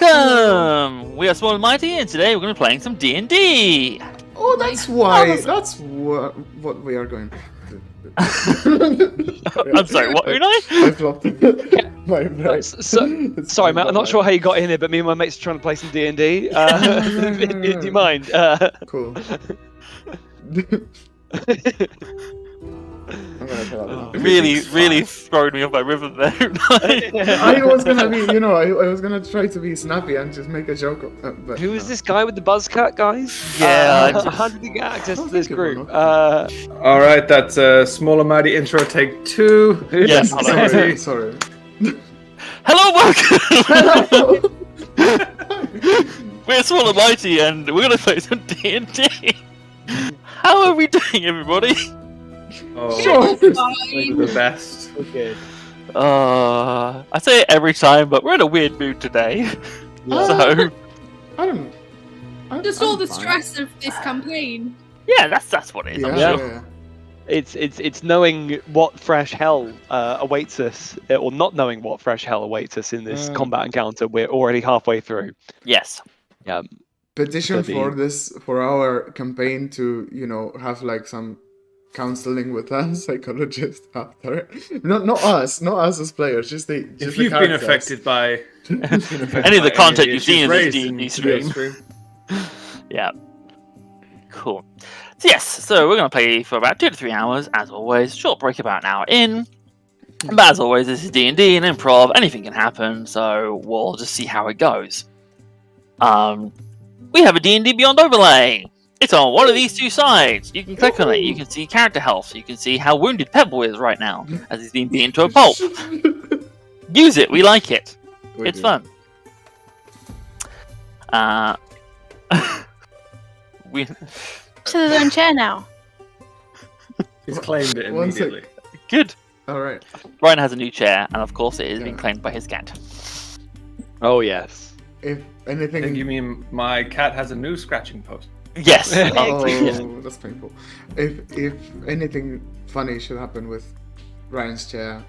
Welcome! We are Small and Mighty, and today we're going to be playing some D&D. Oh, that's why. That's what what we are going. to do. I'm sorry, what, Unai? I flopped it. My right. So, It's sorry, my Matt. I'm not sure how you got in here, but me and my mates are trying to play some D and D. Uh, Do you mind? Uh, Cool. Really, really throwing me off my rhythm there. I was gonna be, you know, I, I was gonna try to be snappy and just make a joke, of, uh, but Who is no. this guy with the buzz cut, guys? Yeah, Uh, how did he get access to this think it will group? Uh, All right, that's a small and mighty intro. Take two. Yes, Sorry, sorry. Hello, welcome! Hello. we're Small and Mighty, and we're going to play some D&D. How are we doing, everybody? Oh, Sure. the best. okay. Uh, I say it every time, but we're in a weird mood today. So, I don't. I, Just I'm all the fine. stress of this campaign. yeah, that's that's what it is. Yeah, I'm sure. yeah. It's it's it's knowing what fresh hell uh, awaits us, uh, or not knowing what fresh hell awaits us in this Mm. combat encounter. We're already halfway through. Yes. Yeah. petition Study. for this for our campaign to you know have like some counseling with a psychologist after not not us not us as players just the just If the you've been affected by Any of the content you've seen in this raised D&D your stream. Yeah. Cool. So yes, so we're going to play for about two to three hours, as always. Short break about an hour in. But as always, this is D&D and improv. Anything can happen, so we'll just see how it goes. Um, we have a D&D Beyond overlay. It's on one of these two sides. You can click on it. You can see character health. You can see how wounded Pebble is right now, as he's being beaten to a pulp. Use it. We like it. We it's do. fun. Uh, we to his own chair now. He's claimed it One sec. immediately. good. all right Ryan has a new chair, and of course, it is being Yeah. claimed by his cat. Oh yes. if anything think you mean my cat has a new scratching post. Yes. oh Yeah. that's painful if if anything funny should happen with Ryan's chair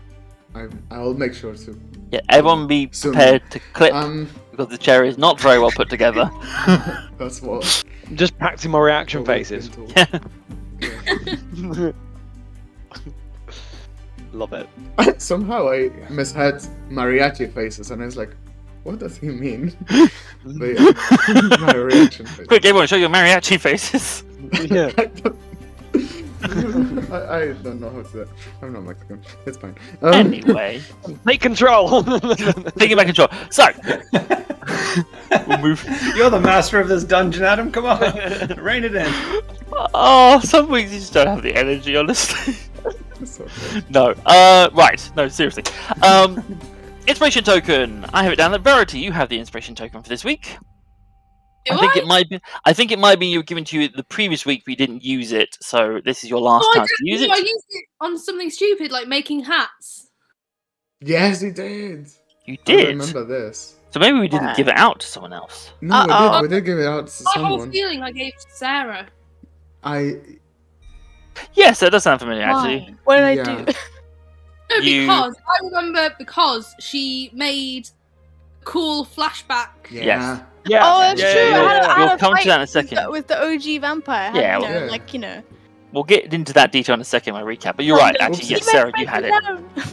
I I'll make sure to Yeah, everyone be Soon. prepared to clip um because the chair is not very well put together. that's what I'm just practicing my reaction what faces. Yeah. Yeah. Love it. Somehow I misheard mariachi faces, and I was like, "What does he mean?" but yeah, my reaction face. Quick, everyone, show your mariachi faces. Yeah. I, don't, I, I don't know how to. That. I'm not Mexican. It's fine. Um, Anyway, Take control. taking back control. So, we'll move. You're the master of this dungeon, Adam. Come on, rein it in. Oh, some weeks you just don't have the energy, honestly. it's okay. No. Uh, right. No, seriously. Um, inspiration token. I have it down that Verity. You have the inspiration token for this week. Do I think it might be. I think it might be you were given to you the previous week, but you didn't use it. So this is your last Oh, I, chance to use it. I used it on something stupid like making hats. Yes, he did. You I did. remember this. So maybe we didn't give it out to someone else. No, Uh-oh. we did. We did give it out to My whole feeling I gave to Sarah. I Yes, that does sound familiar. Actually, What did Yeah. I do? No, You- because I remember because she made cool flashback. yeah. Yes. yeah. oh, that's yeah, true. yeah, I had, yeah. We'll had a come to fight that in a with second. the- With the OG vampire. I had, Yeah, you know, yeah. like you know. we'll get into that detail in a second. when I recap. But you're right. Actually, yes, Sarah, you had it.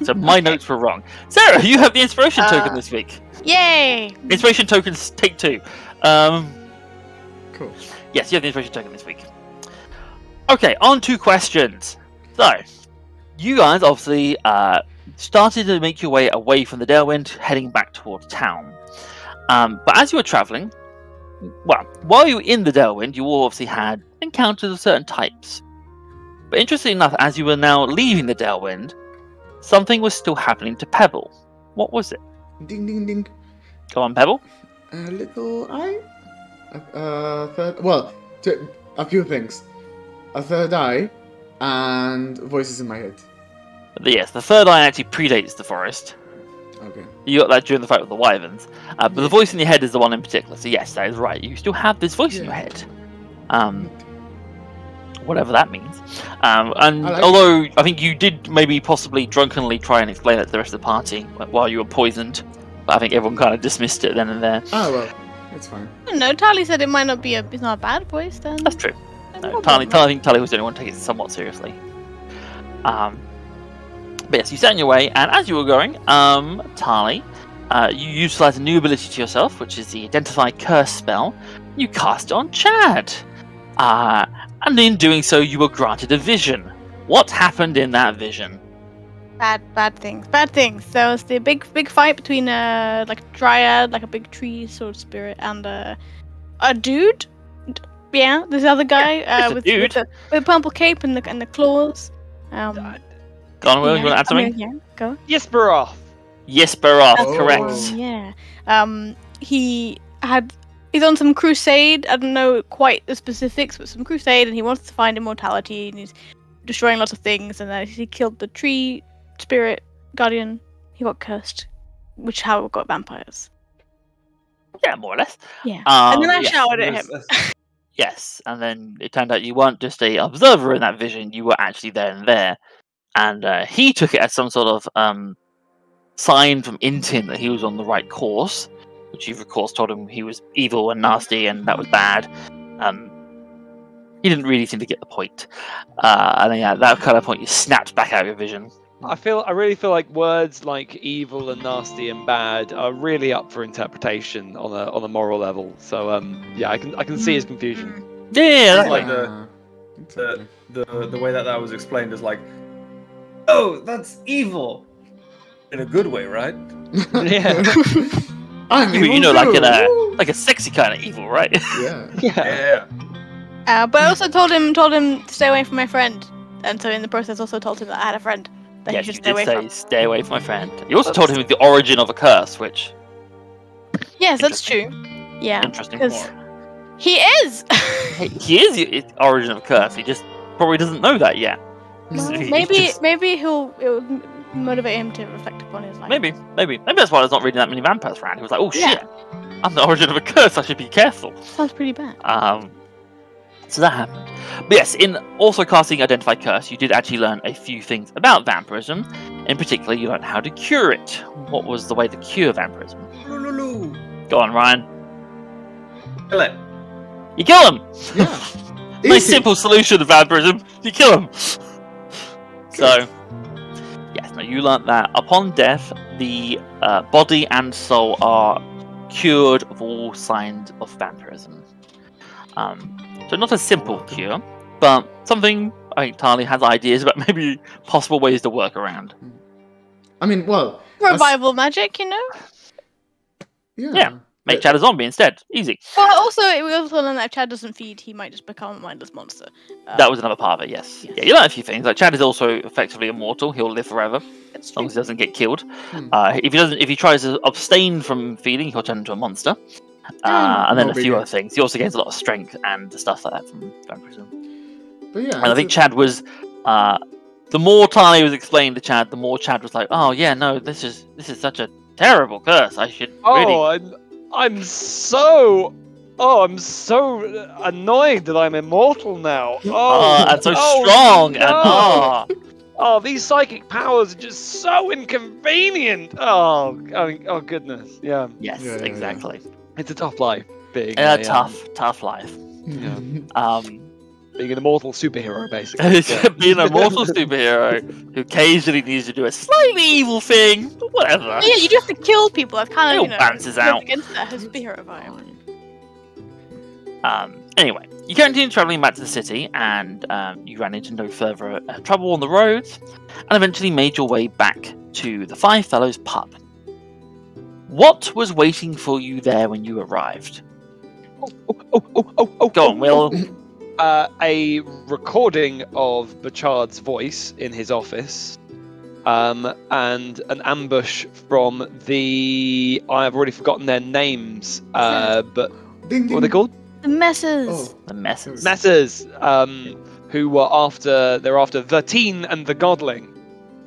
So my notes were wrong. Sarah, you have the inspiration token Uh, this week. Yay! Inspiration tokens, take two. Um, Cool. yes, you have the inspiration token this week. Okay, on to questions. So, you guys obviously uh, started to make your way away from the Dalewind, heading back towards town. Um, but as you were traveling, well, while you were in the Dalewind, you all obviously had encounters of certain types. But interestingly enough, as you were now leaving the Dalewind, something was still happening to Pebble. What was it? Ding ding ding. Go on, Pebble. A little eye. A uh, third. Well, a few things. A third eye, and voices in my head. The- Yes, the third eye actually predates the forest. Okay. You got that during the fight with the wyverns. Uh, but the voice in your head is the one in particular. So yes, that is right. You still have this voice in your head. Um, whatever that means. Um, and I like although I think you did maybe possibly drunkenly try and explain it to the rest of the party while you were poisoned but I think everyone kind of dismissed it then and there. Oh well, that's fine. No, don't. Tali said it might not be a. It's not a bad voice then. That's true. No, No Tali. Tali, I think Tali was the only one to take it somewhat seriously. Um, but yes, you set on your way, and as you were going, um, Tali, uh, you utilize a new ability to yourself, which is the Identify Curse spell. You cast it on Chad. Uh, and in doing so, you were granted a vision. What happened in that vision? Bad, bad things. Bad things. There was the big, big fight between a like a dryad, like a big tree sort of spirit, and a a dude. Yeah, this other guy Yeah, uh, a with, dude. with the with the purple cape and the and the claws. Um, Go on, Will, you want to add something? Yeah, go. Yes, Baroth. Yes, Baroth, Oh. correct. Yeah. Um, he had he's on some crusade. I don't know quite the specifics, but some crusade, and he wants to find immortality, and he's destroying lots of things. And then he killed the tree spirit guardian. He got cursed, which how it got vampires. Yeah, more or less. Yeah. Um, and then I yes. shouted at him. Yes, and then it turned out you weren't just a observer in that vision; you were actually there and there. And uh, he took it as some sort of um, sign from Intin that he was on the right course, which you've of course told him he was evil and nasty, and that was bad. Um, he didn't really seem to get the point, uh, and then, yeah, that kind of point, you snapped back out of your vision. I feel I really feel like words like evil and nasty and bad are really up for interpretation on a on a moral level. So um yeah, I can I can see his confusion. Yeah, like like the- the the way that that was explained is like, oh, that's evil, in a good way, right? Yeah. I'm you, you evil know, like in a like a sexy kind of evil, right? yeah. Yeah. Yeah. Uh, but I also told him told him to stay away from my friend, and so in the process also told him that I had a friend that yes, he you should stay did away say from. stay away from my friend. You also told him the origin of a curse, which Yes, that's true. Yeah, interesting. 'cause- he is. He is the origin of a curse. He just probably doesn't know that yet. Well, maybe just- maybe he'll it will motivate him to reflect upon his life. maybe, maybe, maybe that's why there's not really that many vampires around. He was like, oh Yeah. shit, I'm the origin of a curse. I should be careful. Sounds pretty bad. Um, so that happened. But yes, in also casting Identify Curse, you did actually learn a few things about vampirism. In particular, you learned how to cure it. What was the way to cure vampirism? Lulu. Go on, Ryan. Kill it. You kill him. Yeah. Nice simple solution to vampirism. You kill him. So, yes, no, you learnt that upon death, the uh, body and soul are cured of all signs of vampirism. Um, so not a simple cure, but something I think Tali has ideas about maybe possible ways to work around. I mean, well, That's- Revival magic, you know. yeah. Yeah. Make Chad a zombie instead. Easy. Well, also we also learned that if Chad doesn't feed, he might just become a mindless monster. Uh, That was another part of it, yes. Yes. Yeah, you learn a few things. Like Chad is also effectively immortal. He'll live forever. as long as he doesn't get killed. Hmm. Uh, if he doesn't, if he tries to abstain from feeding, he'll turn into a monster. Uh, and then a few Dick. other things. He also gains a lot of strength and stuff like that from vampirism. But yeah, And I think it's Chad was, uh, the more Tali was explained to Chad, the more Chad was like, "Oh yeah, no, this is this is such a terrible curse. I should really." Oh, I'm I'm so oh I'm so annoyed that I'm immortal now. Oh, Oh, and so oh, strong and oh, Oh, these psychic powers are just so inconvenient. Oh, oh, oh goodness. Yeah, yes, Yeah, yeah, yeah. exactly. it's a tough life being Yeah, a, um, tough, tough life. Yeah. Um, being an immortal superhero, basically. Yeah. being a mortal superhero who occasionally needs to do a slightly evil thing, but whatever. But yeah, you do have to kill people. I've kind It of all you know balances out. against that superhero vibe. Um, anyway, you continue traveling back to the city, and um, you ran into no further uh, trouble on the roads, and eventually made your way back to the Five Fellows pub. What was waiting for you there when you arrived? Oh, oh, oh, oh, oh, Go on, Will. Uh, a recording of Burchard's voice in his office, um, and an ambush from the. I've already forgotten their names, uh, but Ding, what are they called? The Messers. Oh, The Messers. Messers, um, who were after. They're after the Teen and the Godling.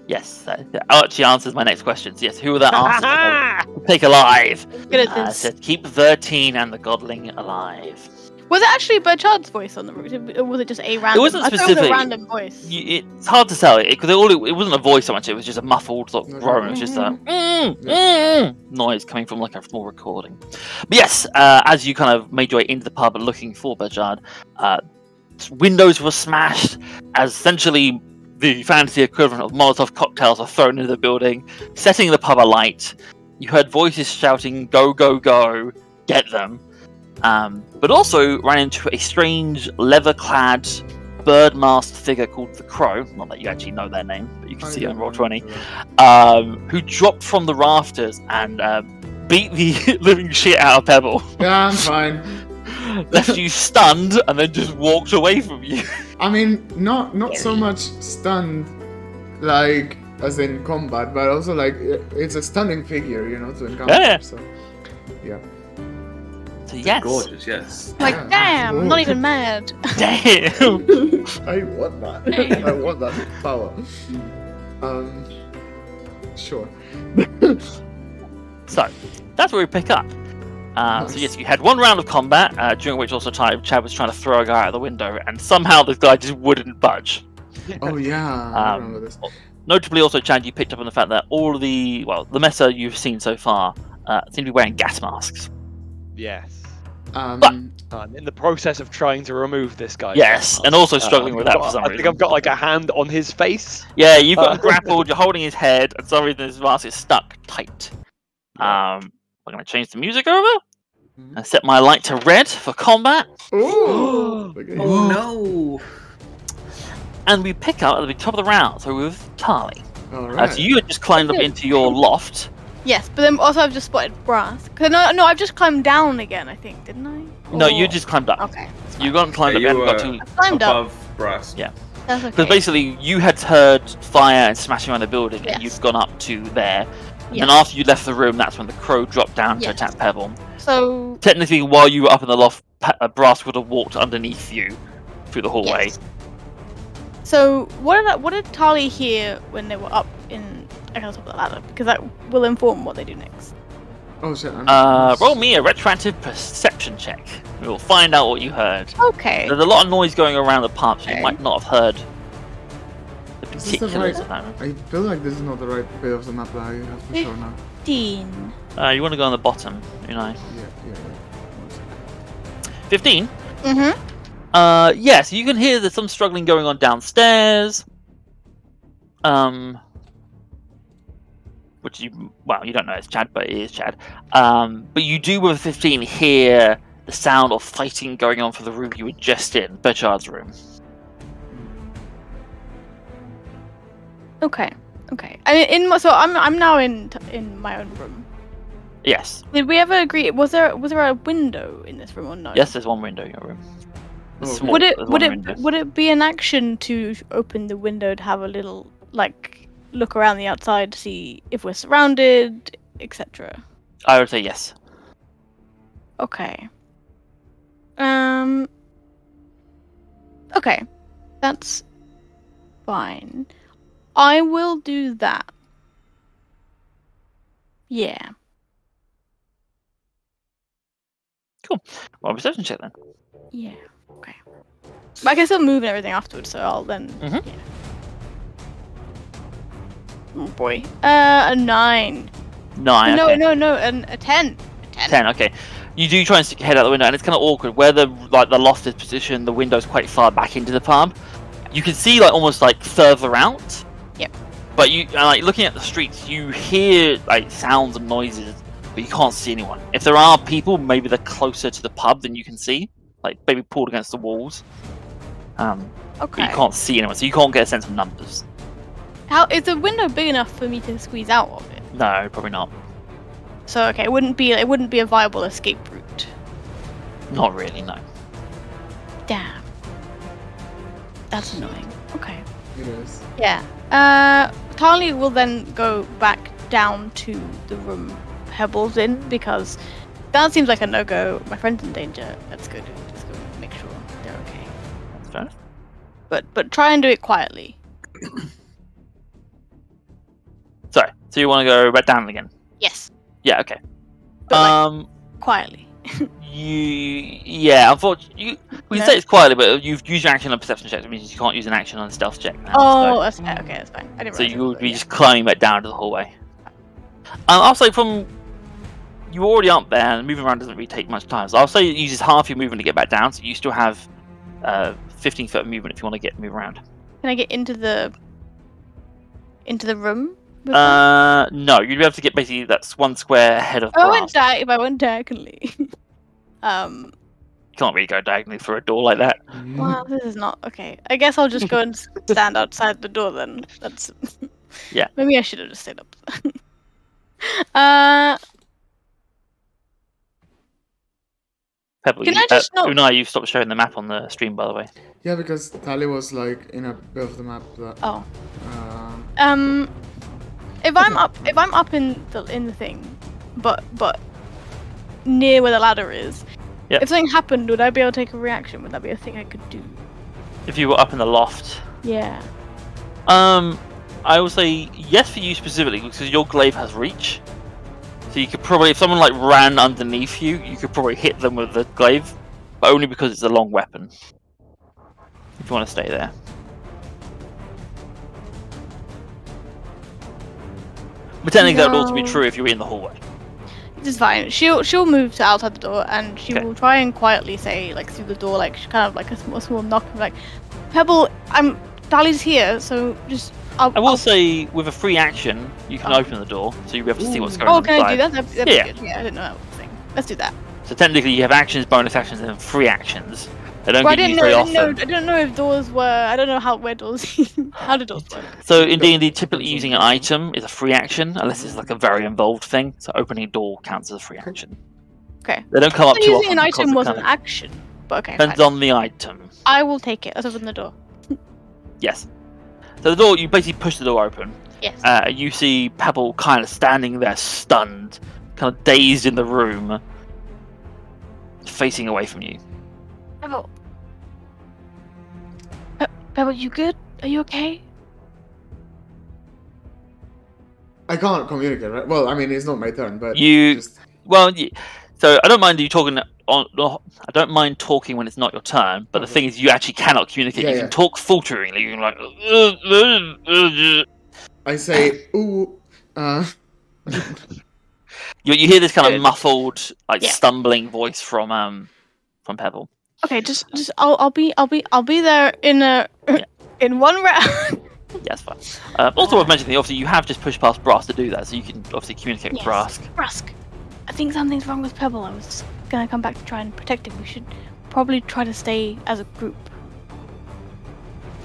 Yes, that, that actually answers my next questions. Yes, who were that after? Take alive. Good at Uh, this. said keep Vertine and the Godling alive. Was it actually Burchard's voice on the roof, or was it just a random? It wasn't I thought it was a random voice. You, it's hard to tell because it, it, it wasn't a voice so much. It was just a muffled sort of Okay. groan. It was just a mm, mm, noise coming from like a small recording. But yes, uh, as you kind of made your way into the pub looking for Bertrand, uh, windows were smashed as essentially the fantasy equivalent of Molotov cocktails are thrown into the building, setting the pub alight. You heard voices shouting, "Go, go, go! Get them!" Um, but also ran into a strange leather-clad bird-masked figure called the Crow. Not that you actually know their name, but you can I see it on don't roll know. twenty. Um, who dropped from the rafters and uh, beat the living shit out of Pebble, Yeah, I'm fine. left you stunned, and then just walked away from you. I mean, not not so much stunned, like as in combat, but also like it's a stunning figure, you know, to encounter. Yeah. So, yeah. So yes, Gorgeous, yes. Like, Yeah. damn, I'm not even mad. damn. I want that. I want that power. Um, sure. So that's where we pick up. Uh, So yes, you had one round of combat, uh, during which also Chad, Chad was trying to throw a guy out the window, and somehow this guy just wouldn't budge. Oh yeah, I Um, remember this. Notably, also Chad, you picked up on the fact that all of the well, the mesa you've seen so far uh, seem to be wearing gas masks. Yes. Um, I'm in the process of trying to remove this guy. Yes, and also struggling Uh, with that I've for some got- I think. I've got like a hand on his face. Yeah, you've got Uh, grappled. You're holding his head, and for some reason his mask is stuck tight. Um, we're gonna change the music over Mhm. and set my light to red for combat. Ooh, Oh no! And we pick up at the top of the round, so with Tali. All Uh, so you had just climbed up into your loft. Yes, but then also I've just spotted brass. Cause no, no, I've just climbed down again. I think, didn't I? No, Or- you just climbed up. Okay, You got climbed Yeah, up you and got were- to I climbed up. Above brass. Yeah. That's okay. because basically you had heard fire and smashing around the building, and you'd gone up to there. Yes. And after you left the room, that's when the crow dropped down to attack Pebble. So Technically, while you were up in the loft, Pe- uh, Brass would have walked underneath you through the hallway. Yes. So what did I, what did Tali hear when they were up in like, on top of the ladder? Because that will inform what they do next. Oh shit. Uh, roll me a retroactive perception check. We will find out what you heard. Okay. There's a lot of noise going around the pub, so you might not have heard the Is this the particulars right- of that. I feel like this is not the right bit of the map that I have for sure now. Fifteen. Uh, you want to go on the bottom, you know. Yeah, yeah, yeah. 15. Mm-hmm. Uh, yes, you can hear there's some struggling going on downstairs. Um, which you, well, you don't know it's Chad, but it is Chad. Um, but you do with 15 hear the sound of fighting going on for the room you were just in, Burchard's room. Okay. Okay. I in my, so I'm I'm now in in my own room. Yes, Did we ever agree? Was there was there a window in this room or no? yes, there's one window in your room. Oh, small, Would it would it window. would it be an action to open the window to have a little like look around the outside to see if we're surrounded, etc. I would say yes. Okay. Um. Okay, that's fine. I will do that. Yeah. Cool. Well, perception check then. Yeah. Okay. But I can still move and everything afterwards, so I'll then. Mhm. Yeah. Oh boy. Uh, a nine. Nine. no, okay. no, no, an, a ten. A ten. Ten. Okay. You do try and stick your head out the window, and it's kind of awkward where the like the loft is positioned. The window's quite far back into the pub. You can see like almost like further out. Yep. But you and, like looking at the streets, you hear like sounds and noises, but you can't see anyone. If there are people, maybe they're closer to the pub than you can see, like maybe pulled against the walls. Um, but Okay. you can't see anyone, so you can't get a sense of numbers. How is the window big enough for me to squeeze out of it? No, probably not. So okay, it wouldn't be it wouldn't be a viable escape route. Not really. No. Damn. That's annoying. Okay. It is. Yeah. Uh, Tali will then go back down to the room Pebble's in because that seems like a no go. My friend's in danger. That's good. Just go make sure they're okay. That's fair. But but try and do it quietly. So you want to go back down again? Yes. Yeah. Okay. But like um. quietly. You, yeah, unfortunately, you, we No. say it's quietly, but you've used your action on perception check, which means you can't use an action on stealth check now. Oh, so- that's okay. That's fine. I didn't. So you would be yeah. just climbing back down to the hallway. Um, I'll say from you already aren't there, and moving around doesn't really take much time. So I'll say it uses half your movement to get back down. So you still have uh, 15 foot of movement if you want to get move around. Can I get into the into the room? With them? Uh, no, you'd be able to get basically that's one square ahead of if I went brass. di- if I went diagonally. um. You can't really go diagonally through a door like that. Well, this is not okay. I guess I'll just go and stand outside the door then. That's. Yeah. Maybe I should have just stayed up. uh. Pebble, Can you, I just uh, not- Unai, you've stopped showing the map on the stream, by the way. Yeah, because Tali was like in a bit of the map that. Oh. Uh, Um. If I'm up, if I'm up in the in the thing, but but near where the ladder is. Yeah. If something happened, would I be able to take a reaction? Would that be a thing I could do? If you were up in the loft, Yeah. Um, I will say yes for you specifically because your glaive has reach. So you could probably, if someone like ran underneath you, you could probably hit them with the glaive, but only because it's a long weapon. If you want to stay there. But technically, that would also be true if you were in the hallway. It's fine. She'll she'll move to outside the door and she Okay. will try and quietly say like through the door like sh- kind of like a small, small knock like Pebble I'm Tali's here so just I'll, I will I'll- say, with a free action, you can Oh. open the door, so you'll be able to see what's going on. oh on can I do that? That'd, that'd Yeah. Yeah, I didn't know that was a thing. Let's do that. So technically, you have actions, bonus actions, and free actions. They don't Well, get didn't used know, very I often. know I didn't know if doors were I don't know how where doors how do doors work. So in D&D, typically using an item is a free action, unless it's like a very involved thing. So opening a door counts as a free action. Okay. They don't come up So too using often. an item was an of action. But okay, Depends fine. on the item. I will take it. Let's open the door. Yes. So the door, you basically push the door open. Yes. Uh, you see Pebble kind of standing there, stunned, kind of dazed in the room, facing away from you. Pebble. Pe- Pebble, you good? Are you okay? I can't communicate, right? Well, I mean, it's not my turn, but You just Well, y- so I don't mind you talking on. I don't mind talking when it's not your turn, but the thing is, you actually cannot communicate. Yeah, you yeah. can talk falteringly. You can like. "Uh, uh, uh." I say, ooh, uh, You, you hear this kind of muffled, like Yeah. stumbling voice from um from Pebble. Okay, just just I'll I'll be I'll be I'll be there in a in one round. Yes, fine. Uh, also, worth mentioning, obviously, you have just pushed past Brass to do that, so you can obviously communicate with Yes. Brass. Rusk, I think something's wrong with Pebble. I was gonna come back to try and protect him. We should probably try to stay as a group.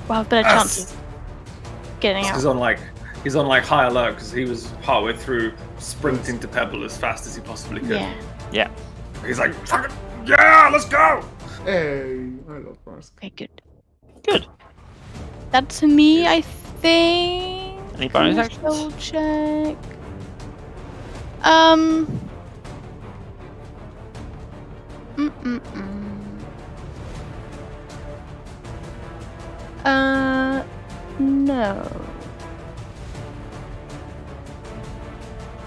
We'll have better Yes. chances of getting He's on like he's on like high alert because he was partway through sprinting to Pebble as fast as he possibly could. Yeah. Yeah. He's like, Fuck yeah, let's go. Hey, I love Mars. Okay. Good. Good. That's me, I think. Any bonus Let's actions? Double check. Um. Mm-mm-mm. Uh, no.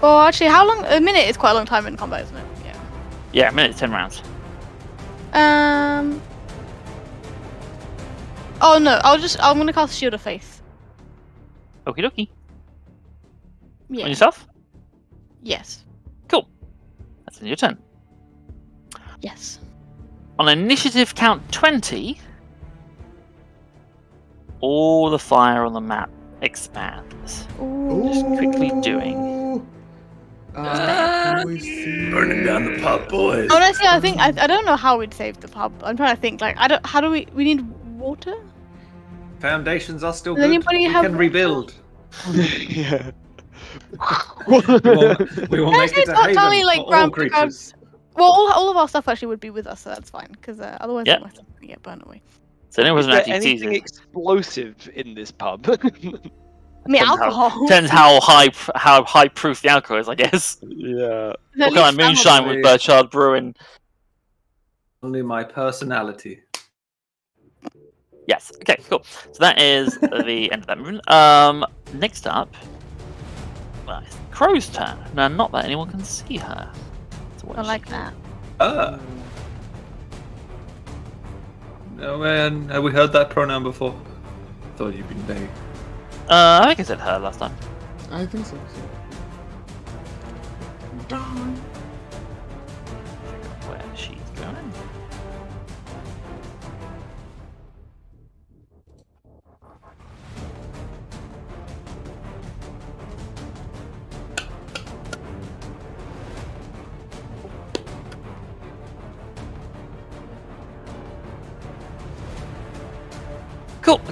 Well, actually, how long? A minute is quite a long time in combat, isn't it? Yeah. Yeah, a minute, ten rounds. Um. Oh no! I'll just. I'm gonna cast Shield of Faith. Okie dokie. Yeah. On yourself? Yes. Cool. That's in your turn. Yes. On initiative count 20, all the fire on the map expands. Ooh. quickly doing. Ooh. Uh, can we see? Burning down the pub, boys. Honestly, I think I, I don't know how we'd save the pub. I'm trying to think. Like, I don't. How do we? We need water. Foundations are still Does good. anybody we have can rebuild. yeah. We will, we will make it it's a haven totally, like, for all ground- ground- creatures. Well, all, all of our stuff actually would be with us, so that's fine. Because uh, otherwise, Yeah. all my stuff would get burned away. So there wasn't there actually anything teasing. explosive in this pub? I mean, Depends how- alcohol. Depends how high how high proof the alcohol is, I guess. yeah. At What kind of moonshine was flammable. Burchard brewing? Only my personality. Yes. Okay. Cool. So that is the end of that movement. Um. Next up, well, it's Crow's turn. Now, not that anyone can see her. So what I like that. Ah. No man, have we heard that pronoun before? Thought you'd been they. Uh, I think I said her last time. I think so. so. Darn.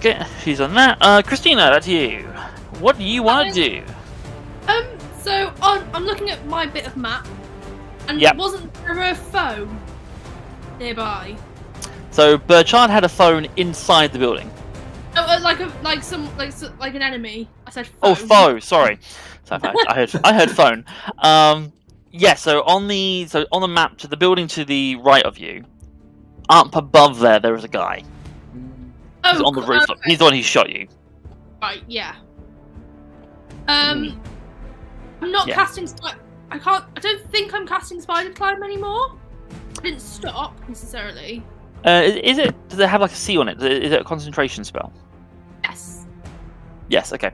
Okay, she's on that. Uh, Christina, that's you. What do you want to do? Um, so on, I'm looking at my bit of map, and Yep. wasn't there a phone nearby? So Burchard had a phone inside the building. Oh, uh, like a like some like like an enemy. I said phone. Oh, foe. Sorry. So I, I heard. I heard phone. Um, yeah. So on the so on the map to the building to the right of you, up above there, there is a guy. Oh, He's on the roof. okay, He's the one who shot you. Right, yeah. Um, I'm not Yeah. casting. I can't. I don't think I'm casting Spider Climb anymore. I didn't stop necessarily. Uh, is, is it? Does it have like a C on it? Is it a concentration spell? Yes. Yes. Okay.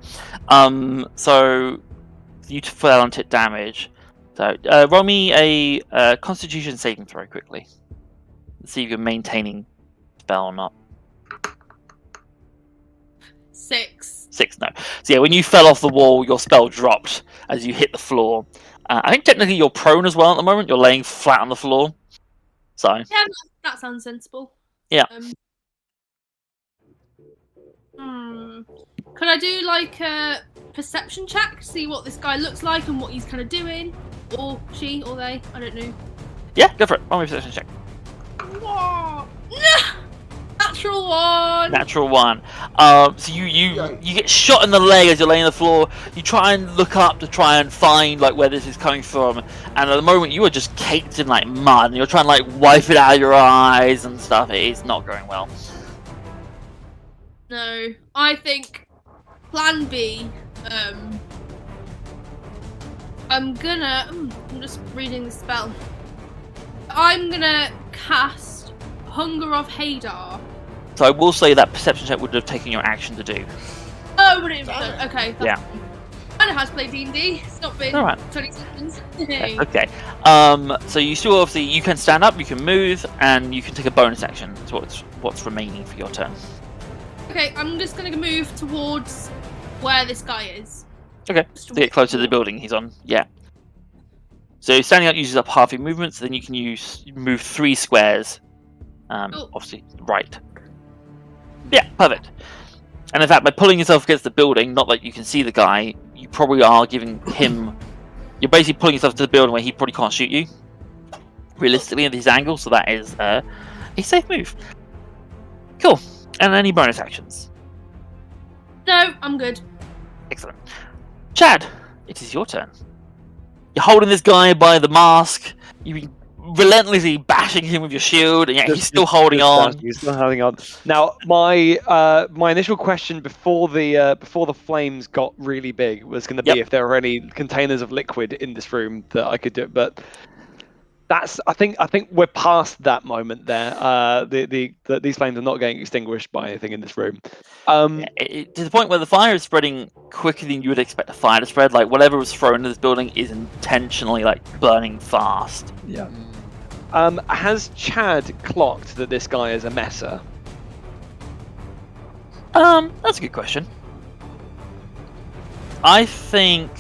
Um. So you fell on hit damage. So uh, roll me a uh, Constitution saving throw quickly. Let's see if you're maintaining spell or not. Six. Six, no. So yeah, when you fell off the wall, your spell dropped as you hit the floor. Uh, I think technically you're prone as well at the moment. You're laying flat on the floor. So Yeah, that, sounds sensible. Yeah. Um, hmm. Could I do like a perception check, see what this guy looks like and what he's kind of doing, or she, or they? I don't know. yeah, go for it. Roll me perception check. Whoa. Natural one. Natural one. Um, so you you you get shot in the leg as you're laying on the floor. You try and look up to try and find like where this is coming from, and at the moment you are just caked in like mud, and you're trying to like wipe it out of your eyes and stuff. It is not going well. No, I think Plan B. Um, I'm gonna. I'm just reading the spell. I'm gonna cast Hunger of Hadar. So I will say that perception check would have taken your action to do. Oh, but it okay. That's Yeah. fine. And it has played D and D. It's not been All right. 20 seconds. Okay. Um, so you still obviously you can stand up, you can move, and you can take a bonus action. That's what's what's remaining for your turn. okay, I'm just gonna move towards where this guy is. Okay. To get closer to the building he's on. Yeah. So standing up uses up half your movement, so then you can use move three squares. Um, Oh. obviously right. Yeah, perfect. And in fact, by pulling yourself against the building, not that you can see the guy, you probably are giving him. You're basically pulling yourself to the building where he probably can't shoot you. Realistically, at this angle, so that is uh, a safe move. Cool. And any bonus actions? No, I'm good. Excellent. Chad, it is your turn. You're holding this guy by the mask. You've been relentlessly bashing him with your shield, and yet he's still holding just on. He's still holding on. Now, my uh, my initial question before the uh, before the flames got really big was going to be Yep. if there were any containers of liquid in this room that I could do, but that's I think I think we're past that moment there. Uh, the, the the these flames are not getting extinguished by anything in this room. Um, It- it- to the point where the fire is spreading quicker than you would expect a fire to spread. Like whatever was thrown into this building is intentionally like burning fast. yeah. Um, has Chad clocked that this guy is a messer? Um, that's a good question. I think.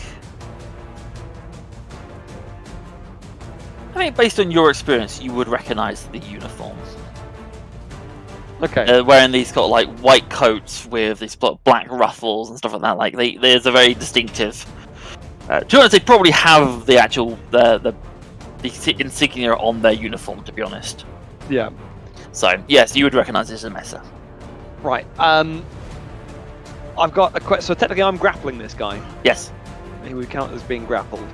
I think based on your experience, you would recognise the uniforms. Okay. uh, wearing these sort of like white coats with these black ruffles and stuff like that. Like they, there's a very distinctive. Uh, to be honest, they probably have the actual the the, the insignia on their uniform. To be honest, yeah. so yes, you would recognise this as a messer. Right. Um, I've got a question. So technically, I'm grappling this guy. Yes. He would count as being grappled.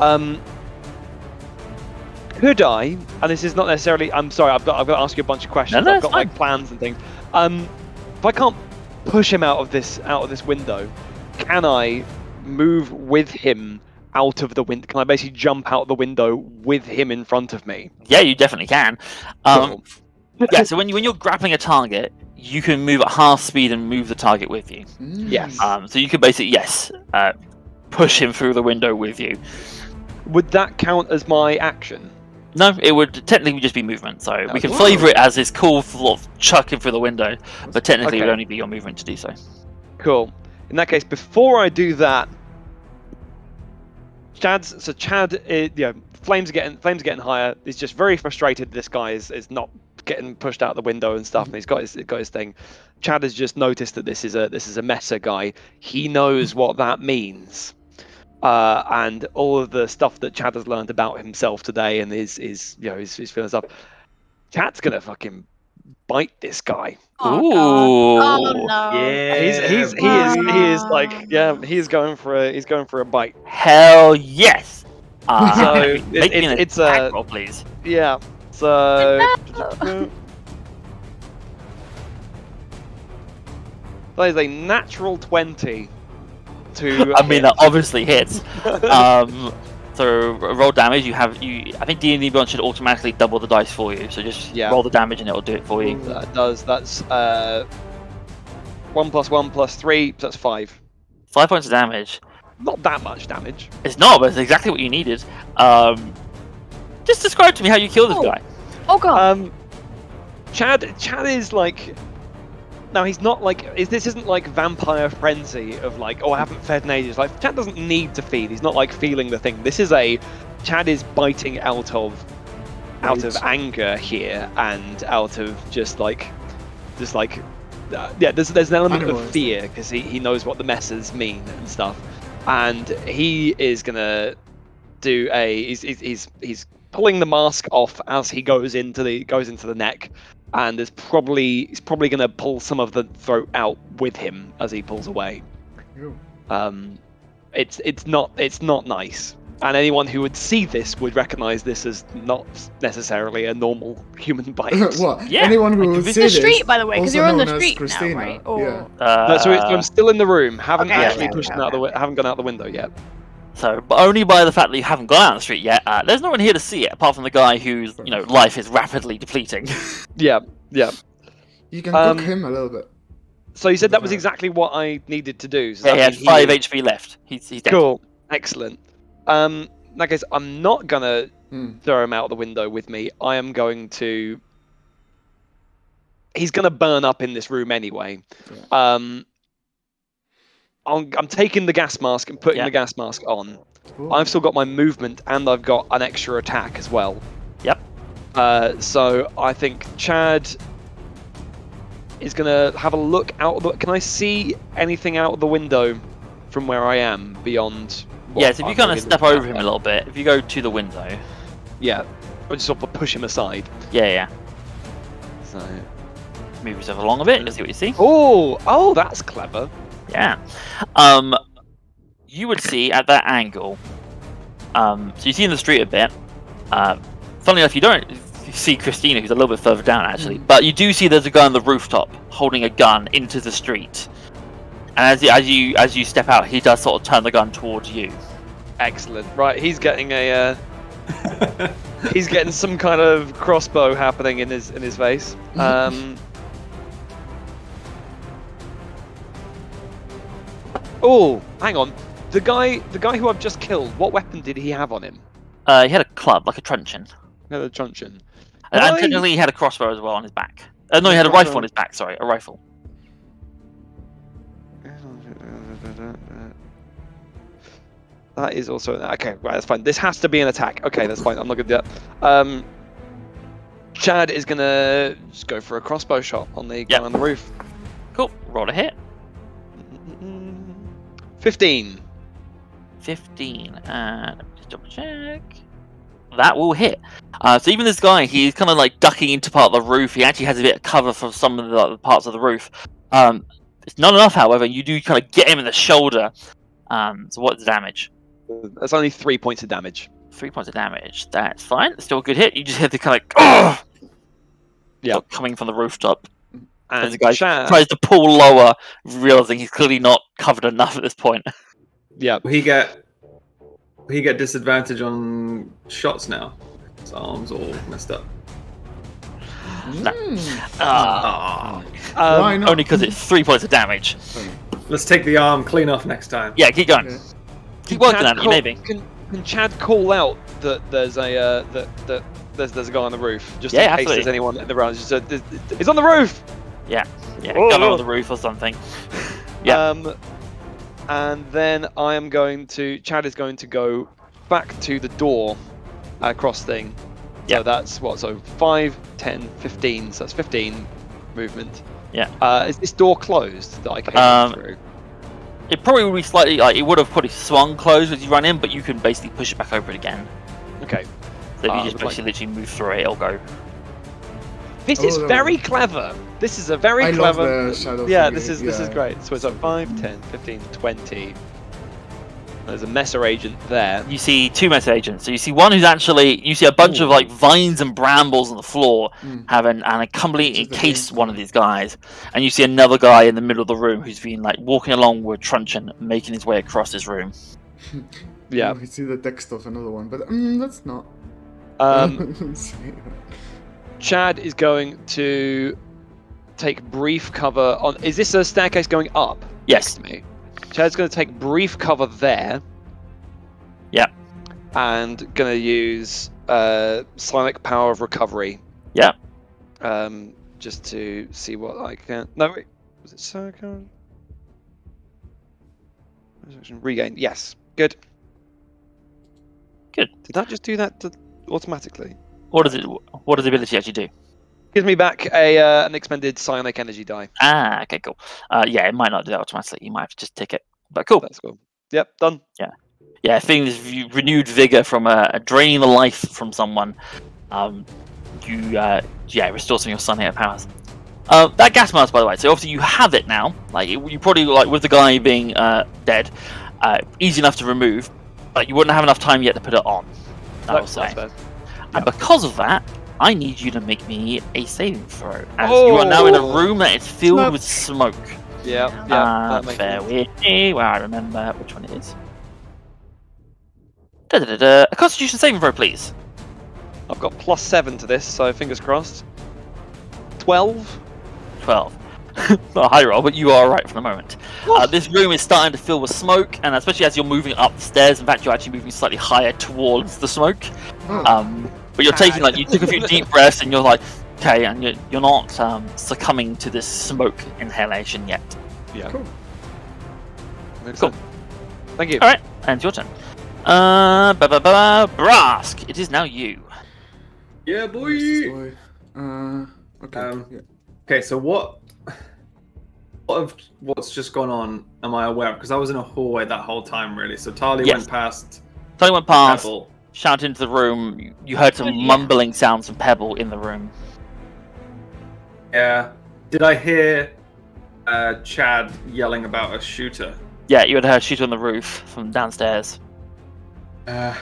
Um, could I? And this is not necessarily. I'm sorry. I've got. I've got to ask you a bunch of questions. no, I've it's got like plans and things. Um, if I can't push him out of this out of this window, can I move with him out of the window? Can I basically jump out the window with him in front of me? Yeah, you definitely can. Um, Cool. yeah, so when you when you're grappling a target, you can move at half speed and move the target with you. Mm. Yes. Um, so you could basically yes, uh, push him through the window with you. Would that count as my action? No, it would technically just be movement. So we can Whoa. flavour it as his cool sort of chuck him through the window, but technically it would only be your movement to do so. Cool. In that case, before I do that, Chad's so Chad, uh, you know, flames are getting flames are getting higher. He's just very frustrated. This guy is, is not getting pushed out the window and stuff, and he's got his got his thing. Chad has just noticed that this is a this is a messer guy. He knows what that means. Uh, and all of the stuff that Chad has learned about himself today and his, his you know his, his feeling stuff. Chad's gonna fucking bite this guy. Oh, God. Oh no. Yeah. He's he's he is he is like yeah he's going for a he's going for a bite. Hell yes. Uh, So, it- make me it- it's attack a- roll, please. Yeah. So that is a natural twenty. To I mean, hit. that obviously hits. um, so roll damage. You have you. I think D and D Beyond should automatically double the dice for you. So just Yeah. roll the damage and it'll do it for you. that does that's uh one plus one plus three. So that's five. Five points of damage. Not that much damage. It's not, but it's exactly what you needed. Um, just describe to me how you kill this Oh. guy. Oh god. Um, Chad, Chad is like. Now he's not like is this isn't like vampire frenzy of like oh I haven't fed in ages. Like Chad doesn't need to feed. He's not like feeling the thing. This is a Chad is biting out of out of anger here and out of just like just like uh, yeah there's there's an element of fear because he, he knows what the messes mean and stuff and he is gonna do a he's he's he's, he's pulling the mask off as he goes into the goes into the neck and is probably he's probably gonna pull some of the throat out with him as he pulls away Ew. um it's it's not it's not nice and anyone who would see this would recognize this as not necessarily a normal human bite what? Yeah. Anyone who Like, would if it's see the this, street, by the way, because you're on the street Christina. now, right? Or... Yeah. Uh, no, so it's, I'm still in the room haven't Okay, actually okay, pushed okay, out the haven't gone out the window yet So, but only by the fact that you haven't gone out on the street yet. Uh, there's no one here to see it, apart from the guy whose, you know, life is rapidly depleting. yeah yeah You can Um, cook him a little bit. so you said that was exactly what I needed to do so yeah, he had means he five is- HP left. He's, he's dead. cool excellent um in that case I'm not gonna Hmm. throw him out the window with me. I am going to. He's going to burn up in this room anyway. Um, I'm, I'm taking the gas mask and putting Yeah. the gas mask on. Cool. I've still got my movement and I've got an extra attack as well. Yep. Uh, so I think Chad is going to have a look out. The, can I see anything out of the window from where I am beyond? Yes, Yeah, so if you kind of step over at? him a little bit, if you go to the window. Yeah. Or just sort of push him aside. Yeah, yeah. So. Move yourself along a bit and see what you see. Oh, oh, that's clever. Yeah. Um, you would see at that angle. Um, so you see in the street a bit. Uh, funnily enough, you don't see Christina, who's a little bit further down actually, but you do see there's a guy on the rooftop holding a gun into the street. And as you, as you as you step out, he does sort of turn the gun towards you. Excellent. Right, he's getting a. Uh, he's getting some kind of crossbow happening in his in his face. Um. Oh, hang on. The guy, the guy who I've just killed. What weapon did he have on him? Uh, he had a club, like a truncheon, He had a truncheon. and, and technically he had a crossbow as well on his back. Uh, no, he had a rifle on his back. Sorry, a rifle. That is also okay. Right, that's fine. This has to be an attack. Okay, that's fine. I'm not gonna do that. Um, Chad is gonna just go for a crossbow shot on the guy on the roof. Cool. Roll a hit. Fifteen. 15 and just double check. That will hit. Uh, so even this guy he's kind of like ducking into part of the roof. He actually has a bit of cover from some of the other parts of the roof. Um, it's not enough however you do kind of get him in the shoulder. Um, so what's the damage? That's only three points of damage. three points of damage. That's fine. Still a good hit. You just hit the kind of oh Yeah. coming from the rooftop And the guy Chad, tries to pull lower realizing he's clearly not covered enough at this point yeah, he get He get disadvantage on shots now. His arms all messed up. Mm. Ah, Um, Why not? only because it's three points of damage. let's take the arm clean off next time. Yeah, keep going. Yeah. Keep Can working Chad on it, maybe. Can, can Chad call out that there's a uh, that that there's there's a guy on the roof just Yeah, in case absolutely. there's anyone in the round. Just, uh, he's on the roof. Yeah, Oh, gun no. on the roof or something. Yeah. Um, and then I am going to. Chad is going to go back to the door across thing. Yeah. So that's what? So 5, 10, 15. So that's 15 movement. Yeah. Uh, is this door closed that I came Um, through? It probably would be slightly like it would have probably swung closed as you run in, but you can basically push it back open again. Okay. So if Ah, you just would like- basically literally move through it, it'll go. This Oh, is that very was- clever. This is a very I love clever. the shadow yeah, this is this is great. So it's like 5, 10, 15, 20. There's a messer agent there. You see two messer agents. So you see one who's actually you see a bunch of like vines and brambles on the floor, Mm. having and completely Which is the encased one of these guys, and you see another guy in the middle of the room who's been like walking along with truncheon, making his way across his room. Yeah. I see the text of another one, but mm, that's not. Um, Chad is going to take brief cover on. Is this a staircase going up? Yes. me. Chad's going to take brief cover there. Yeah. And going to use uh, Psionic Power of Recovery. Yeah. Um, just to see what I can. No, wait. Was it Circle? Regain. Yes. Good. Good. Did that just do that to, automatically? What does it? What does the ability actually do? Gives me back a uh, an expended psionic energy die. Ah, okay, cool. Uh, yeah, it might not do that automatically. You might have to just tick it. But cool. That's cool. Yep, done. yeah, Yeah, feeling this renewed vigor from uh, a draining the life from someone, um, you uh, yeah restore some of your sunlight powers. Uh, that gas mask, by the way, so obviously you have it now. Like you you probably like with the guy being uh, dead, uh, easy enough to remove, but you wouldn't have enough time yet to put it on. I No, will say, and because of that, I need you to make me a saving throw, as you are now in a Oh. room that is filled Smoke. with smoke. Yeah, yeah. Uh, fair with me. Well, I remember which one it is. Da, da, da, da. A Constitution saving throw, please. I've got plus seven to this, so fingers crossed. Twelve. Twelve. Not a high roll, but you are right for the moment. Uh, this room is starting to fill with smoke, and especially as you're moving up the stairs. In fact, you're actually moving slightly higher towards the smoke. Oh, Um, but you're taking like you took a few deep breaths, and you're like, okay, and you're, you're not um, succumbing to this smoke inhalation yet. Yeah. Cool. Makes Cool. sense. Thank you. All right, and it's your turn. Uh, ba ba ba, Brask. It is now you. Yeah, where's this boy. boy? Uh, okay. Um, yeah. Okay, so what? What of what's just gone on? Am I aware? Because I was in a hallway that whole time, really. So Tali Yes. went past Tony went past. Pebble. Shouted into the room. You- You heard some Oh, yeah. mumbling sounds from Pebble in the room. Yeah. Did I hear uh, Chad yelling about a shooter? Yeah, you had heard shooter on the roof from downstairs. Uh,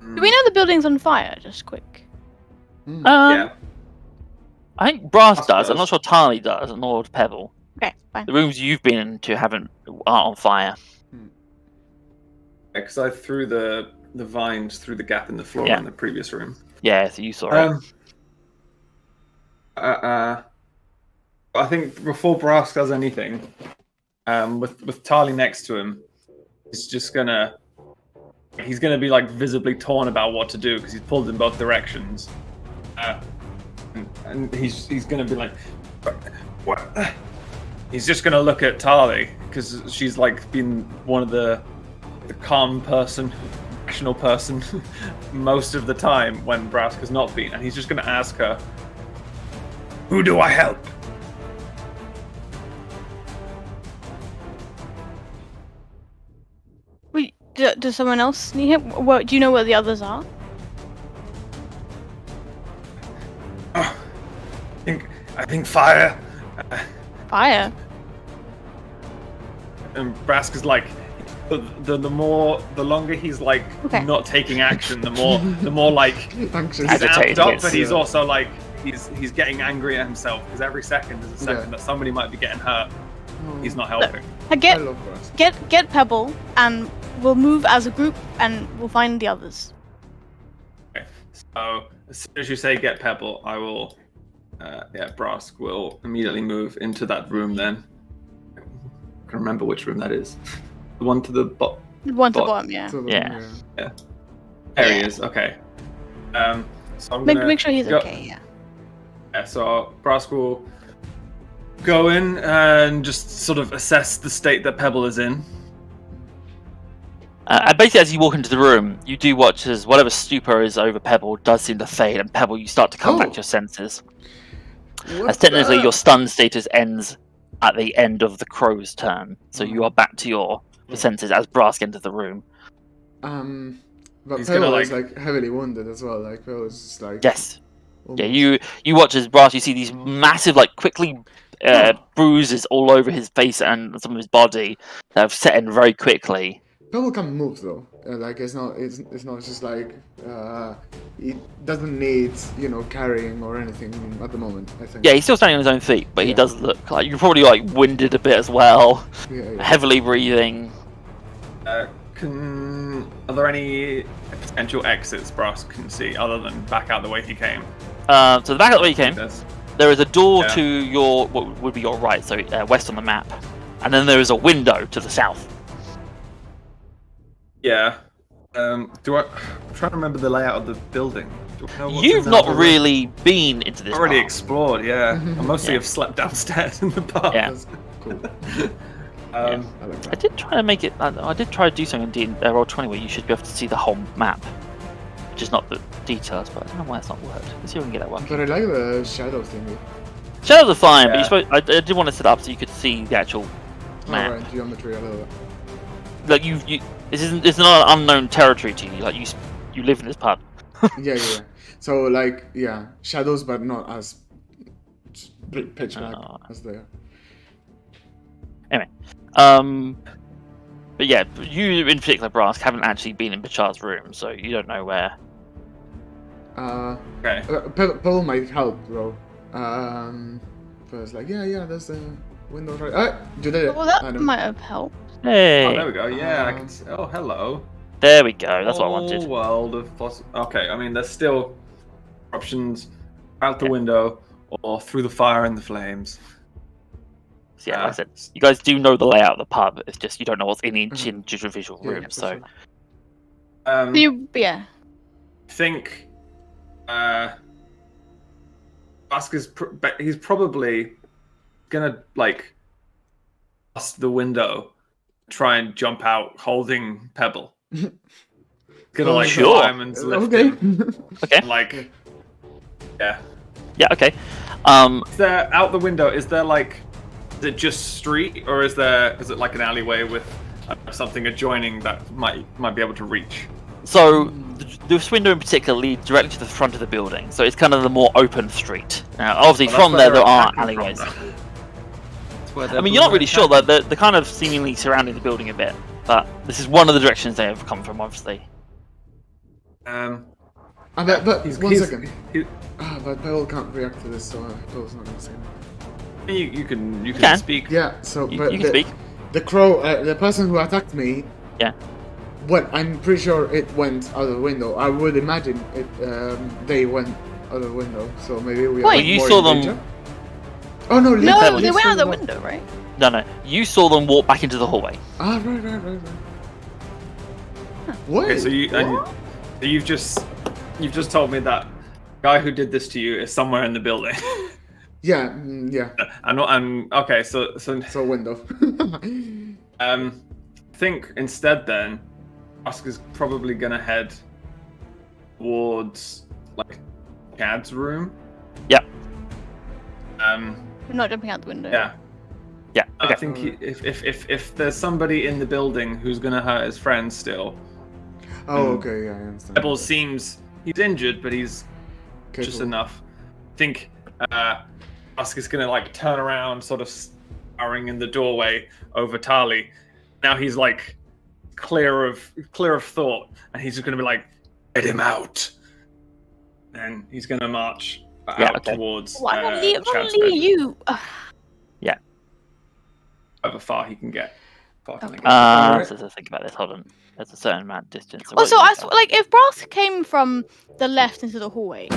Do we know the building's on fire? Just quick. Mm. Um, yeah. I think Brass Brass does. I'm not sure Tali does, nor does Pebble. Okay, fine. The rooms you've been into haven't aren't on fire. Because I threw the the vines through the gap in the floor Yeah. in the previous room. Yeah, so you saw it. Um, uh, uh, I think before Brass does anything, um, with with Tali next to him, he's just gonna he's gonna be like visibly torn about what to do because he's pulled in both directions, uh, and, and he's he's gonna be like, what? He's just gonna look at Tali because she's like been one of the the calm person, rational person most of the time when Brask has not been, and he's just going to ask her, "Who do I help?" Wait, do, does someone else need him? What, do you know where the others are? Ah, I think I think fire. Fire. And Brask is like, the, the the more the longer he's like Okay. not taking action, the more the more like Anxious. he's Agitated, amped up, but he's also like he's he's getting angry at himself because every second is a second Yeah. that somebody might be getting hurt. Oh. He's not helping. I Get love get get Pebble, and we'll move as a group, and we'll find the others. So as soon as you say get Pebble, I will. Uh, yeah, Brask will immediately move into that room. Then I can remember which room that is. The one to the bottom. One to But- bottom, yeah. So, Yeah. There he is. Okay. Um. So I'm Make gonna make sure he's go- okay. Yeah. Yeah, so Brask will go in and just sort of assess the state that Pebble is in. Uh, and basically, as you walk into the room, you do watch as whatever stupor is over Pebble does seem to fade, and Pebble, you start to come back Oh. to your senses. What As technically, the- your stun status ends at the end of the crow's turn, so you are back to your Mm. senses as Brask enters the room. Um, but He's Pebble gonna, is like heavily wounded as well. Like Pebble is just like Yes, oh, yeah. You you watch as Brask, you see these massive, like quickly uh, bruises all over his face and some of his body that have set in very quickly. Pebble can move though. Uh, like it's not it's, it's not just like uh, he doesn't need you know carrying or anything at the moment. I think. Yeah, he's still standing on his own feet, but he does look like you're probably like winded a bit as well, Yeah. yeah. heavily breathing. Uh, can are there any potential exits Brask can see other than back out the way he came? Uh, so the back of the way he came, There's- there is a door Yeah. to your what would be your right, so uh, west on the map, and then there is a window to the south. Yeah. Um, do I? I'm trying to remember the layout of the building. Do I know what's You've not there? really been into this. already part. explored. Yeah, I mostly Yeah. have slept downstairs in the pub. Yeah. Cool. Um, I I did try to make it. I, I did try to do something in D- uh, Roll Twenty where you should be able to see the whole map, which is not the details. But I don't know why it's not worked. Let's see if we can get that working. But I like the shadow thingy. Shadows are fine, but you supposed, I, I did want to set up so you could see the actual map. Alright, geometry. I love it. Like you, you, this isn't. It's not an unknown territory to you. Like you, you live in this pub. Yeah, yeah, yeah. So like, yeah, shadows, but not as pitch black Ah. as they are. Anyway, Um, but yeah, you in particular, Brask, haven't actually been in Burchard's room, so you don't know where. Uh, okay. uh, Pe- might help bro. Um, but it's like, yeah, yeah, there's a window right. Ah, you did it. Well, that Adam. might have helped. Hey, Oh, there we go. Yeah, I Um, can. See. Oh, hello. there we go. That's what I Whole wanted. world of possible. Okay, I mean, there's still options out the Yeah. window or through the fire and the flames. So yeah, like I Uh, said, you guys do know the layout of the pub. It's just you don't know what's in each Mhm. individual Yeah, room. for so sure. Um, you, yeah. I think uh Oscar's pr- he's probably gonna like bust the window, try and jump out holding Pebble. gonna Oh, like sure. climb and lift okay. him, okay, and, like yeah. yeah, okay. Um, Is there out the window? Is there like is it just street or is there is it like an alleyway with uh, something adjoining that might might be able to reach? so th- this window in particular leads directly to the front of the building, so it's kind of the more open street. Now, obviously, Well, from there there are attacking from, alleyways. Though. I mean, you're not really sure. They're, they're, they're kind of seemingly surrounding the building a bit, but this is one of the directions they have come from, obviously. Um, but, but he's, one he's- second. he- Ah, but Pebble can't react to this, so Pebble's not gonna say anything. you, you can you can, can. speak. Yeah. So, You, but you the, can speak. the crow, uh, the person who attacked me. Yeah. Well, I'm pretty sure it went out of the window. I would imagine it. Um, they went out of the window, so maybe we. Wait, are you more saw in them- danger? Oh no! No, Pebble, they went out the window, right? No, no. You saw them walk back into the hallway. Ah, right, right, right, right. What? Okay, so you and so you've just you've just told me that guy who did this to you is somewhere in the building. Yeah, mm, yeah. I'm not. I'm okay. So so So window. um, I think instead then, Oscar's probably gonna head towards like Cad's room. Yep. Um. We're not jumping out the window. Yeah. Yeah. I think he, if, if if if there's somebody in the building who's gonna hurt his friend still, oh, Hmm. okay, yeah, I understand. Pebble seems he's injured, but he's just Careful. enough. I think uh, Oscar's gonna like turn around, sort of scouring in the doorway over Tali. Now he's like clear of clear of thought, and he's just gonna be like, "Get him out!" And he's gonna march Yeah, out okay. towards. Why uh, not leave, why Chad's not leave bedroom. you? yeah. however far he can get. Far can I Okay. get? Uh, Alright. so let's think about this. Hold on. There's a certain amount of distance. So Also, what- I s- like if Brass came from the left into the hallway,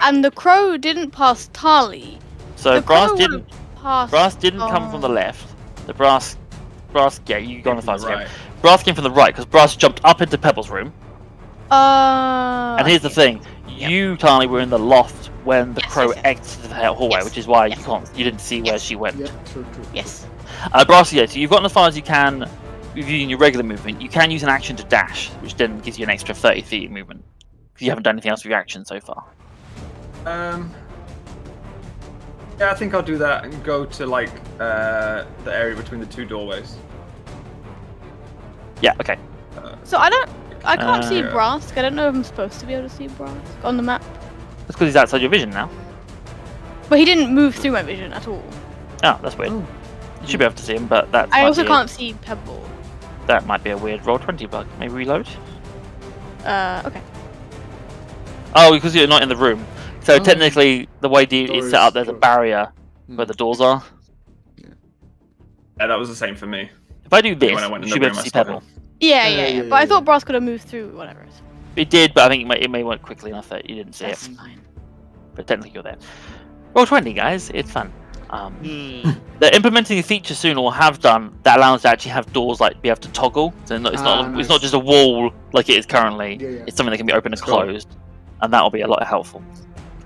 and the crow didn't pass Tali, so the brass crow didn't. passed. Brass didn't come from the left. The brass, brass. Yeah, you go on the fast right. Brass came from the right because Brass jumped up into Pebble's room. Uh. and here's the thing: you, Tali, were in the loft when the Yes, crow yes, yes. exited the hallway, Yes. which is why Yes. you can't, you didn't see where she went. Yeah, true, true. Yes. Uh, Brass, yeah, so you've gotten as far as you can with using your regular movement. You can use an action to dash, which then gives you an extra 30 feet of movement. Because you haven't done anything else with your action so far. Um. Yeah, I think I'll do that and go to like uh, the area between the two doorways. Yeah, okay. So I don't. I can't Uh, see. Brask. I don't know if I'm supposed to be able to see Brask on the map. That's because he's outside your vision now. But he didn't move through my vision at all. Oh, that's weird. Oh. You should be able to see him, but that I also can't see Pebble. That might be a weird roll 20 bug. Maybe reload? Uh. Okay. Oh, because you're not in the room. So Oh. technically, the way the, is set up, there's a barrier Hmm. where the doors are. Yeah, that was the same for me. If I do this, when I went you should the be able to see saw Pebble. Him. Yeah, Yeah, yeah, yeah. yeah, But I thought Brass could have moved through whatever. It did, but I think it may, it may went quickly enough that you didn't see That's it. fine. But technically, you're there. Roll 20, guys. It's fun. Um, Hmm. they're implementing a feature soon, or have done, that allows to actually have doors like be able to toggle. So not- it's Ah, not it's not just a wall like it is currently. Yeah, yeah. It's something that can be open and Cool. closed, and that will be a lot helpful.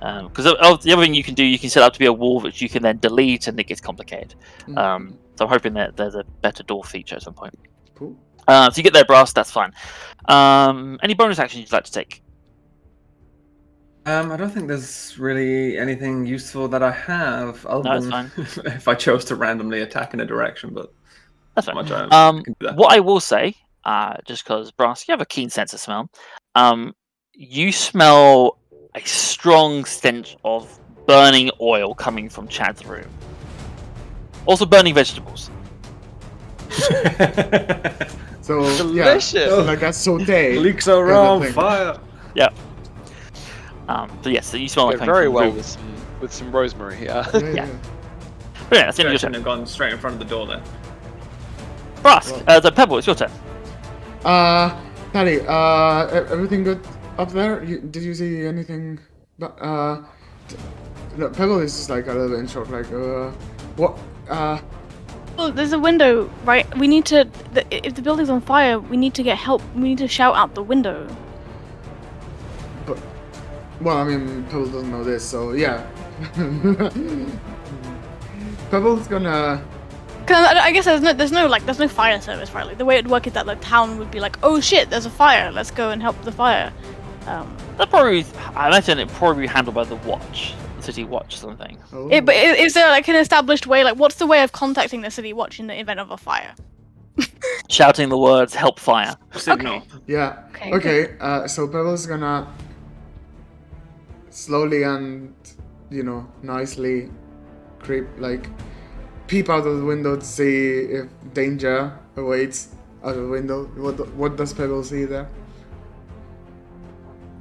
Because the other thing you can do, you can set up to be a wall which you can then delete, and it gets complicated. Mm. Um, so I'm hoping that there's a better door feature at some point. Uh, so you get there, brass. That's fine. Um, any bonus actions you'd like to take? Um, I don't think there's really anything useful that I have other No, it's than if I chose to randomly attack in a direction, but That's fine. I, Um, I can do that. what I will say, uh, just because Brass, you have a keen sense of smell. Um, you smell a strong stench of burning oil coming from Chad's room. Also, burning vegetables. So Delicious. yeah, like a saute. Leaks are kind of on thing. fire. Um, so yes, so you smell like very well with some with some rosemary. Yeah. Yeah, Yeah. yeah. But yeah, that's the I end of your shouldn't turn. have gone straight in front of the door then. Brass, Well- uh, so Pebble, it's your turn. Uh, Tali, uh, everything good up there? You, did you see anything? But uh, t- no, Pebble is just like a little bit in shock. Like, uh, what? Uh, Oh, there's a window, right? We need to. The, if the building's on fire, we need to get help. We need to shout out the window. but well, I mean, Pebble doesn't know this, so yeah. Pebble's gonna. Cause I, I guess there's no, there's no like, there's no fire service, right? Like the way it'd work is that the town would be like, oh shit, there's a fire. Let's go and help the fire. Um, That probably, I imagine it probably be handled by the watch, the city watch or something. Oh. it, but i- is there like an established way? Like, what's the way of contacting the city watch in the event of a fire? Shouting the words "Help Fire." Signal. Yeah. Okay. Okay. Uh, so Pebble's gonna slowly and you know nicely creep like peep out of the window to see if danger awaits out of the window. What what does Pebble see there?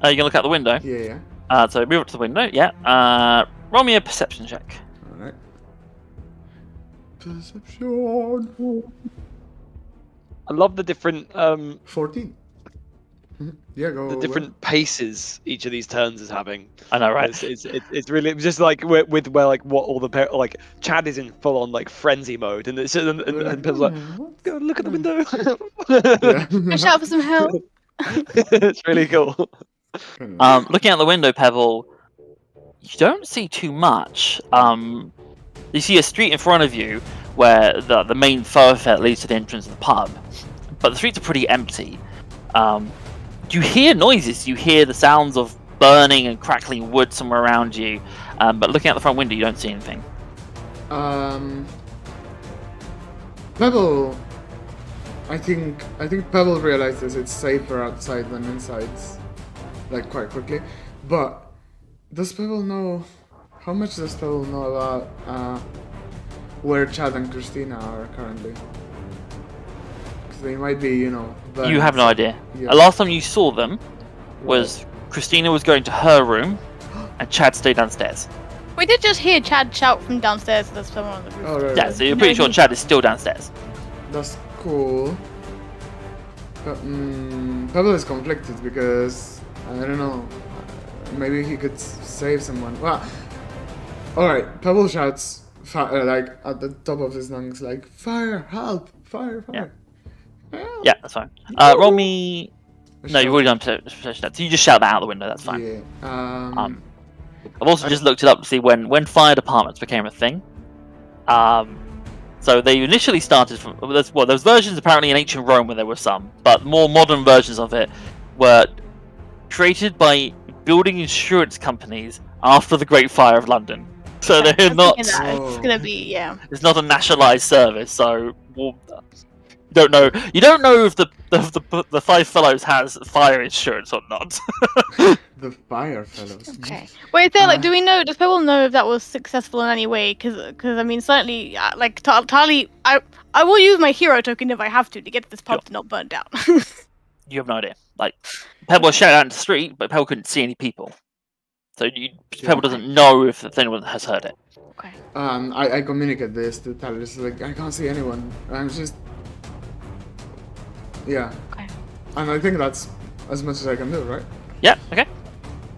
Uh, you can look out the window. Yeah. Yeah. Uh, so move up to the window. Yeah. Uh, roll me a perception check. All right. Perception. I love the different um Fourteen. Mhm. Yeah. Go. the different paces each of these turns is having. I know, right? It's, it's, it's, it's really it's just like with, with where like what all the par- like Chad is in full on like frenzy mode and it's and, and, and Pip's like go look at the window. Yeah. And shout for some help. it's really cool. Um, looking out the window, Pebble, you don't see too much. Um, you see a street in front of you where the, the main thoroughfare leads to the entrance of the pub, but the streets are pretty empty. Um, you hear noises. You hear the sounds of burning and crackling wood somewhere around you, um, but looking out the front window, you don't see anything. Um, Pebble. I think I think Pebble realizes it's safer outside than inside, like quite quickly. But does Pebble know? How much does Pebble know about uh, where Chad and Christina are currently? 'Cause they might be, you know. You have no idea. Yeah. The last time you saw them was Christina was going to her room, and Chad stayed downstairs. We did just hear Chad shout from downstairs. There's someone on the roof. Oh, right, Yeah, right. so you're No, pretty sure he- Chad is still downstairs. That's cool. But Pebble is conflicted because I don't know. Maybe he could save someone. Well, all right. Pebble shouts fi- uh, like at the top of his lungs, like "Fire! Help! Fire! Fire!" Help!" Yeah, that's fine. Uh, roll me. I No, you've already done possession. So you just shout that out the window. That's fine. Yeah. Um. Um, I've also just looked it up to see when when fire departments became a thing. Um, so they initially started from well, there's, well, there's versions apparently in ancient Rome where there were some, but more modern versions of it were created by building insurance companies after the Great Fire of London. So they're I'm not. It's Oh. gonna be yeah. It's not a nationalized service, so well, you don't know. You don't know if the the, the the Five Fellows has fire insurance or not. the fire fellows. Okay. Wait, there. Like, Uh, do we know? Does people know if that was successful in any way? Because, because I mean, certainly, uh, like Ta- Tali, I I will use my hero token if I have to to get this pub Sure. to not burn down. you have no idea. Like Pebble was shouted out in the street, but Pebble couldn't see any people. So you, Pebble doesn't know if anyone has heard it. okay. Um, I, I communicate this to Talis, like, I can't see anyone. I'm just. Yeah. Okay. And I think that's as much as I can do, right? Yeah. Okay.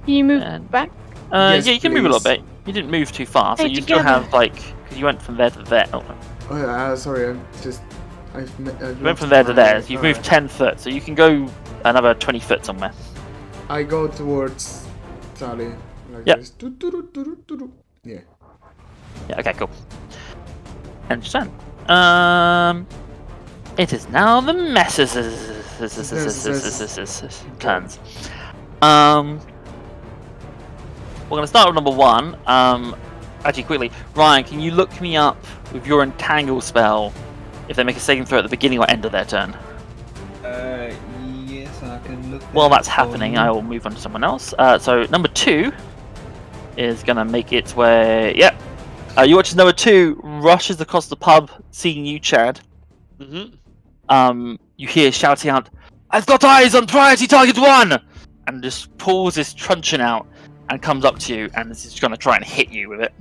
Can you move And- back? Uh, Yes, yeah, you can move a little bit. You didn't move too far, so Hey, you still have like because you went from there to there. Oh. Oh, yeah, uh, sorry, I'm just. I've, I've went from there to there. So you've moved alright. ten foot, so you can go another twenty foot somewhere. I go towards Tali. Like Yep. this. Do, do, do. Yeah. Yeah. Okay. Cool. Understand. Um, it is now the messers turns. Um, we're gonna start with number one. Um, actually, quickly, Ryan, can you look me up with your entangle spell if they make a saving throw at the beginning or end of their turn? Uh, yes, I can look. While that's happening, for I will move on to someone else. Uh, so number two is gonna make its way. Yep. Uh, you watch as number two rushes across the pub, seeing you, Chad. Mm-hmm. Um, you hear shouting out, "I've got eyes on priority target one!" and just pulls this truncheon out and comes up to you and is just gonna try and hit you with it.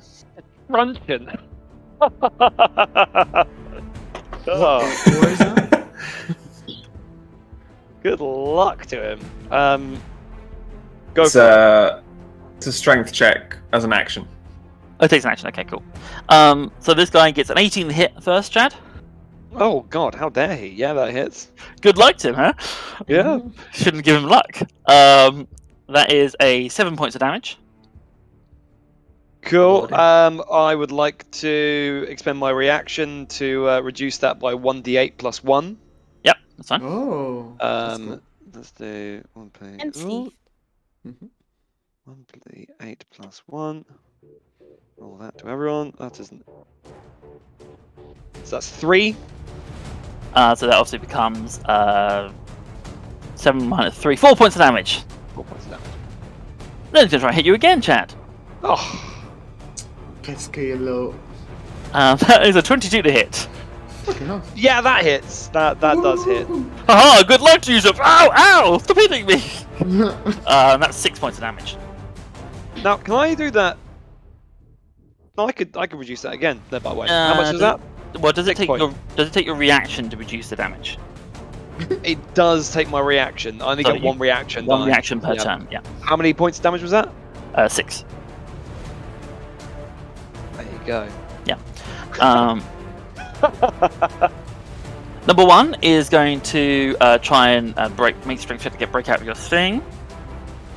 Truncheon. What oh, good luck to him. Um, go It's for it. a, it's a strength check as an action. Oh, it takes an action. Okay, cool. Um, so this guy gets an 18 hit first, Chad. Oh God, how dare he? Yeah, that hits. Good luck to him, huh? Yeah. Shouldn't give him luck. Um, that is a seven points of damage. Cool. Um, I would like to expend my reaction to uh, reduce that by one d8 plus one. Yep, that's fine. Oh. that's Um, cool. let's do one play. And see. Mhm. One play eight plus one. Roll that to everyone. That isn't. So that's three. Uh, so that obviously becomes uh, seven minus three, four points of damage. Four points of damage. Then he's gonna try and hit you again, Chad. Oh, Pesky little. Um, that is a 22 to hit. Yeah, that hits. That that does hit. Haha, good luck to you, Zip. Ow, ow! Stop hitting me! Uh, and that's six points of damage. Now, can I do that? No, I could I could reduce that again. No, by the way, how much Uh, is that? Well, does it Six take point. your does it take your reaction to reduce the damage? It does take my reaction. I only So get one reaction. One reaction per Yeah. turn. Yeah. How many points of damage was that? Uh, six. There you go. Um, number one is going to uh, try and uh, break, make strength check to get break out of your thing.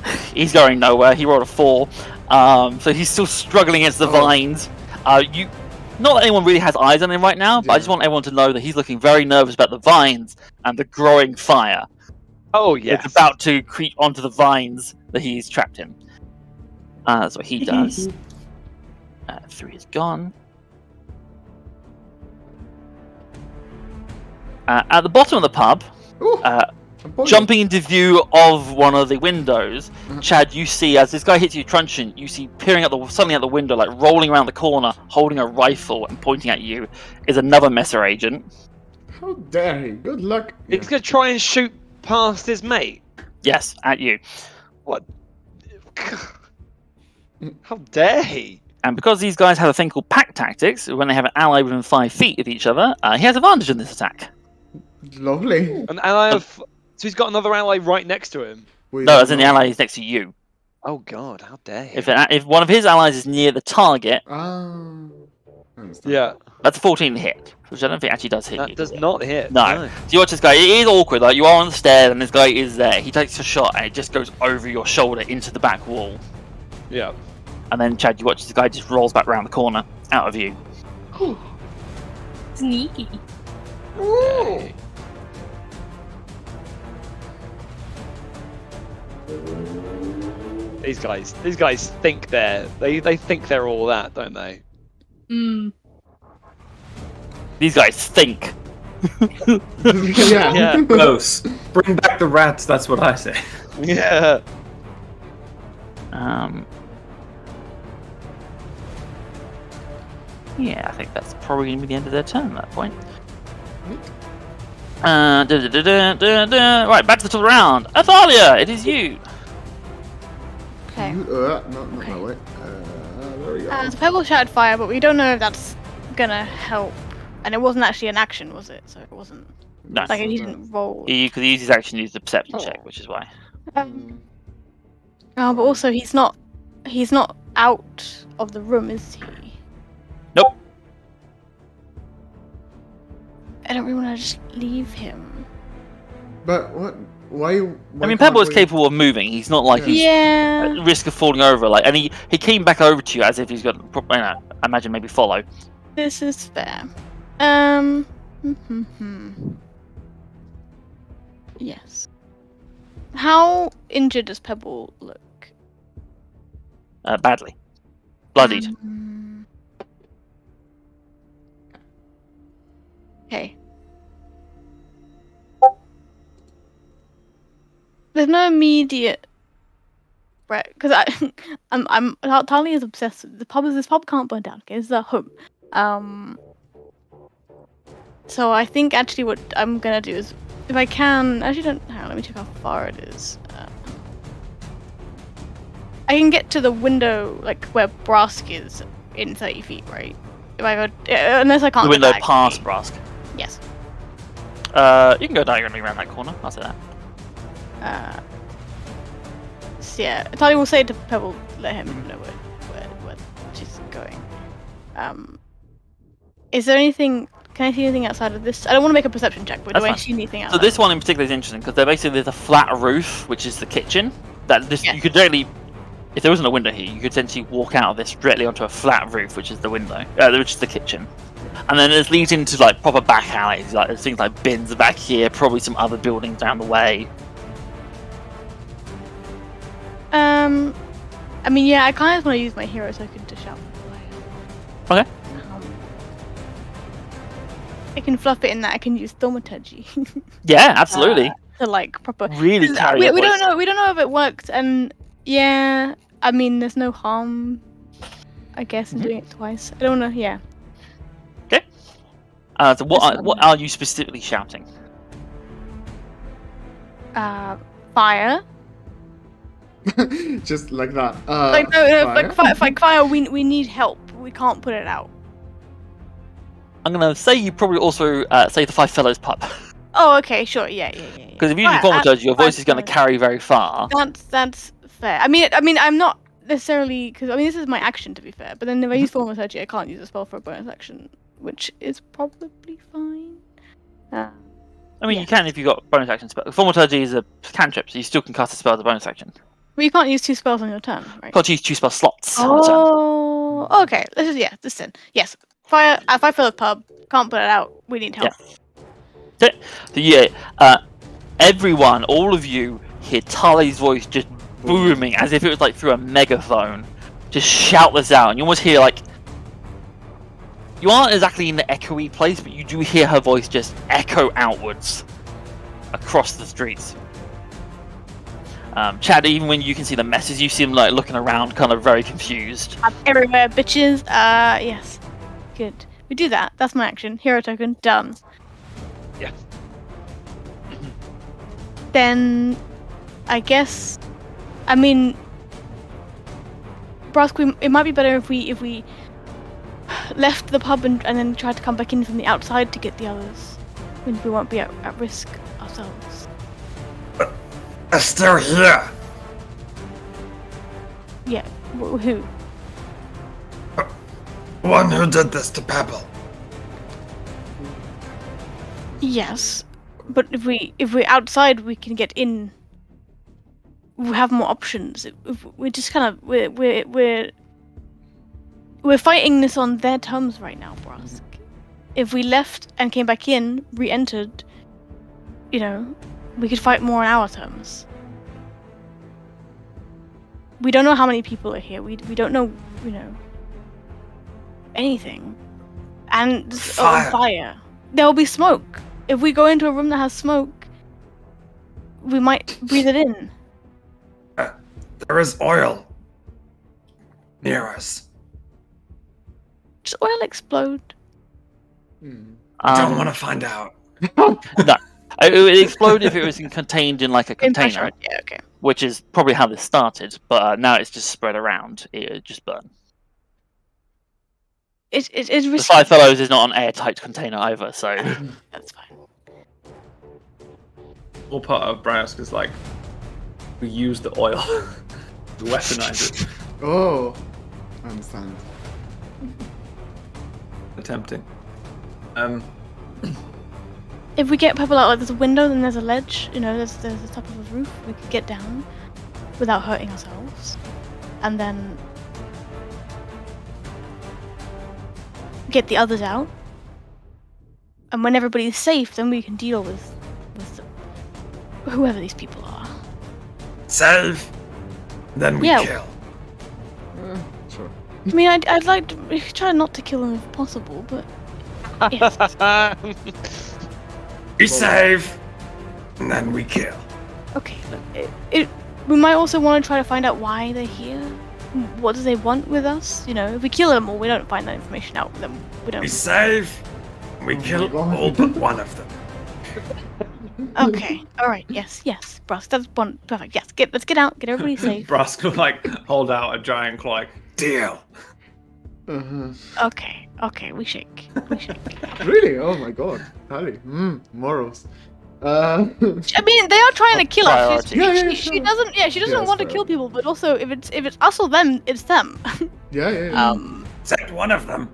He's going nowhere. He rolled a four, um, so he's still struggling against the Oh. vines. Uh, you, not that anyone really has eyes on him right now, but I just want everyone to know that he's looking very nervous about the vines and the growing fire. Oh yeah, It's about to creep onto the vines that he's trapped in. Uh, that's what he does. uh, three is gone. Uh, at the bottom of the pub, Ooh, uh, jumping into view of one of the windows, Mhm. Chad, you see as this guy hits you truncheon, you see peering out the suddenly out the window, like rolling around the corner, holding a rifle and pointing at you, is another Messer agent. How dare he? Good luck. He's gonna try and shoot past his mate. Yes, at you. What? How dare he? And because these guys have a thing called pack tactics, when they have an ally within five feet of each other, uh, he has advantage in this attack. Lovely. An ally of. So he's got another ally right next to him. We No, don't as in the ally is next to you. Oh god, how dare he? If an, if one of his allies is near the target, Ah. Yeah, that's a 14 hit, which I don't think actually does hit you. that does not hit. No. So you watch this guy. It is awkward. Like you are on the stairs, and this guy is there. He takes a shot, and it just goes over your shoulder into the back wall. Yeah. And then Chad, you watch this guy just rolls back around the corner, out of view. Sneaky. Hey. These guys, these guys think they're they they think they're all that, don't they? Mm. These guys think. yeah. Yeah. Close. Bring back the rats. That's what I say. Yeah. Um. Yeah, I think that's probably going to be the end of their turn at that point. Uh, da, da, da, da, da, da. Right, back to the top of the round. Athalia, it is you. Okay. You- uh, no, not Okay. that way. Uh, there we go. Uh, so Pebble shouted fire, but we don't know if that's gonna help. And it wasn't actually an action, was it? So it wasn't No. like he didn't roll. He could use his action to use the perception Oh. check, which is why. Um, oh, but also he's not. He's not out of the room, is he? Nope. I don't really want to just leave him. But what? Why? why I mean, can't Pebble is we- capable of moving. He's not like Yeah. he's Yeah. at risk of falling over. Like, and he, he came back over to you as if he's got, pro- you know, I imagine maybe follow. This is fair. Um. hmm. yes. How injured does Pebble look? Uh, badly, bloodied. Um, Okay. There's no immediate threat because I, I'm, I'm. Tali is obsessed. with- The pub is this pub can't burn down. Okay, this is a home. Um. So I think actually what I'm gonna do is, if I can, actually don't. Hang on, let me check how far it is. Uh, I can get to the window, like where Brask is, in 30 feet, right? If I go, uh, unless I can't. the window past Brask. Yes. Uh, you can go diagonally around that corner. I'll say that. Uh, so yeah, Tali will say to Pebble, let him know where, where, where she's going. Um, is there anything? Can I see anything outside of this? I don't want to make a perception check, but That's do I see anything So this one in particular is interesting because they're basically there's a flat roof, which is the kitchen. That this Yeah. you could directly, if there wasn't a window here, you could essentially walk out of this directly onto a flat roof, which is the window, uh, which is the kitchen. And then it leads into like proper back alleys, like there's things like bins back here, probably some other buildings down the way. Um, I mean, yeah, I kind of want to use my hero token to shout. Okay. Um, I can fluff it in that I can use thaumaturgy Yeah, absolutely. Uh, to like proper. really carry we, we don't know. We don't know if it worked, and yeah, I mean, there's no harm, I guess, in Mhm. doing it twice. I don't know. Yeah. Uh, so what are, what are you specifically shouting? Uh, fire. Just like that. Uh, like no, no, fire? like fire. Like fire. We we need help. We can't put it out. I'm gonna say you probably also uh, say the Five Fellows pub Oh, okay, sure. Yeah, yeah, yeah. yeah. because if you use Fire, your judge, your voice is gonna carry very far. That's that's fair. I mean, I mean, I'm not necessarily because I mean this is my action to be fair. But then if I use thaumaturgy, I can't use a spell for a bonus action, which is probably fine. Uh, I mean, Yeah. you can if you've got bonus action spell. Thaumaturgy is a cantrip, so you still can cast a spell as a bonus action. well, you can't use two spells on your turn, right? Can't use two spell slots. on. Oh, okay. This is yeah. This then yes. Fire. If I fill a pub, can't put it out. We need help. So yeah, uh, everyone, all of you, hear Tali's voice just booming as if it was like through a megaphone. Just shout this out, and you almost hear like you aren't exactly in the echoey place, but you do hear her voice just echo outwards across the streets. Um, Chad, even when you can see the messers, you see him like looking around, kind of very confused. I'm everywhere, bitches. Uh, yes. Good. We do that. That's my action. Hero token done. Yeah. Then, I guess. I mean, Brask, we, it might be better if we if we left the pub and, and then tried to come back in from the outside to get the others. When we won't be at, at risk ourselves. They're still here. Yeah. wh- who? One who did this to Pebble. Yes, but if we if we're outside, we can get in. We have more options. If We're just kind of we're we're we're we're fighting this on their terms right now, Brask. If we left and came back in, re-entered, you know, we could fight more on our terms. We don't know how many people are here. We we don't know, you know, anything. And s- oh, Fire. fire. There will be smoke. If we go into a room that has smoke, we might breathe it in. Uh, there is oil near us. Does oil explode? Hmm. I don't Um, want to find out. no, it would explode if it was in- contained in like a container, pressure. Yeah. Okay. which is probably how this started. But uh, now it's just spread around. It would just burn. It, it, it's The risky. Five Fellows is not an airtight container either, so That's fine. All part of Brask is like we use the oil to weaponize it. Oh, I understand. Attempting. Um, If we get people out, like there's a window, then there's a ledge. You know, there's there's the top of a roof. We could get down without hurting ourselves, and then get the others out. And when everybody's safe, then we can deal with with whoever these people are. Save. Then we Yeah. kill. Sure. I mean, I'd, I'd like to try not to kill them if possible, but yes. We save. And then we kill. Okay, look, it, it, we might also want to try to find out why they're here. What do they want with us? You know, if we kill them or we don't find that information out, then we don't. We save. and We Oh kill God. all but one of them. Okay, all right, yes, yes, Brass, that's one perfect. Yes, get let's get out, get everybody safe. Brask will like hold out a giant claw, like Deal. Uh-huh. Okay, okay, we shake, we shake. Really? Oh my god. Tali. Mm, morals. Uh, I mean, they are trying to kill us. She's- Priority. Yeah, yeah, she, she doesn't. Yeah, she doesn't Yes, want to kill people, but also if it's if it's us or them, it's them. yeah, yeah, yeah. um, Save one of them.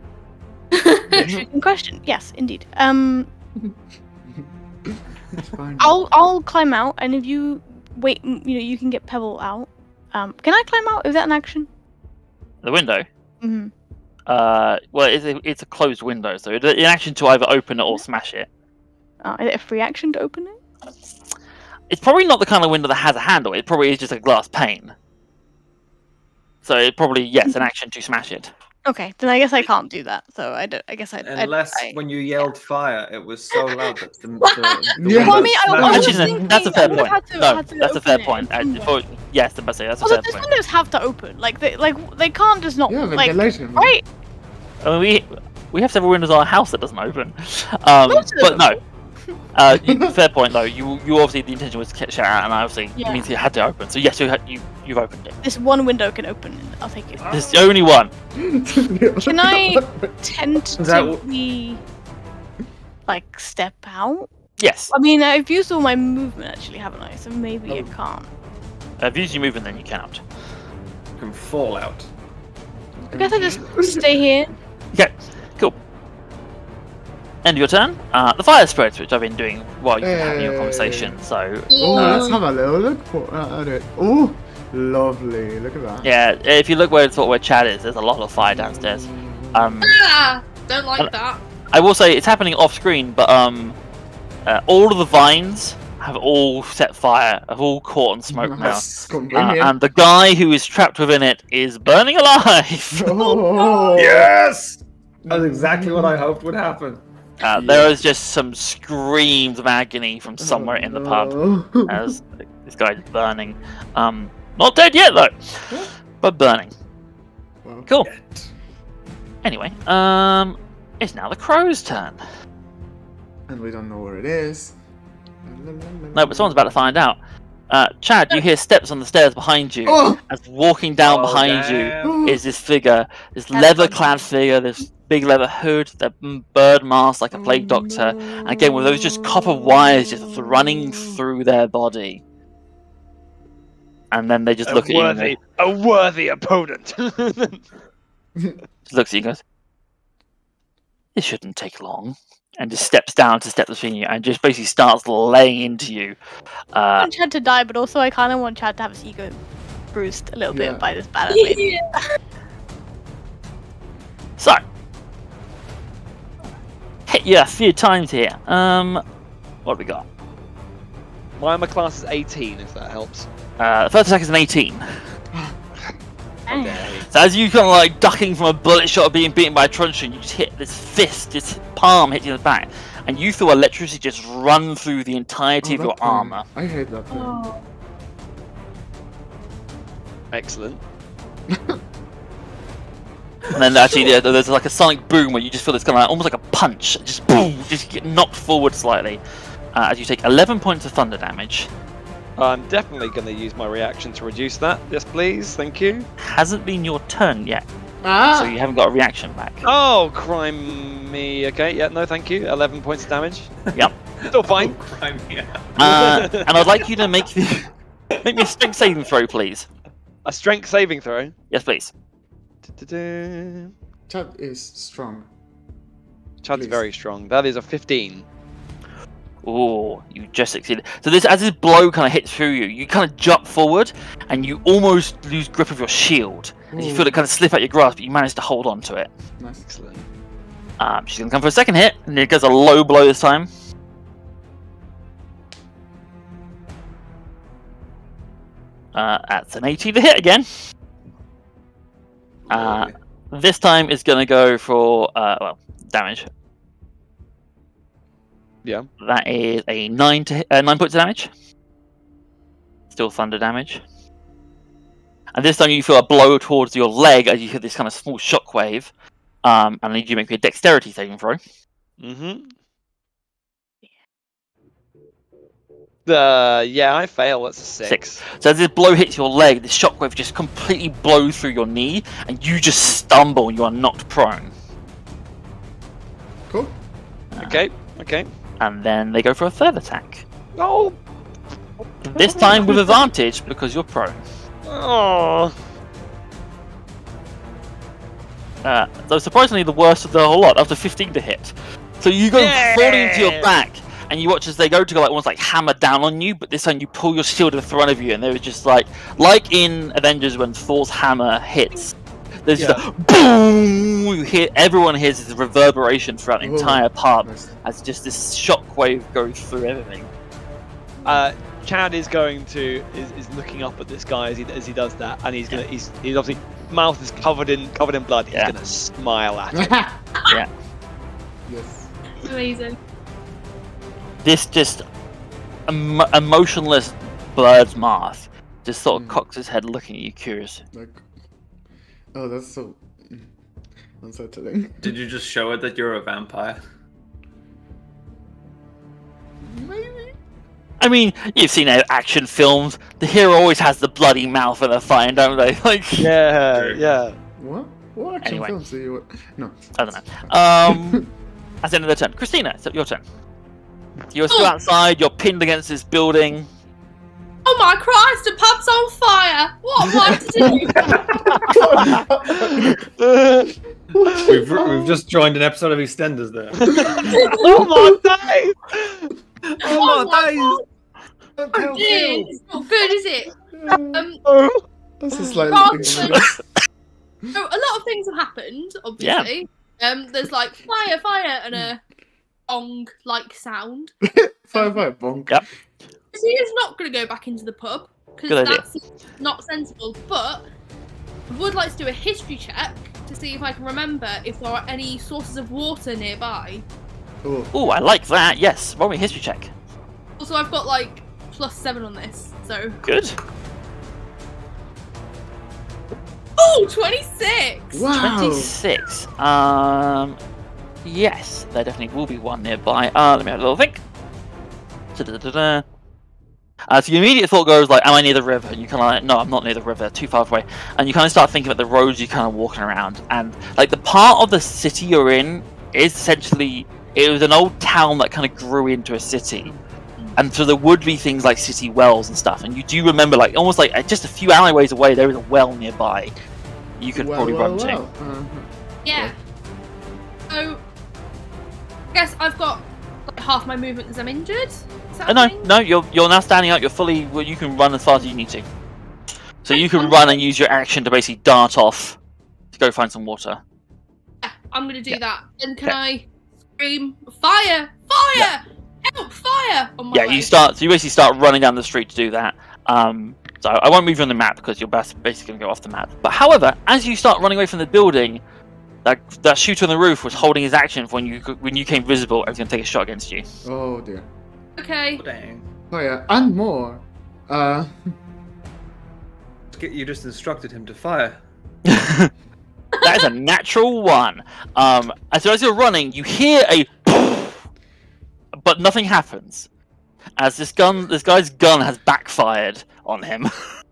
in question. Yes, indeed. Um, it's fine. I'll I'll climb out, and if you wait, you know, you can get Pebble out. Um, can I climb out? Is that an action? The window. Mm-hmm. Uh, well, it's a, it's a closed window, so it's an action to either open it or smash it. Uh, is it a free action to open it? It's probably not the kind of window that has a handle. It probably is just a glass pane. So it probably yes, an action to smash it. Okay, then I guess I can't do that. So I don't. I guess I. I- unless I, when you yelled fire, it was so loud that the, the, the Yeah. window Well, I mean, I- I was Actually, thinking that's a fair point. to- no, that's a fair it point. In some for- yes, the best. That's a Also, fair these point. windows have to open. Like they like they can't just not yeah, like ventilation. right. I mean, we we have several windows in our house that doesn't open. Um, but no. Uh, fair point though. You you obviously the intention was to get shout out, and I obviously Yeah. it means it had to open. So yes, you had, you you've opened it. This one window can open. and I'll take it. There's the only one. Can I tentatively like step out? Yes. I mean, I've used all my movement actually, haven't I? So maybe I Oh. can't. Uh, if you use your movement, then you cannot. You can fall out. I guess I just stay here. Okay, cool. End of your turn. Uh, the fire spreads, which I've been doing while you've been having your conversation. So Oh, Uh, let's have a little look for, uh, at it. Oh, lovely. Look at that. yeah, if you look where sort of where Chad is, there's a lot of fire downstairs. Um, Ah, don't like that. I will say it's happening off screen, but um, uh, all of the vines have all set fire, have all caught on smoke now. Uh, and the guy who is trapped within it is burning alive. oh, Yes. That's exactly what I hoped would happen. Uh, there is just some screams of agony from somewhere in the pub pub. as this guy is burning. Um, not dead yet though, but burning. Well, Cool. Anyway, um, it's now the crow's turn. and we don't know where it is. No, but someone's about to find out. Uh, Chad, you hear steps on the stairs behind you. Oh! As walking down Oh, behind you is this figure, this leather-clad figure, this big leather hood, the bird mask like a plague Oh, doctor, and again with those just copper wires just running through their body. And then they just A look at you. and worthy, a worthy opponent. just looks at you and goes, "This shouldn't take long." And just steps down to step between you, and just basically starts laying into you. I Uh, want Chad to die, but also I kind of want Chad to have his ego bruised a little Yeah. bit by this badass lady. Yeah. So, hit you a few times here. Um, what have we got? My armor class is 18, if that helps. Uh, the first attack is an 18. Okay. So as you kind of like ducking from a bullet shot or being beaten by a truncheon, you just hit this fist, this palm hits you in the back, and you feel electricity just run through the entirety Oh, of your that armor. I hate that thing. Oh. Excellent. And then actually there, there's like a sonic boom where you just feel this kind of like, almost like a punch, just boom, just get knocked forward slightly. Uh, as you take 11 points of thunder damage. I'm definitely going to use my reaction to reduce that. Yes, please. Thank you. Hasn't been your turn yet, Ah! so you haven't got a reaction back. Oh, crime me. Okay, yeah, no, thank you. 11 points of damage. Yep. Still fine. Crime, yeah. Uh, and I'd like you to make the, make me a strength saving throw, please. A strength saving throw. Yes, please. Chad is strong. Chad's Please. very strong. That is a 15. Oh, you just succeeded. So this, as this blow kind of hits through you, you kind of jump forward, and you almost lose grip of your shield. And you feel it kind of slip out your grasp, but you manage to hold on to it. Nice. Excellent. Um, she's gonna come for a second hit, and it goes a low blow this time. Uh, that's an 18 to hit again. Uh, this time it's gonna go for uh, well damage. Yeah. That is a nine to uh, nine points of damage. Still thunder damage. And this time you feel a blow towards your leg as you hit this kind of small shockwave. Um, and I need you to make me a dexterity saving throw. Mm-hmm. Uh, yeah, I fail. That's a six. Six. So as this blow hits your leg, this shockwave just completely blows through your knee, and you just stumble and you are knocked prone. Cool. Okay, okay. And then they go for a third attack. Oh, This time with advantage because you're prone. oh. Uh, so surprisingly, the worst of the whole lot, after 15 to hit. So you go falling into your back, and you watch as they go to go like almost like hammer down on you, but this time you pull your shield in front of you, and there was just like like in Avengers when Thor's hammer hits. There's just a boom. You hear everyone hears this reverberation throughout the entire pub Nice. as just this shockwave goes through everything. Uh, Chad is going to is, is looking up at this guy as he as he does that, and he's gonna he's he's obviously mouth is covered in covered in blood. He's Yeah. gonna smile at it. Yeah. Yes. Amazing. This just emo- emotionless bird's mouth just sort of Hmm. cocks his head, looking at you, curious. Like. Oh, that's so unsettling. Did you just show it that you're a vampire? Maybe. I mean, you've seen action films. The hero always has the bloody mouth in a fight, don't they? Like, Yeah, True. yeah. What? What action Anyway. films do you? No. I don't know. Um, that's the end of the turn. Christina, it's your turn. You're still Oh. outside. You're pinned against this building. Oh my Christ, the pub's on fire! What am I to do? We've, we've just joined an episode of EastEnders there. oh my days! oh my What God, dear, it's not good, is it? Um, This is like Rather looking than- so a lot of things have happened, obviously. Um, there's like fire, fire, and a gong-like sound. Fire, fire, bonk. Yep. So he is not going to go back into the pub because Good idea. that's not sensible. But I would like to do a history check to see if I can remember if there are any sources of water nearby. Oh, Oh, I like that. Yes, roll me a history check. Also, I've got like plus seven on this, so Good. oh, 26! wow. 26. Um, yes, there definitely will be one nearby. Uh, let me have a little think. Da-da-da-da. Uh, so your immediate thought goes like, "Am I near the river?" And you kind of like, "No, I'm not near the river. Too far away." And you kind of start thinking about the roads you're kind of walking around, and like the part of the city you're in is essentially it was an old town that kind of grew into a city. And so there would be things like city wells and stuff, and you do remember, like almost like uh, just a few alleyways away, there is a well nearby. You could well, probably well, run to. well. Uh-huh. Yeah. So, I guess I've got like half my movement because I'm injured. A no, no, you're you're now standing up. You're fully. Well, you can run as fast as you need to. So you can run and use your action to basically dart off to go find some water. Yeah, I'm gonna do Yeah. that. And can Yeah. I scream fire, fire, help, fire on my Yeah, way? you start. So you basically start running down the street to do that. Um, so I won't move you on the map because you're basically going to go off the map. But however, as you start running away from the building, that that shooter on the roof was holding his action for when you when you came visible. I was going to take a shot against you. Oh dear. Okay. Dang. yeah, and more. Uh, You just instructed him to fire. that is a natural one. Um, and so as you're running, you hear a, but nothing happens. As this gun, this guy's gun has backfired on him,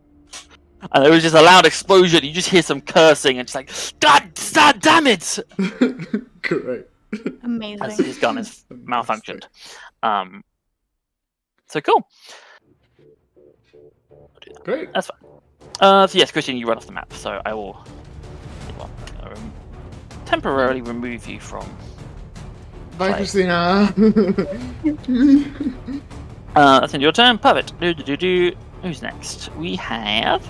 and there was just a loud explosion. You just hear some cursing and just like, God, God damn it! great. As Amazing. his gun is malfunctioned. Um, so cool. Great. That's fine. Uh, so yes, Christian, you run off the map. So I will well, um, temporarily remove you from Bye, Play. Christina. Uh, that's in your turn. Perfect. Do, do, do, do. Who's next? We have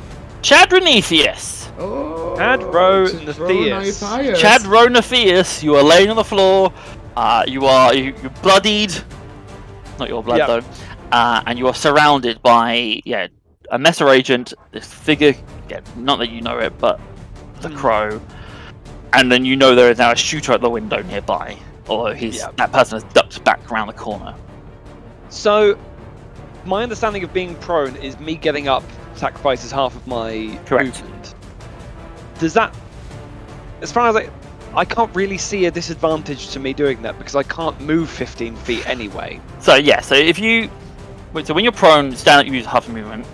Chad Renethius. oh, Chad Ronathius. Ronathius. Chad Ronethius, you are laying on the floor. Uh, you are you, you're bloodied. Not your blood Yeah. though. Uh, and you are surrounded by yeah a messer agent. This figure, yeah, not that you know it, but the Hmm. crow. And then you know there is now a shooter at the window nearby. Although he's Yeah. that person has ducked back around the corner. So, my understanding of being prone is me getting up sacrifices half of my Correct. movement. Does that, as far as I, I can't really see a disadvantage to me doing that because I can't move 15 feet anyway. So yeah, so if you, wait, so when you're prone, stand up, you use half movement.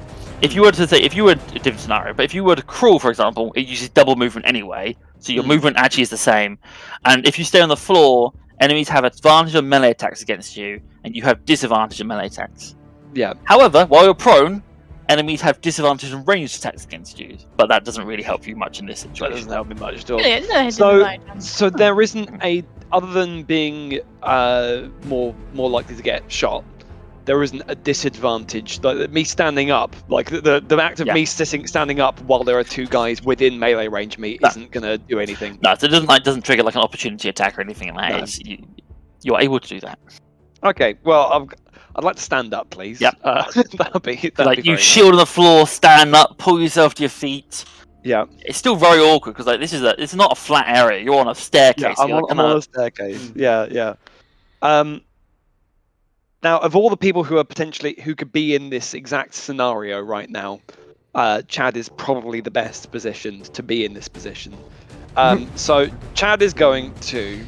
If you were to say, if you were a different scenario, but if you were to crawl, for example, it uses double movement anyway, so your Mm. movement actually is the same. And if you stay on the floor, enemies have advantage on melee attacks against you, and you have disadvantage on melee attacks. Yeah. However, while you're prone, enemies have disadvantage on ranged attacks against you, but that doesn't really help you much in this That situation. doesn't help me much at all. Yeah, it's a So- So there isn't a, other than being uh, more more likely to get shot, there isn't a disadvantage. Like me standing up, like the the, the act of Yeah. me sitting standing up while there are two guys within melee range of me No. isn't gonna do anything. No, so it doesn't like doesn't trigger like an opportunity attack or anything like that. No. You, you're able to do that. Okay, well, I've, I'd like to stand up, please. Yep. Uh, that'd be that'd like be you very shield on the floor, stand up, pull yourself to your feet. Yeah, It's still very awkward because like this is a it's not a flat area. You're on a staircase. yeah. I'm on, like, I'm on a staircase. Yeah, yeah. Um. Now, of all the people who are potentially who could be in this exact scenario right now, uh, Chad is probably the best positioned to be in this position. Um, so Chad is going to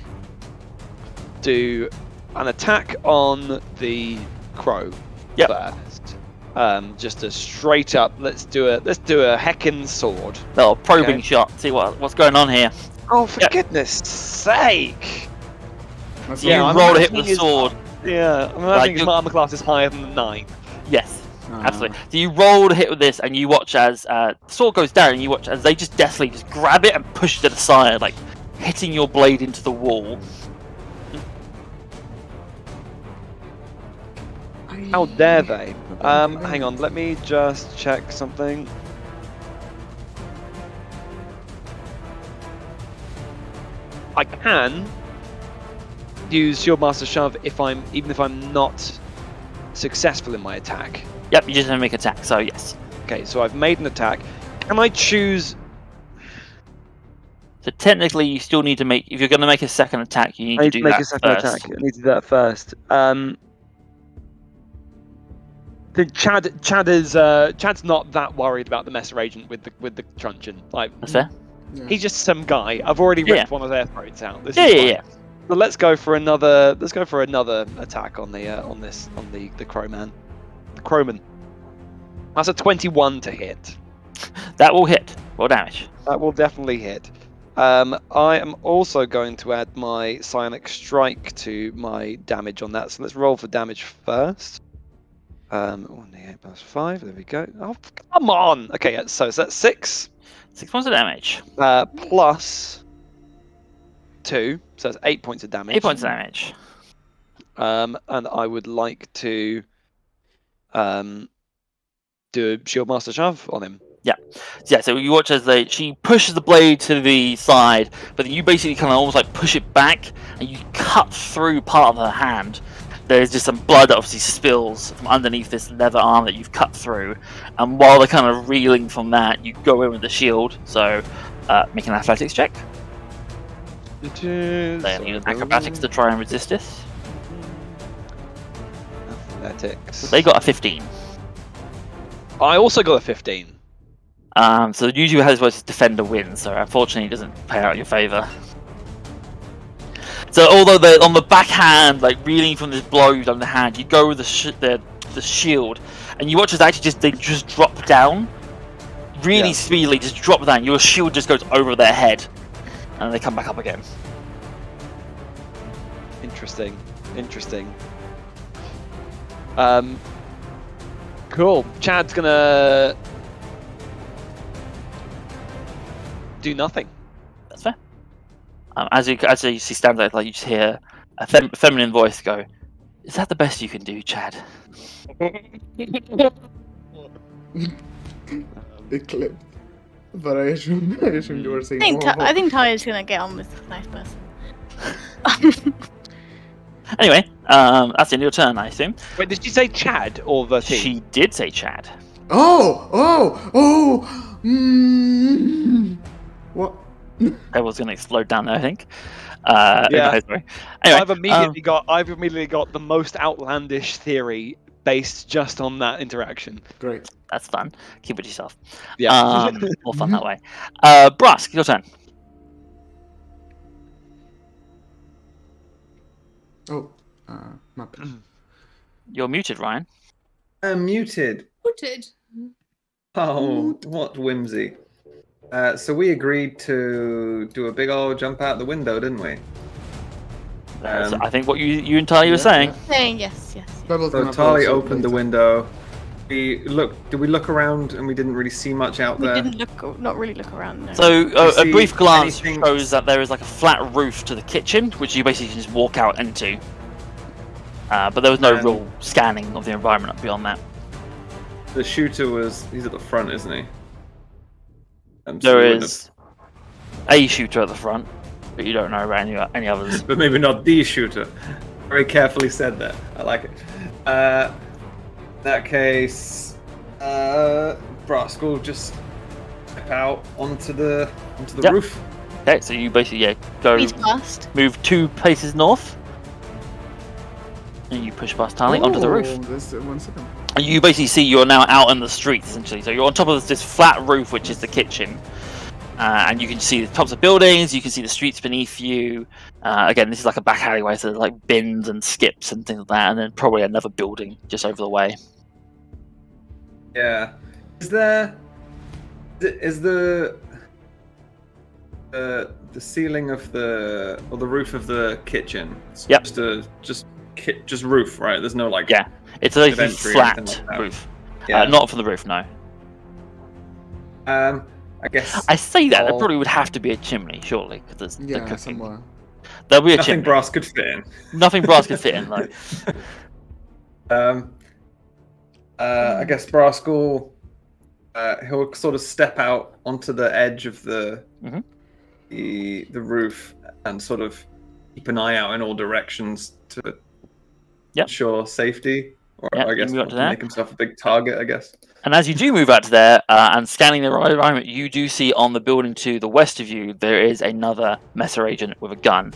do an attack on the crow Yep. first. Um, just a straight up. Let's do a let's do a heckin' sword. little probing Okay. shot. See what what's going on here. Oh, for Yep. goodness sake! That's So Yeah, you I'm roll to hit with imagining a sword. Yeah, I'm Like, imagining his you- armor class is higher than the nine. Yes, Ah. absolutely. So you roll to hit with this, and you watch as uh, sword goes down, and you watch as they just deftly just grab it and push it aside, like hitting your blade into the wall. How dare they? Um, hang on, let me just check something. I can use Shield Master Shove if I'm even if I'm not successful in my attack. Yep, you just have to make attack. So yes. Okay, so I've made an attack. Can I choose? So technically, you still need to make if you're going to make a second attack, you need I to do to make that a second first. attack. I need to do that first. Um, the Chad, Chad is uh, Chad's not that worried about the messer agent with the with the truncheon. Like That's fair. Yeah. he's just some guy. I've already Yeah. ripped one of their throats out. This Yeah, is yeah, yeah. So let's go for another. Let's go for another attack on the uh, on this on the the Crowman, the Crowman. That's a 21 to hit. That will hit. Roll damage. That will definitely hit. Um, I am also going to add my Psionic Strike to my damage on that. So let's roll for damage first. Um, 1d8 plus 5. There we go. Oh, come on! Okay, yeah, so is that 6 Six points of damage. uh, plus 2. So that's 8 points of damage. Eight points of damage. Um, and I would like to um, do a Shield Master Shove on him. Yeah, yeah. so you watch as they she pushes the blade to the side, but then you basically kind of almost like push it back, and you cut through part of her hand. There's just some blood that obviously spills from underneath this leather arm that you've cut through, and while they're kind of reeling from that, you go in with the shield. So, uh, make an athletics check. It is. They need acrobatics to try and resist this. Athletics. They got a 15. I also got a 15. Um, so usually how this works is defender wins, so unfortunately it doesn't pay out in your favour. So although they're on the backhand, like reeling from this blow on the hand, you go with the the, the shield, and you watch as actually just they just drop down, really Yeah. speedily, just drop down. Your shield just goes over their head, and they come back up again. Interesting. Interesting. Um. Cool. Chad's gonna do nothing. That's fair. Um, as you as you see stand out, like you just hear a fem- feminine voice go, "Is that the best you can do, Chad?" It clipped. But I assume, I assume you were saying. I think, oh, Ta-. I think Taya's gonna get on with this nice person. Anyway, um, that's the end of your turn, I assume. Wait, did you say Chad or the team? She did say Chad. Oh! Oh! Oh! Mm. What? That was going to explode down there, I think. Uh, Yeah. no. Anyway, I've um, immediately got I've immediately got the most outlandish theory based just on that interaction. Great. that's fun. Keep it to yourself. Yeah. Um, more fun that way. Uh, Brusk, your turn. Oh. Uh, my bad. You're muted, Ryan. I'm muted. Rooted. Oh, what whimsy. Uh, so we agreed to do a big old jump out the window, didn't we? That's, Um, I think what you you and Tali were yeah, saying. Saying yes, yes. So gonna Tali opened the window. We look. Did we look around and we didn't really see much out We there? didn't look, not really look around. No. So uh, a brief glance anything- shows that there is like a flat roof to the kitchen, which you basically can just walk out into. Uh, but there was no And- real scanning of the environment beyond that. The shooter was. He's at the front, isn't he? Um, so There we wouldn't is a shooter at the front, but you don't know about any any others. but maybe not the shooter. Very carefully said that. I like it. Uh, in that case, uh, Brask will just step out onto the onto the Yep. roof. Okay, so you basically yeah go Breeze move two places north, and you push past Tali onto the roof. This, uh, one second. You basically see you're now out in the street essentially. So you're on top of this flat roof, which is the kitchen, uh, and you can see the tops of buildings. You can see the streets beneath you. Uh, again, this is like a back alleyway, so there's like bins and skips and things like that, and then probably another building just over the way. Yeah. Is there? Is the the the ceiling of the or the roof of the kitchen? Yep. Just a just just roof, right? There's no like. Yeah, It's a flat like roof, Yeah. uh, not for the roof. No, Um. I guess I say that there Oh. probably would have to be a chimney, surely, because there's Yeah, somewhere. There'll be a nothing chimney. brass could fit in. Nothing brass could fit in though. Um. Uh, I guess Brask will uh, he'll sort of step out onto the edge of the Mhm. the the roof and sort of keep an eye out in all directions to Yep. ensure safety. Or Yep, I guess move up not to to there. make himself a big target. I guess. And as you do move out to there uh, and scanning the environment, you do see on the building to the west of you there is another Messer agent with a gun,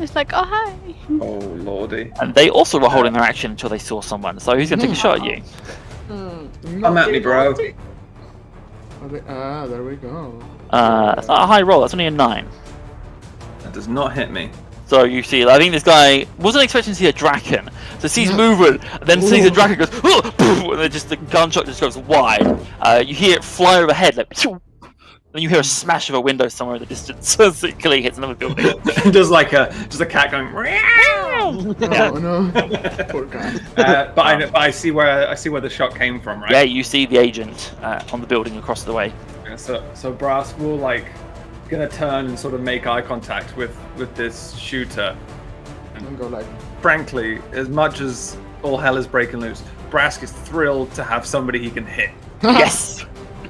It's like, oh hi. Oh lordy! and they also were holding their action until they saw someone. So who's gonna take a shot at you? Come at me, bro. Are they- ah, there we go. Uh, it's not a high roll. That's only a nine. That does not hit me. So you see, I think this guy wasn't expecting to see a dragon. So sees movement, and then sees a Ooh. dragon, goes, "Oh!" and then just the gunshot just goes wide. Uh, you hear it fly overhead, like, "Phew!" then you hear a smash of a window somewhere in the distance as it clearly hits another building. just like a just a cat going. Oh no. Poor guy. uh, but, I, but I see where I see where the shot came from, right? Yeah, you see the agent uh, on the building across the way. Yeah, So so Brass will like gonna turn and sort of make eye contact with with this shooter. And go like, Frankly, as much as all hell is breaking loose, Brask is thrilled to have somebody he can hit. Yes,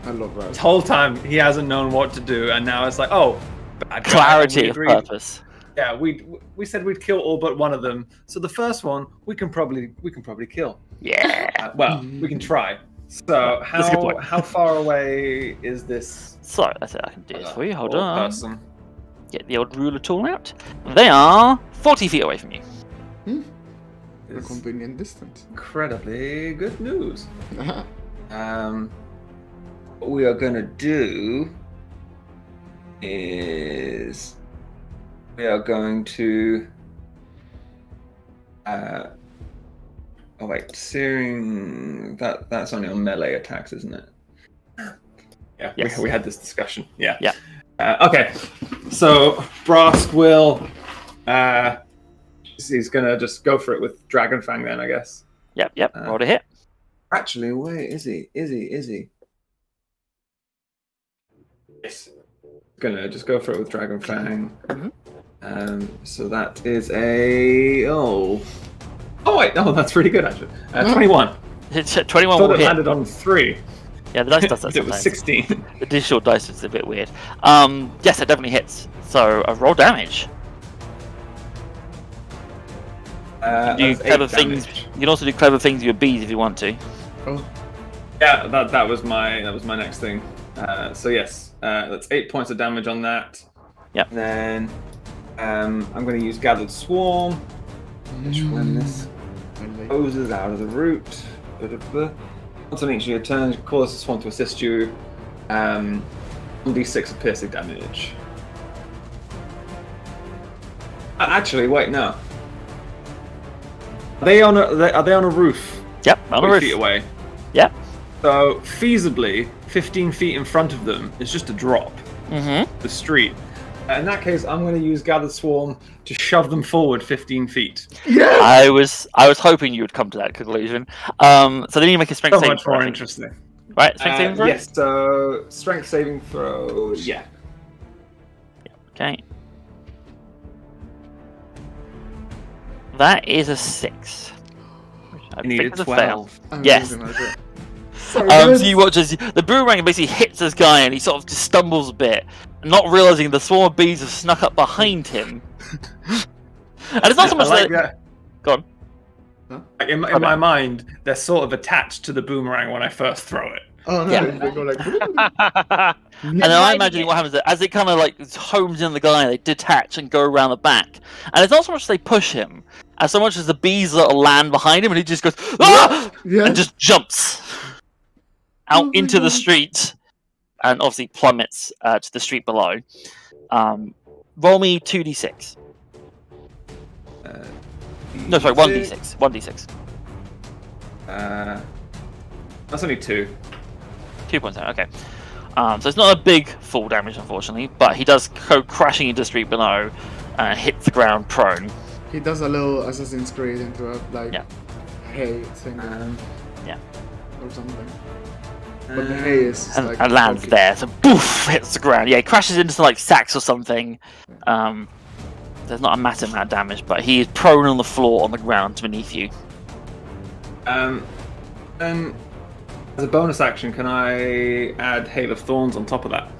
I love that. This whole time he hasn't known what to do, and now it's like, oh, bad clarity of purpose. Yeah, we we said we'd kill all but one of them. So the first one we can probably we can probably kill. Yeah. Uh, well, we can try. So That's a good how how far away is this So that's it. I can do this for you. Hold on. person? Get the old ruler tool out. They are 40 feet away from you. A convenient distance. incredibly good news. Um, what we are gonna do is we are going to. Uh, oh wait, searing that that's only on melee attacks, isn't it? Yeah, Yes. we, we had this discussion. Yeah. Yeah. Uh, okay, so Brask will. Uh, he's gonna just go for it with Dragon Fang then, I guess. Yep, yep. Uh, Roll to hit. Actually, where is he? Is he? Is he? Yes. Gonna just go for it with Dragon Fang. Mhm. Um, so that is a oh. Oh wait, no, that's pretty good actually. Uh, Twenty-one. It's uh, 21 Thought will it hit. landed on three. Yeah, the dice does that it was sixteen. The digital dice is a bit weird. Um, yes, it definitely hits. So uh, roll damage. Uh, Do clever eight things. damage. You can also do clever things with your bees if you want to. Oh, Yeah, that that was my that was my next thing. Uh, so yes, uh, that's eight points of damage on that. Yep. Then um, I'm going to use Gathered Swarm. Which when this I like oozes out of the root. Once on each of your turns, cause the swarm to assist you. Um, 1d6 of piercing damage. Uh, Actually, wait, no. Are they on a, are they, are they on a roof? Yep, on 40 roof. feet away. Yep. So feasibly, 15 feet in front of them is just a drop. Mm-hmm. The street. Uh, in that case, I'm going to use Gathered Swarm to shove them forward 15 feet. Yes! I was I was hoping you would come to that conclusion. Um, so then you make a strength So saving much throw, more interesting. right? Strength Uh, saving throw. yes, so strength saving throw. Yeah. Okay. That is a six. I I needed think is a fail. 12. Yes. losing my shit. Sorry, Um, so you watch as the boomerang basically hits this guy and he sort of just stumbles a bit, not realizing the swarm of bees have snuck up behind him. and it's not so much like that. that. Go on. Like, in, in my mind, they're sort of attached to the boomerang when I first throw it. Oh no, Yeah. they go like. And then I'm imagining what happens is, as it kind of like homes in the guy, they detach and go around the back. And it's not so much they push him, as so much as the bees that land behind him, and he just goes ah! yeah. and just jumps Oh out my into the street, and obviously plummets uh, to the street below. Um, roll me two d six. Uh, No, sorry, one d six. One d six. Uh, that's only two. Two points out. Okay. Um, so it's not a big full damage, unfortunately, but he does go crashing into the street below and hits the ground prone. He does a little Assassin's Creed into a like Yeah. hay thing Um, or something. But the hay is and, like and lands poking. there. So boof, hits the ground. Yeah, he crashes into some, like sacks or something. Um, there's not a massive amount of damage, but he is prone on the floor on the ground beneath you. Um, then, as a bonus action, can I add Hail of Thorns on top of that?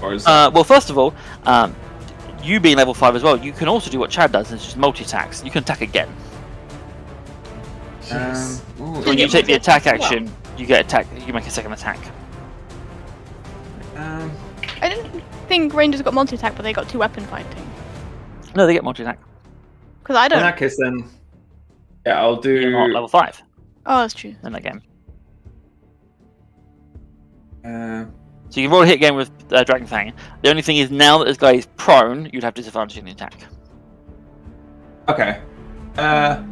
Or is Uh, well, first of all, um, you being level five as well, you can also do what Chad does, and it's just multi attacks. You can attack again. Um, ooh, So when you take the attack action, you get attack. You make a second attack. um, I didn't think Rangers got multi attack, but they got two weapon fighting. No, they get multi attack. Because I don't. In that case, then, yeah, I'll do. You're not level five Oh, that's true. in that game. Uh, So you can roll a hit again with uh, Dragon Fang. The only thing is now that this guy is prone, you'd have disadvantage in the attack. Okay. Uh,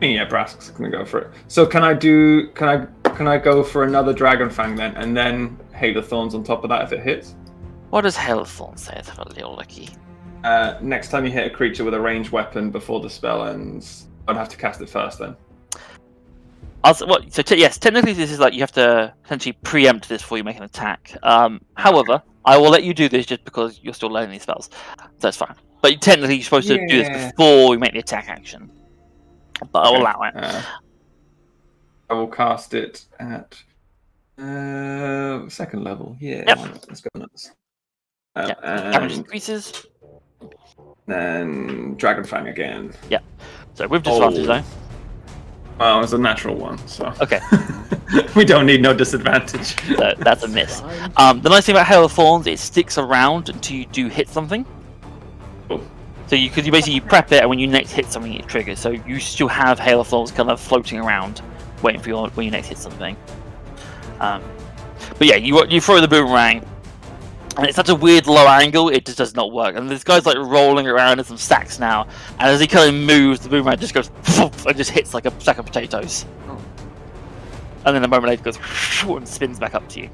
yeah, Brask's gonna go for it. So can I do? Can I? Can I go for another Dragon Fang then, and then Hail of Thorns on top of that if it hits? What does Hailthorn say? Let's have a little looky. Uh, next time you hit a creature with a ranged weapon before the spell ends, I'd have to cast it first then. Also, what, so te- yes, technically this is like you have to essentially preempt this before you make an attack. Um, however, I will let you do this just because you're still learning these spells, so that's fine. But technically, you're supposed to do this before we make the attack action. But I'll Okay. allow it. Uh, I will cast it at uh, second level. Yeah, Yep. let's go nuts. Uh, Yep. Damage and increases. then Dragon Fang again. So with disadvantage Oh. though. Well, it's a natural one, so Okay, we don't need no disadvantage. so that's a miss. Um, the nice thing about Hail of Thorns, it sticks around until you do hit something. Cool. So you could you basically prep it, and when you next hit something, it triggers. So you still have Hail of Thorns kind of floating around, waiting for your when you next hit something. Um, but yeah, you you throw the boomerang, and it's such a weird low angle, it just does not work. And this guy's like rolling around in some sacks now, and as he kind of moves, the boomerang just goes and just hits like a sack of potatoes. Oh. And then a moment later goes and spins back up to you.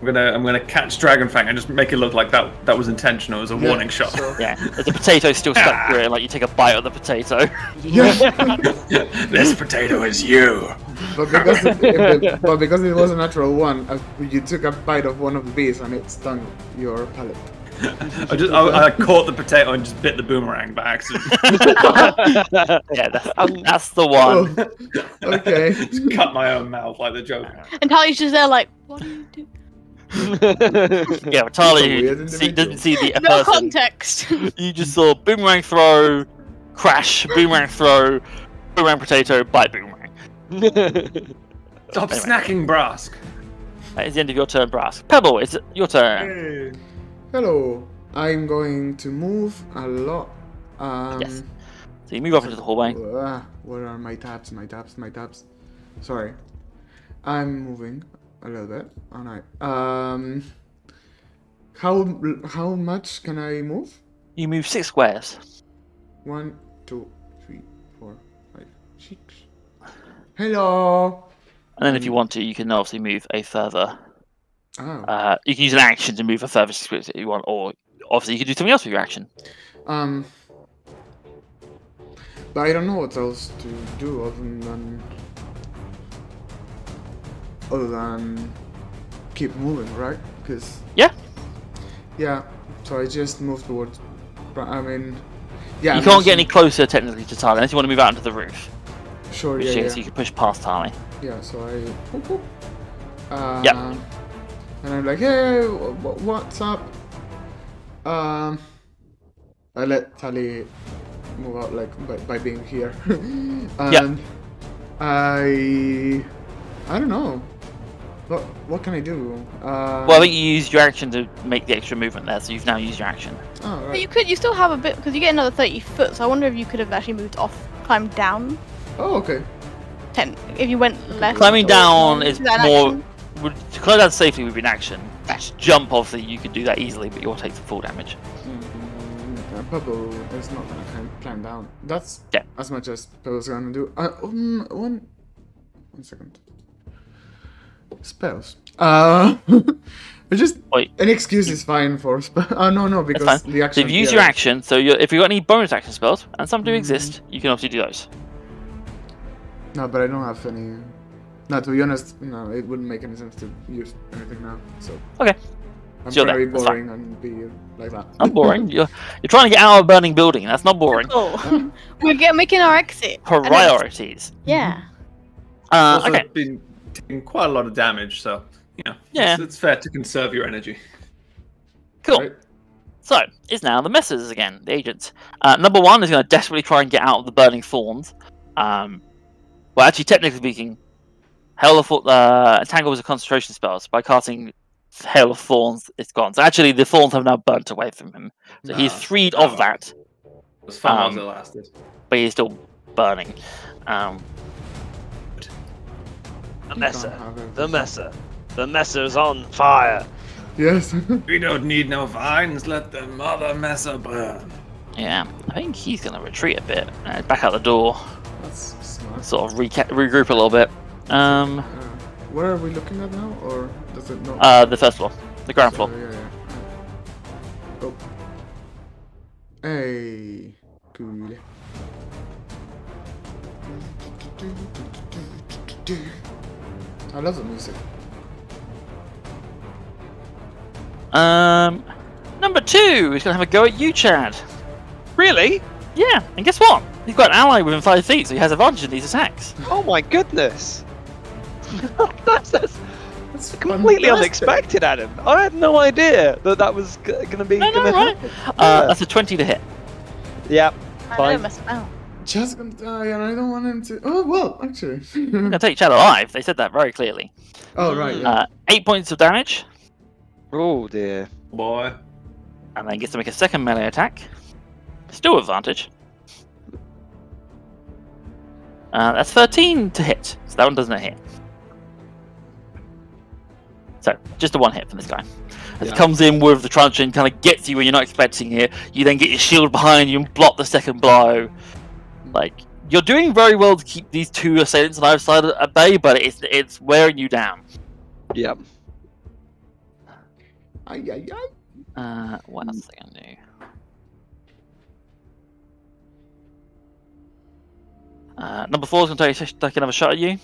I'm gonna I'm gonna catch Dragon Fang and just make it look like that that was intentional as a Yeah, warning shot. so- Yeah, there's a potato still stuck ah. through it, like you take a bite of the potato. Yeah. this potato is you. but because it, it- but because it was a natural one, uh, you took a bite of one of the bees and it stung your palate. I just I, I caught the potato and just bit the boomerang by accident. yeah, that's, um, that's the one. Oh, okay. just cut my own mouth like the joke. Uh-huh. And Tali's just there, like, what do you do? Yeah, but He's a Charlie weird see, individual. doesn't see the No person. context. You just saw boomerang throw, crash, boomerang throw, boomerang potato, bite boomerang. Stop Anyway. snacking, Brask. That is the end of your turn, Brask. Pebble, it's your turn. Hello. I'm going to move a lot. Um, Yes. So you move off into the hallway. Uh, what are my tabs? My tabs? My tabs? Sorry. I'm moving a little bit. Alright. Um. How how much can I move? You move six squares. One, two, three, four, five, six. Hello. And then if you want to, you can obviously move a further. Oh. Uh, you can use an action to move a further six squares if you want, or obviously you can do something else with your action. Um. But I don't know what else to do other than other than keep moving, right? Because Yeah. yeah. So I just moved towards. But I mean, yeah. you I'm can't get any closer technically to Tali unless you want to move out onto the roof. Sure. Which Yeah. yeah, Yeah. so you can push past Tali. Yeah. So I. whoop, whoop. Uh, Yep. And I'm like, hey, wh- wh- what's up? Um. I let Tali move out like by, by being here. and I I don't know. What what can I do? Uh, Well, I think you used your action to make the extra movement there, so you've now used your action. oh, But right. you could, you still have a bit because you get another thirty foot. So I wonder if you could have actually moved off, climbed down oh okay. ten. If you went left. Climbing or- down is is more. Would, to climb down safely would be an action. Dash jump, obviously, you could do that easily, but you'll take the full damage. Mm, uh, Pebble is not gonna climb, climb down. That's Yeah. as much as Pebble's gonna do. Uh, um, one one second. Spells. Uh, it's just Wait. an excuse is fine for spell. Oh no no because the action. if you use yeah. your action, so you're, if you've got any bonus action spells, and some do Mm. exist, you can obviously do those. No, but I don't have any. No, to be honest, no, it wouldn't make any sense to use anything now. So. Okay. I'm So you're very there, boring and be like that. Not boring. you're, you're trying to get out of a burning building. That's not boring. Oh, we're get, making our exit. Priorities. Yeah. Uh, also okay. been taking quite a lot of damage, so you know, Yeah. it's, it's fair to conserve your energy. Cool. Right. So it's now the messers again, the agents. Uh, number one is going to desperately try and get out of the burning thorns. Um, well, actually, technically speaking, Hail of uh, Entangle was a concentration spell. So by casting Hail of Thorns, it's gone. So actually, the thorns have now burnt away from him. So he's Ah, freed of that, As far as Um, it lasted. but he's still burning. Um, The You messer. can't The everything. messer. The messer's on fire. Yes. We don't need no vines. Let the mother messer burn. Yeah, I think he's gonna retreat a bit. Uh, back out the door, That's smart. sort of reca- regroup a little bit. Um, Uh, where are we looking at now, or does it not? uh, the first floor, the ground floor. Oh, yeah, yeah. Oh. Hey, cool. I love the music. Um, number two is gonna have a go at you, Chad. Really? Yeah, and guess what? He's got an ally within five feet, so he has advantage in these attacks. Oh my goodness! that's, that's That's completely fantastic. unexpected, Adam. I had no idea that that was g- going to be. No, no, gonna right. happen. Uh, that's a twenty to hit. Yeah. I Fine. don't mess about. Just gonna die, and I don't want him to. Oh well, actually. I'm gonna take Chad alive. They said that very clearly. oh right, yeah. Uh, eight points of damage, Oh dear. Boy. and then gets to make a second melee attack. Still advantage. Uh, that's 13 to hit, so that one doesn't hit. So, just a one hit from this guy. As Yeah. he comes in with the truncheon, kind of gets you when you're not expecting it. You then get your shield behind you and block the second blow. Like, you're doing very well to keep these two assailants on either side at bay, but it's it's wearing you down. Yeah. Ay, ay, ay. Uh, what else are they gonna do? Uh, number four is gonna take, take another shot at you.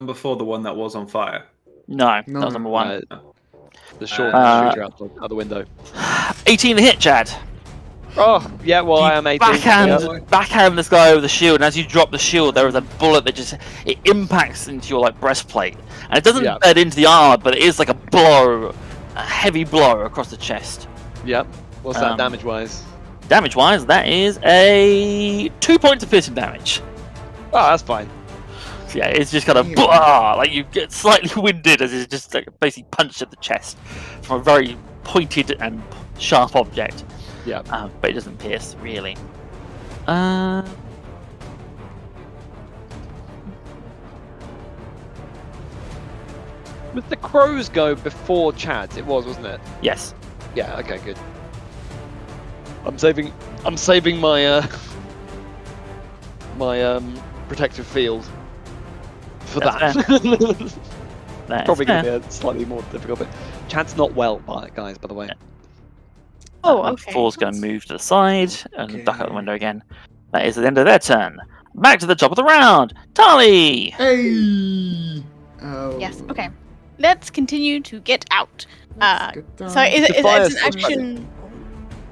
Number four, the one that was on fire. No, No, that was number one. Uh, the short Uh, shooter out, the, out the window. 18 to hit, Chad. Oh, yeah, well, I am 18. Backhand, Yeah. backhand this guy over the shield, and as you drop the shield, there is a bullet that just it impacts into your like breastplate, and it doesn't Yeah. bed into the armor, but it is like a blow, a heavy blow across the chest. Yep. What's that Um, damage wise? Damage wise, that is a two points of piercing damage. Oh, that's fine. Yeah, it's just kind of blah, like you get slightly winded as it's just like, basically punched at the chest from a very pointed and sharp object. Yeah. Um, but it doesn't pierce really. Uh, With the crows go before Chad's, it was, wasn't it? yes. Yeah. Okay. Good. I'm saving. I'm saving my uh my um protective field for That's that. That's Probably going to be a slightly more difficult bit. Chad's not well, guys. By the way. Oh, Uh, okay. Four's going to move to the side and duck out the window again. That is the end of their turn. Back to the top of the round. Tali. Hey. Oh. Yes. Okay. Let's continue to get out. Uh, Let's get so down. is it, is it it's an action?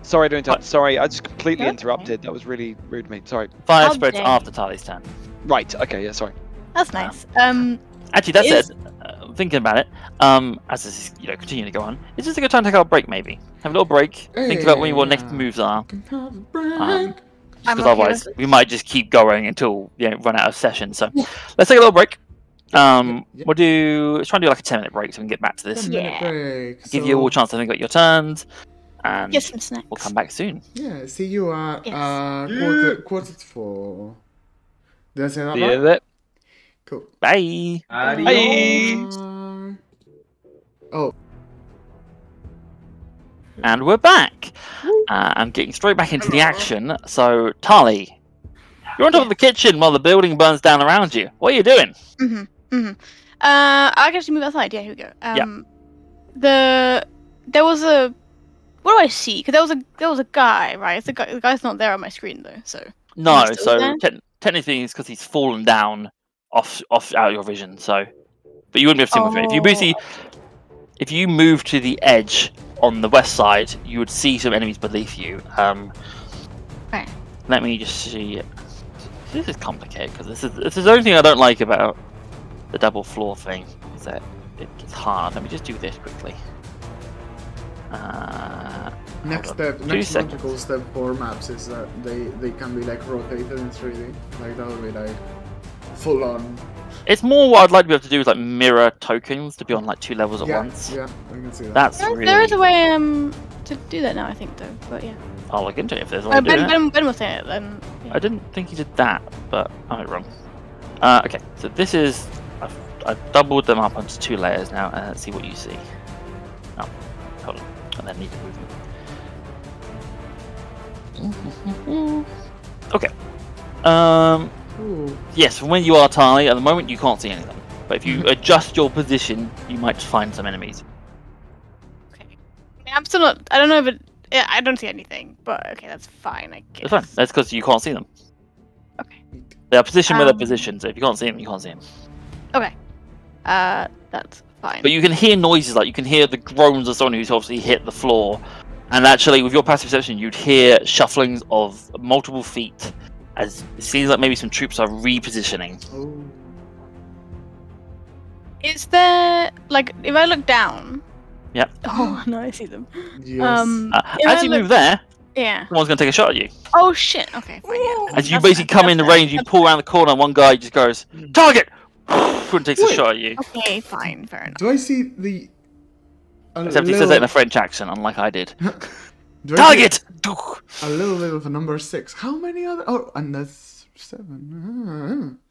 Sorry to interrupt. Sorry, I just completely Okay. interrupted. That was really rude of me. Sorry. Fire Oh, spreads after Tali's turn. Right. Okay. Yeah. Sorry. That's nice. Um, Actually, that Is- said, uh, thinking about it, um, as this is you know continue to go on, it's just a good time to take a break. Maybe have a little break. Think about when your next moves are. Can have a break. Um, Because okay otherwise, we might just keep going until you know, run out of session. So let's take a little break. Um, yeah. we'll do. Let's try and do like a ten minute break so we can get back to this. Yeah. break. Give you all a chance to think about your turns, and get some snacks. we'll come back soon. Yeah, see you at Yes. uh, quarter, quarter to four. Did I say that Yeah. right? That, Cool. Bye. Adios. Bye. Oh, And we're back. Uh, I'm getting straight back into the action. So, Tali, you're on top of the kitchen while the building burns down around you. What are you doing? Mm-hmm. Mm-hmm. Uh, I can actually move outside. Yeah, here we go. Yeah. Um, the there was a what do I see? Because there was a there was a guy, right? It's the guy. The guy's not there on my screen though. So No, so te- technically it's because he's fallen down off off out of your vision. So, but you wouldn't be able to see him with it. If you Oh, basically, if you move to the edge on the west side, you would see some enemies beneath you. Um, Okay. Let me just see. This is complicated because this is this is the only thing I don't like about the double floor thing is that it gets hard. Let me just do this quickly. Uh, next step, Two next seconds. logical step for maps is that they they can be like rotated in 3D. Like that would be like full on. it's more what I'd like to be able to do is like mirror tokens to be on like two levels at yeah, once. yeah, I can see that. That's there, really. there is a way um to do that now. I think though. But yeah. I'll look into it if there's a way Uh, to do ben, it. ben, ben was saying it then. Yeah. I didn't think he did that, but I'm wrong. Uh, okay, so this is. I've I've doubled them up onto two layers now, and let's see what you see. Oh, hold on. And then need to move them. Okay. Um. Ooh. Yes, from where you are, Tali, at the moment you can't see anything. But if you adjust your position, you might find some enemies. Okay. I'm still not. I don't know if it. Yeah, I don't see anything, but okay, that's fine. I guess. That's fine. That's because you can't see them. Okay. They are positioned where they're Um, positioned, so if you can't see them, you can't see them. Okay. Uh, that's fine. But you can hear noises, like you can hear the groans of someone who's obviously hit the floor. And actually, with your passive perception, you'd hear shufflings of multiple feet as it seems like maybe some troops are repositioning. Oh. Is there like if I look down? Yep. Oh no, I see them. Yes. Um, Uh, as I you look- move there, yeah. someone's going to take a shot at you. Oh shit. Okay, fine. Yeah. As you That's basically come in the range, you pull around the corner, and one guy just goes, Target! and takes a shot at you. Okay, fine, fair enough. Do I see the? a Except he says little- it in a French accent, unlike I did. Target! A little bit of a number six. How many other? Oh, and that's seven.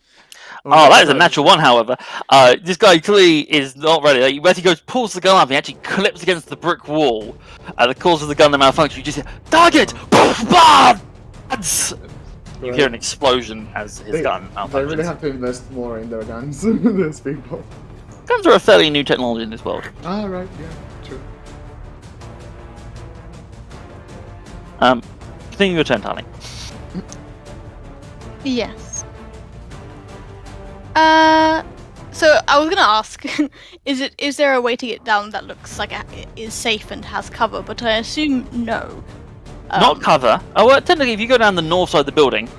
Oh, that is a natural one, however. Uh, this guy clearly is not ready. Like, as he goes, pulls the gun up, he actually clips against the brick wall. Uh, the cause of the gun to malfunction, you just hear, Target! You hear an explosion as his They- gun They really have to invest more in their guns. These people. Guns are a fairly new technology in this world. Ah, right. Yeah. Um, continue your turn, Tali. Yes. Uh, so I was gonna ask, is it is there a way to get down that looks like it is safe and has cover? But I assume no. Not Um, cover. Oh, well, technically, if you go down the north side of the building,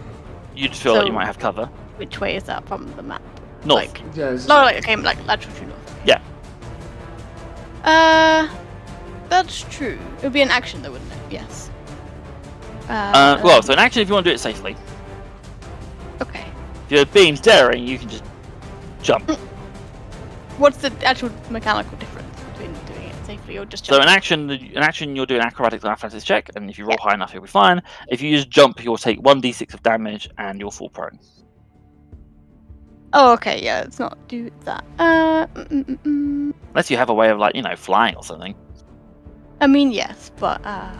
you'd feel like you might have cover. Which way is that from the map? North. Like, Yeah. No, like okay, like lateral to north. Yeah. Uh, that's true. It would be an action, though, wouldn't it? Yes. Uh, Uh, well, so in action, if you want to do it safely, okay. if you're being daring, you can just jump. What's the actual mechanical difference between doing it safely or just So in jumping? action, in action, you'll do an acrobatics and athletics check, and if you roll high enough, you'll be fine. If you just jump, you'll take one d6 of damage, and you'll fall prone. Oh, okay. Yeah, let's not do that. Uh, mm, mm, mm, mm. Unless you have a way of like, you know, flying or something. I mean, yes, but uh,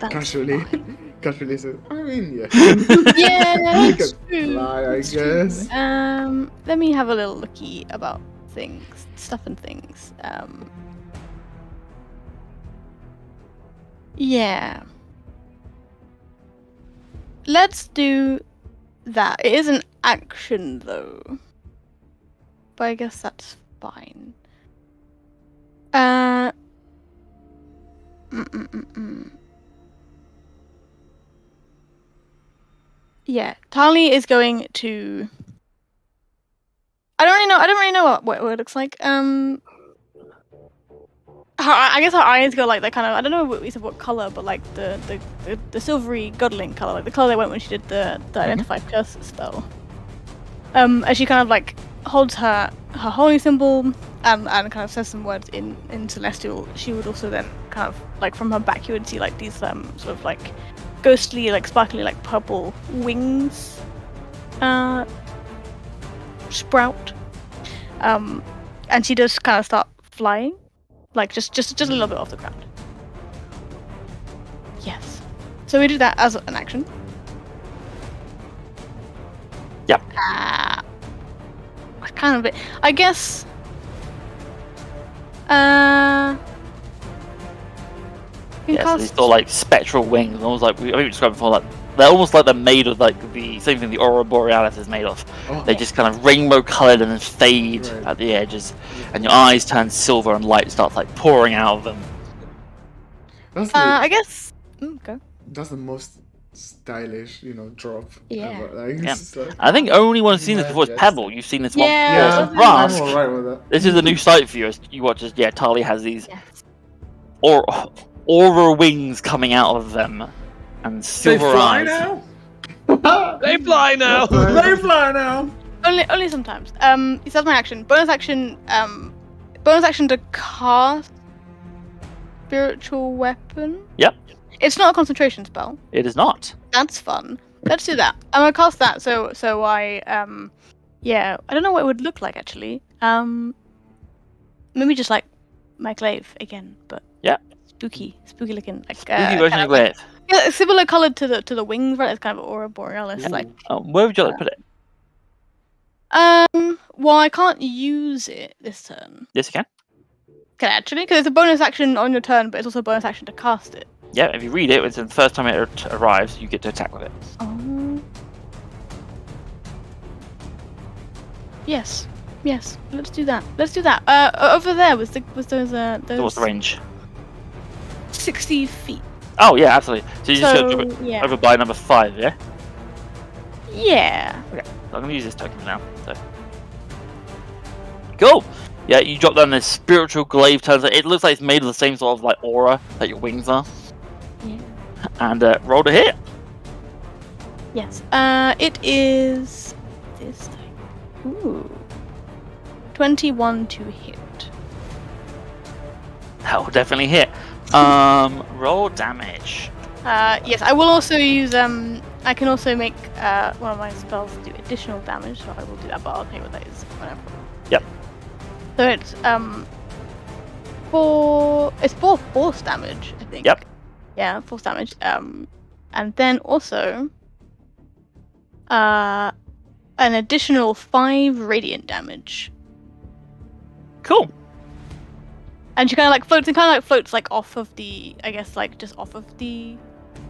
Casually. Casually says. I mean, yeah. yeah, that's true. fly, I that's true. Um, let me have a little looky about things, stuff and things. Um, yeah. Let's do that. It is an action though, but I guess that's fine. Uh. mm, mm, mm, Yeah, Tali is going to. I don't really know. I don't really know what, what, what it looks like. Um, her, I guess her eyes go like that kind of. I don't know what we said what color, but like the the, the, the silvery godling color, like the color they went when she did the the identify curse spell. Um, as she kind of like holds her her holy symbol and and kind of says some words in in celestial. She would also then kind of like from her back, you would see like these um sort of like ghostly, like sparkly, like purple wings uh, sprout. Um, and she does kind of start flying, like just just just a little bit off the ground. Yes. So we do that as an action. Yep. Uh, kind of it. I guess. Uh. We Yeah, so cast- these sort of like spectral wings, almost like we, I think we described before. Like they're almost like they're made of like the same thing the aurora borealis is made of. Oh, They just kind of rainbow colored and then fade Right. at the edges, and your eyes turn silver and light starts like pouring out of them. that's the Uh, I guess. Mm, go. that's the most stylish, you know, drop Yeah. ever. Like, Yeah. like, I think only one who's seen this before is yes. Pebble. You've seen this one Yeah, before. yeah, so Brask, I'm alright with that. this is a new sight for you. You watch as yeah, Tali has these Yes. or aura wings coming out of them and They silver fly eyes. now. They fly now. they fly now. Only, only sometimes. Um, so that's my action. Bonus action. Um, bonus action to cast spiritual weapon. Yep. It's not a concentration spell. It is not. That's fun. Let's do that. I'm gonna cast that. So, so I um, Yeah, I don't know what it would look like actually. Um, maybe just like my glaive again, but Yeah. Spooky, spooky looking, like Spooky uh, version of yeah, similar color to the to the wings, right? It's kind of aura borealis, Yeah. like. Oh, where would you like to put it? Um, well, I can't use it this turn. Yes, you can. Can I actually? Because it's a bonus action on your turn, but it's also a bonus action to cast it. Yeah, if you read it, it's the first time it arrives, you get to attack with it. Oh. Yes. Yes. Let's do that. Let's do that. Uh, over there was the was those uh those what's the range? Sixty feet. Oh yeah, absolutely. So you just So go over, yeah. over by number five, yeah. Yeah. Okay. I'm gonna use this token now. So. Cool. Yeah, you drop down this spiritual glaive. Turns it looks like it's made of the same sort of like aura that your wings are, Yeah. and uh, roll to hit. Yes. Uh, it is this thing. Ooh. Twenty-one to hit. That will definitely hit. Um, roll damage. Uh, yes, I will also use um. I can also make uh one of my spells do additional damage, so I will do that. But I'll tell you what that is whenever. Yep. So it's um four. It's four force damage, I think. Yep. Yeah, force damage. Um, and then also uh an additional five radiant damage. Cool. And she kind of like floats and kind of like floats like off of the, I guess like just off of the,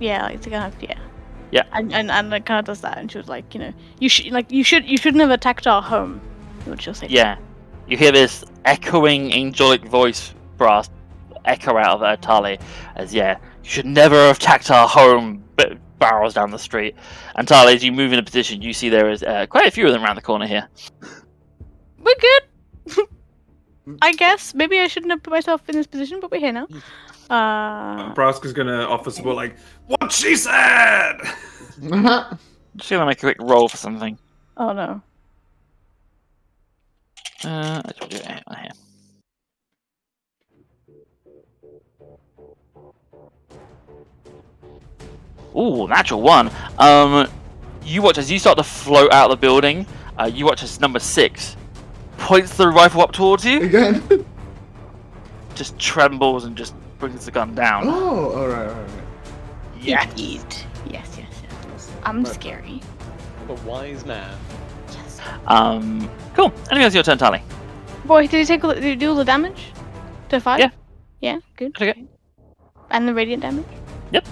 yeah, like to kind of yeah. Yeah. And and and it kind of does that, and she was like, you know, you should like you should you shouldn't have attacked our home. What she'll say. Yeah. You hear this echoing angelic voice brass echo out of uh, Tali as yeah, you should never have attacked our home. But barrels down the street, and Tali, as you move in a position, you see there is uh, quite a few of them around the corner here. We're good. I guess maybe I shouldn't have put myself in this position, but we're here now. Uh, Braska's gonna offer support like, what she said! Just gonna make a quick roll for something. oh no. Uh, let's do it on here. Ooh, natural one. Um, you watch as you start to float out of the building. Uh, you watch as number six points the rifle up towards you, Again? just trembles and just brings the gun down. oh, alright, alright. Yeah. Yes, yes, yes. I'm But- scary. A wise man. Yes. Um, cool. Anything else your turn, Tali. Boy, did he take all, did he do all the damage? To five? Yeah. Yeah, good. Okay. And the radiant damage? Yep.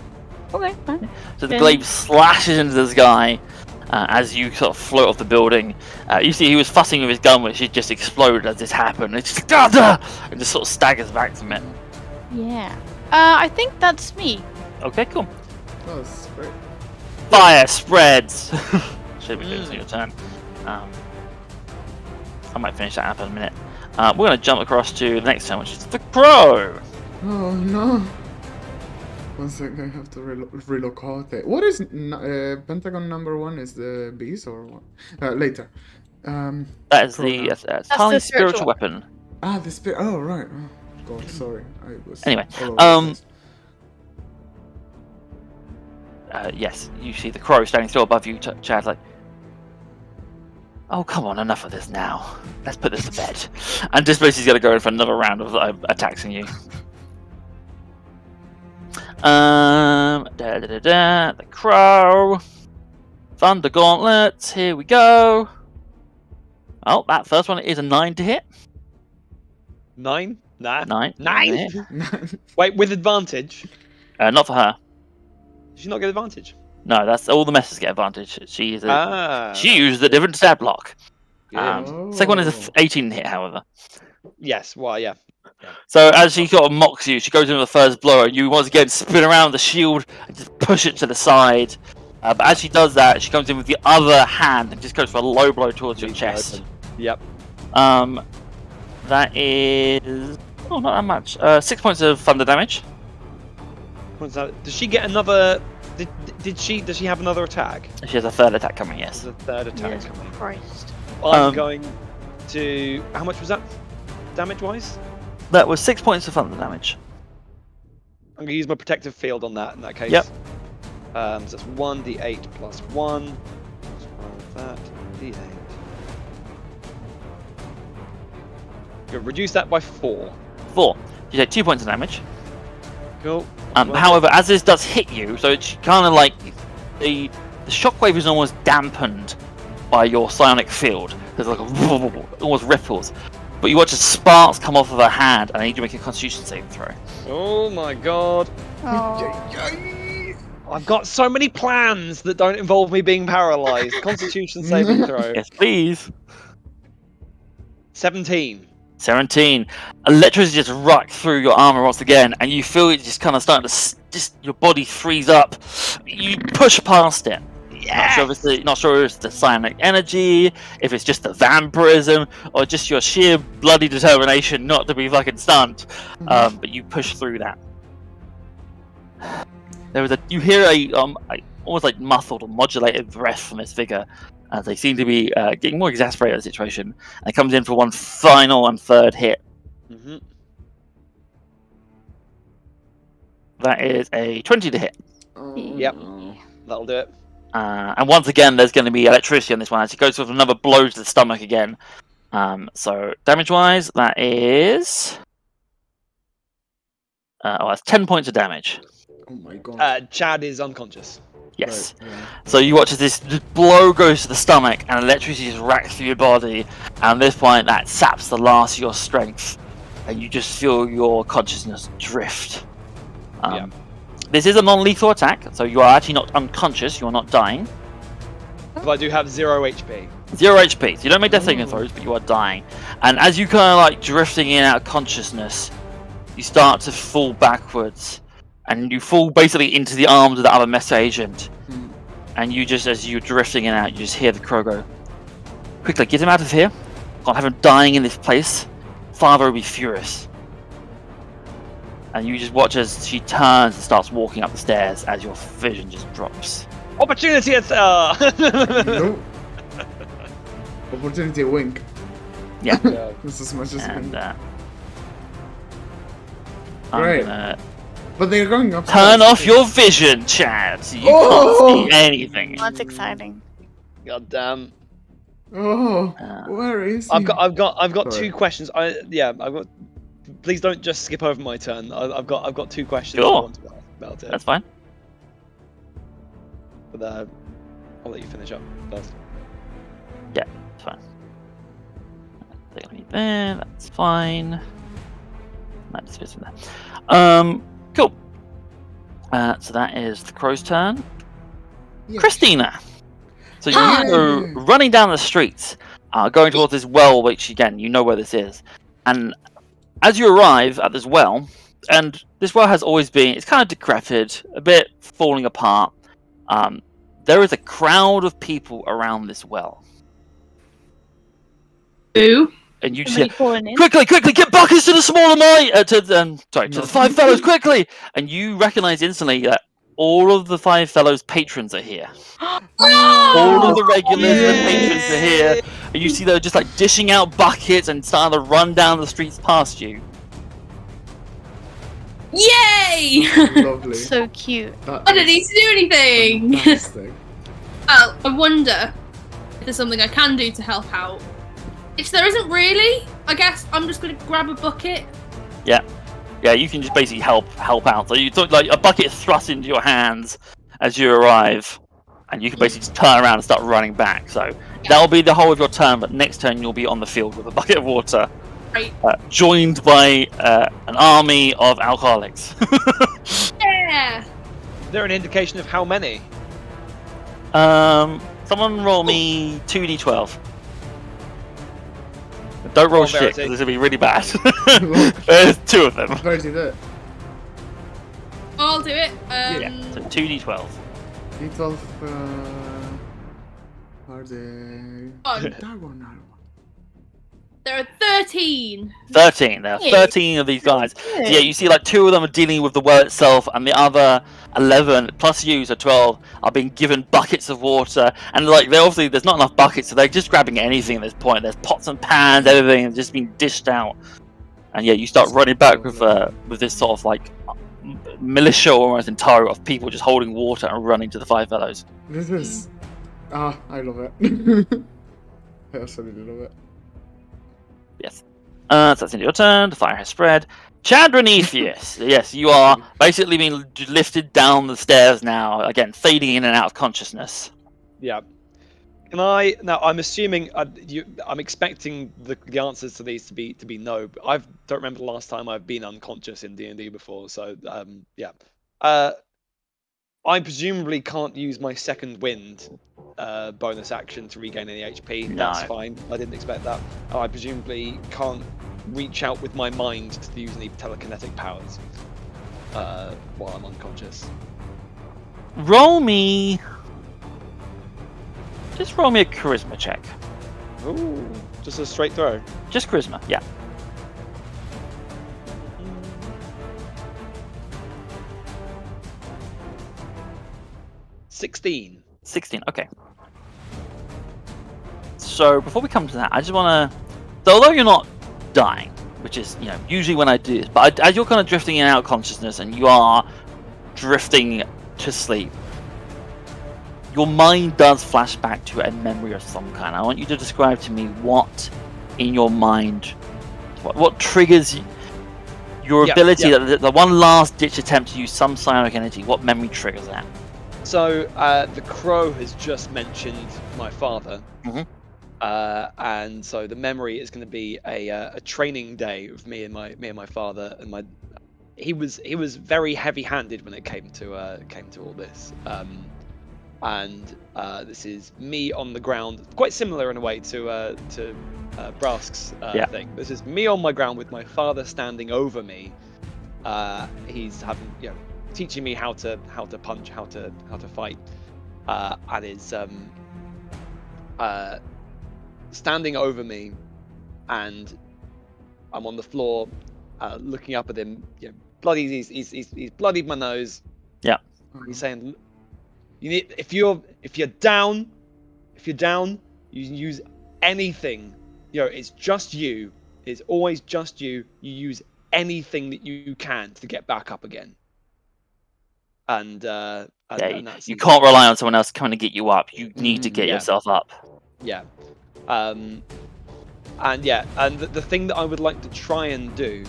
Okay, fine. So the Then- glaive slashes into this guy uh, as you sort of float off the building. Uh, you see he was fussing with his gun, which had just exploded as this happened. It's just and just sort of staggers back from it. Yeah. Uh, I think that's me. Okay, cool. That was great. Fire spreads. Should be finishing your turn. Um, I might finish that up in a minute. Uh, we're going to jump across to the next turn, which is the crow. Oh no. One sec, I have to relo- relocate it. What is uh, Pentagon number one? Is the bees or what? Uh, later. Um. That is Crow the now. uh, the Tali spiritual spiritual weapon. Ah, the spirit. Oh right. Oh, God, sorry. I was. Anyway, all over the um, uh, yes, you see the crow standing still above you, Ch- Chad, like, oh, come on, enough of this now. Let's put this to bed. And just is going to go in for another round of uh, attacking you. Um, da da da da, the crow. Thunder gauntlets, here we go. Oh, that first one is a 9 to hit. Nine? Nah. 9. Nine? to hit. Wait, with advantage? Uh, not for her. Did you not get advantage? No, that's all the messers get advantage. She is a, Ah. she uses a different stat block. Um, Second one is a Oh. 18 hit, however. yes, well, yeah. So as she sort of mocks you, she goes in with the first blow, and you once again spin around the shield and just push it to the side. Uh, but as she does that, she comes in with the other hand and just goes for a low blow towards your chest. open. Yep. Um, that is oh, not that much. Uh, six points of thunder damage. What's that? Does she get another? Did, did she? Does she have another attack? She has a third attack coming. Yes. There's a third attack Jesus coming. Christ. I'm Um, going to. How much was that? Damage wise? That was six points of thunder damage. I'm gonna use my protective field on that in that case. Yep. Um, so that's one d8 plus one. That d8. You'll reduce that by four. Four. You take two points of damage. Cool. Um, Well- however, as this does hit you, so it's kind of like the the shockwave is almost dampened by your psionic field. There's like a almost ripples, but you watch as sparks come off of her hand, and I need you to make a Constitution saving throw. Oh my god. I've got so many plans that don't involve me being paralyzed. Constitution saving throw. Yes, please. 17. 17. Electricity just ruck through your armor once again, and you feel it just kind of starting to s- just your body freeze up. You push past it. Not sure, if it's the, not sure if it's the psionic energy, if it's just the vampirism, or just your sheer bloody determination not to be fucking stunned. Um, but you push through that. There was a you hear a um a, almost like muffled or modulated breath from this figure as they seem to be uh, getting more exasperated at the situation. And it comes in for one final and third hit. hmm That is a 20 to hit. Oh, Yep. That'll do it. Uh, and once again, there's going to be electricity on this one as he goes with another blow to the stomach again. Um, so damage wise, that is. Uh, oh, that's 10 points of damage. Oh my god. Uh, Chad is unconscious. Yes. Right, yeah. So you watch as this this blow goes to the stomach and electricity just racks through your body. And at this point, that saps the last of your strength. And you just feel your consciousness drift. Um, Yeah. This is a non lethal attack, so you are actually not unconscious, you are not dying. But I do have zero HP. Zero HP, so you don't make death saving throws, but you are dying. And as you kind of like drifting in out of consciousness, you start to fall backwards. And you fall basically into the arms of the other mess agent. Hmm. And you just, as you're drifting in out, you just hear the crow go, Quickly, get him out of here. Can't have him dying in this place. Father will be furious. And you just watch as she turns and starts walking up the stairs as your vision just drops. Opportunity at uh Nope. Opportunity wink. Yeah. Yeah. That's as much as and wink. uh, I'm Right. gonna But they're going up. turn off your vision, Chad. So you Oh! can't see anything. That's exciting. God damn. Oh, Uh, where is he? I've got I've got I've got Sorry. two questions. I yeah, I've got please don't just skip over my turn. I, I've got I've got two questions I Sure. want to ask about it. That's fine. But uh, I'll let you finish up first. It's fine. Take me there. That's fine. That just fits in there. Um, cool. Uh, so that is the crow's turn. Yeah. Christina. So you Hi. go running down the streets, uh, going towards this well, which again you know where this is. And as you arrive at this well, and this well has always been it's kind of decrepit, a bit falling apart. Um, there is a crowd of people around this well, Boo. and you just hear, quickly, quickly, get buckets to the smaller mine, uh, to the, um, sorry, to the five fellows, quickly! And you recognize instantly that all of the five fellows' patrons are here. All of oh, the regulars and the patrons are here, and you see they're just like dishing out buckets and starting to run down the streets past you. Yay! Lovely. So cute. That I didn't need to do anything. fantastic. well, I wonder if there's something I can do to help out. If there isn't really, I guess I'm just gonna grab a bucket. Yeah, yeah. you can just basically help help out. So you took like a bucket thrust into your hands as you arrive, and you can basically just turn around and start running back. So that'll be the whole of your turn. But next turn you'll be on the field with a bucket of water, Right. uh, joined by uh, an army of alcoholics. Yeah. Is there an indication of how many? um, someone roll me two d twelve. Don't roll Roll shit. 'cause Verity. This gonna be really bad. There's two of them. Where it? I'll do it. Um, Yeah, so two d twelve. D12. Uh, are they? Oh. That one. There are 13. 13. There are 13 of these guys. So yeah, you see like two of them are dealing with the well itself, and the other 11 plus you, so 12, are being given buckets of water. And like, they obviously there's not enough buckets, so they're just grabbing anything at this point. There's pots and pans, everything is just being dished out. And yeah, you start running back with uh, with this sort of like m- militia almost entire of people just holding water and running to the five fellows. This is. Hmm. Ah, I love it. I absolutely love it. Yes. Uh, so that's into your turn. The fire has spread. Chandranethius. yes, you are basically being lifted down the stairs now. Again, fading in and out of consciousness. Yeah. Can I now? I'm assuming uh, you. I'm expecting the, the answers to these to be to be no. I don't remember the last time I've been unconscious in D and D before. So um, yeah. Uh, I presumably can't use my second wind uh, bonus action to regain any HP. That's fine. I didn't expect that. And I presumably can't reach out with my mind to use any telekinetic powers uh, while I'm unconscious. Roll me. Just roll me a charisma check. Ooh, just a straight throw. Just charisma, yeah. Sixteen. 16, okay. So before we come to that, I just want to. So although you're not dying, which is you know usually when I do this, but as you're kind of drifting in and out of consciousness and you are drifting to sleep, your mind does flash back to a memory of some kind. I want you to describe to me what in your mind, what, what triggers your Yeah, ability, yeah. The, the one last ditch attempt to use some psionic energy. What memory triggers that? So uh, the crow has just mentioned my father, Mhm. uh, and so the memory is going to be a, uh, a training day of me and my me and my father and my. He was he was very heavy-handed when it came to uh, came to all this, um, and uh, this is me on the ground, quite similar in a way to uh, to uh, Brask's uh, Yeah. thing. This is me on my ground with my father standing over me. Uh, he's having you know teaching me how to how to punch, how to how to fight, uh, and is um, uh, standing over me, and I'm on the floor, uh, looking up at him. You know, bloody, he's he's he's, he's bloodied my nose. Yeah. He's saying, "You need if you're if you're down, if you're down, you can use anything. You know, it's just you. It's always just you. You use anything that you can to get back up again." And uh, and, Yeah, and you, can't rely on someone else coming to get you up. You need to get Yeah. yourself up. Yeah. Um, and yeah, and the, the thing that I would like to try and do,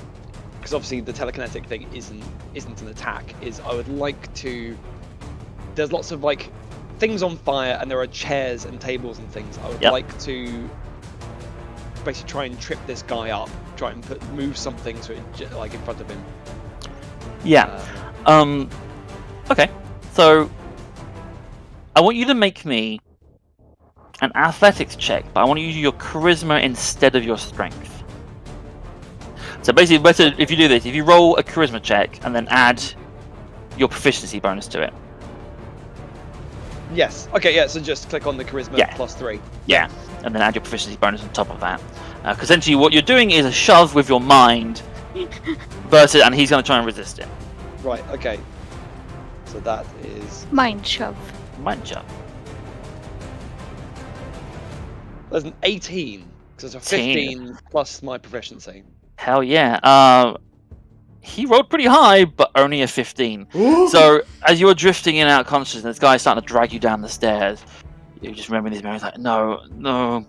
because obviously the telekinetic thing isn't isn't an attack, is I would like to. There's lots of like things on fire, and there are chairs and tables and things. I would Yep. like to basically try and trip this guy up, try and put move something so it like in front of him. Yeah. Uh, Um. Okay. So, I want you to make me an athletics check, but I want to use your charisma instead of your strength. So basically, better if you do this, if you roll a charisma check and then add your proficiency bonus to it. Yes. Okay. Yeah. So just click on the charisma Yeah. plus three. Yeah, and then add your proficiency bonus on top of that. Because essentially, what you're doing is a shove with your mind versus, and he's going to try and resist it. Right. Okay. So that is Mind shove. Mind shove. There's an 18, because it's a 18. 15 plus my proficiency. Hell yeah. Uh, he rolled pretty high, but only a 15. Ooh. So as you're drifting in and out consciousness, this guy's starting to drag you down the stairs. You just remember these memories like, no, no.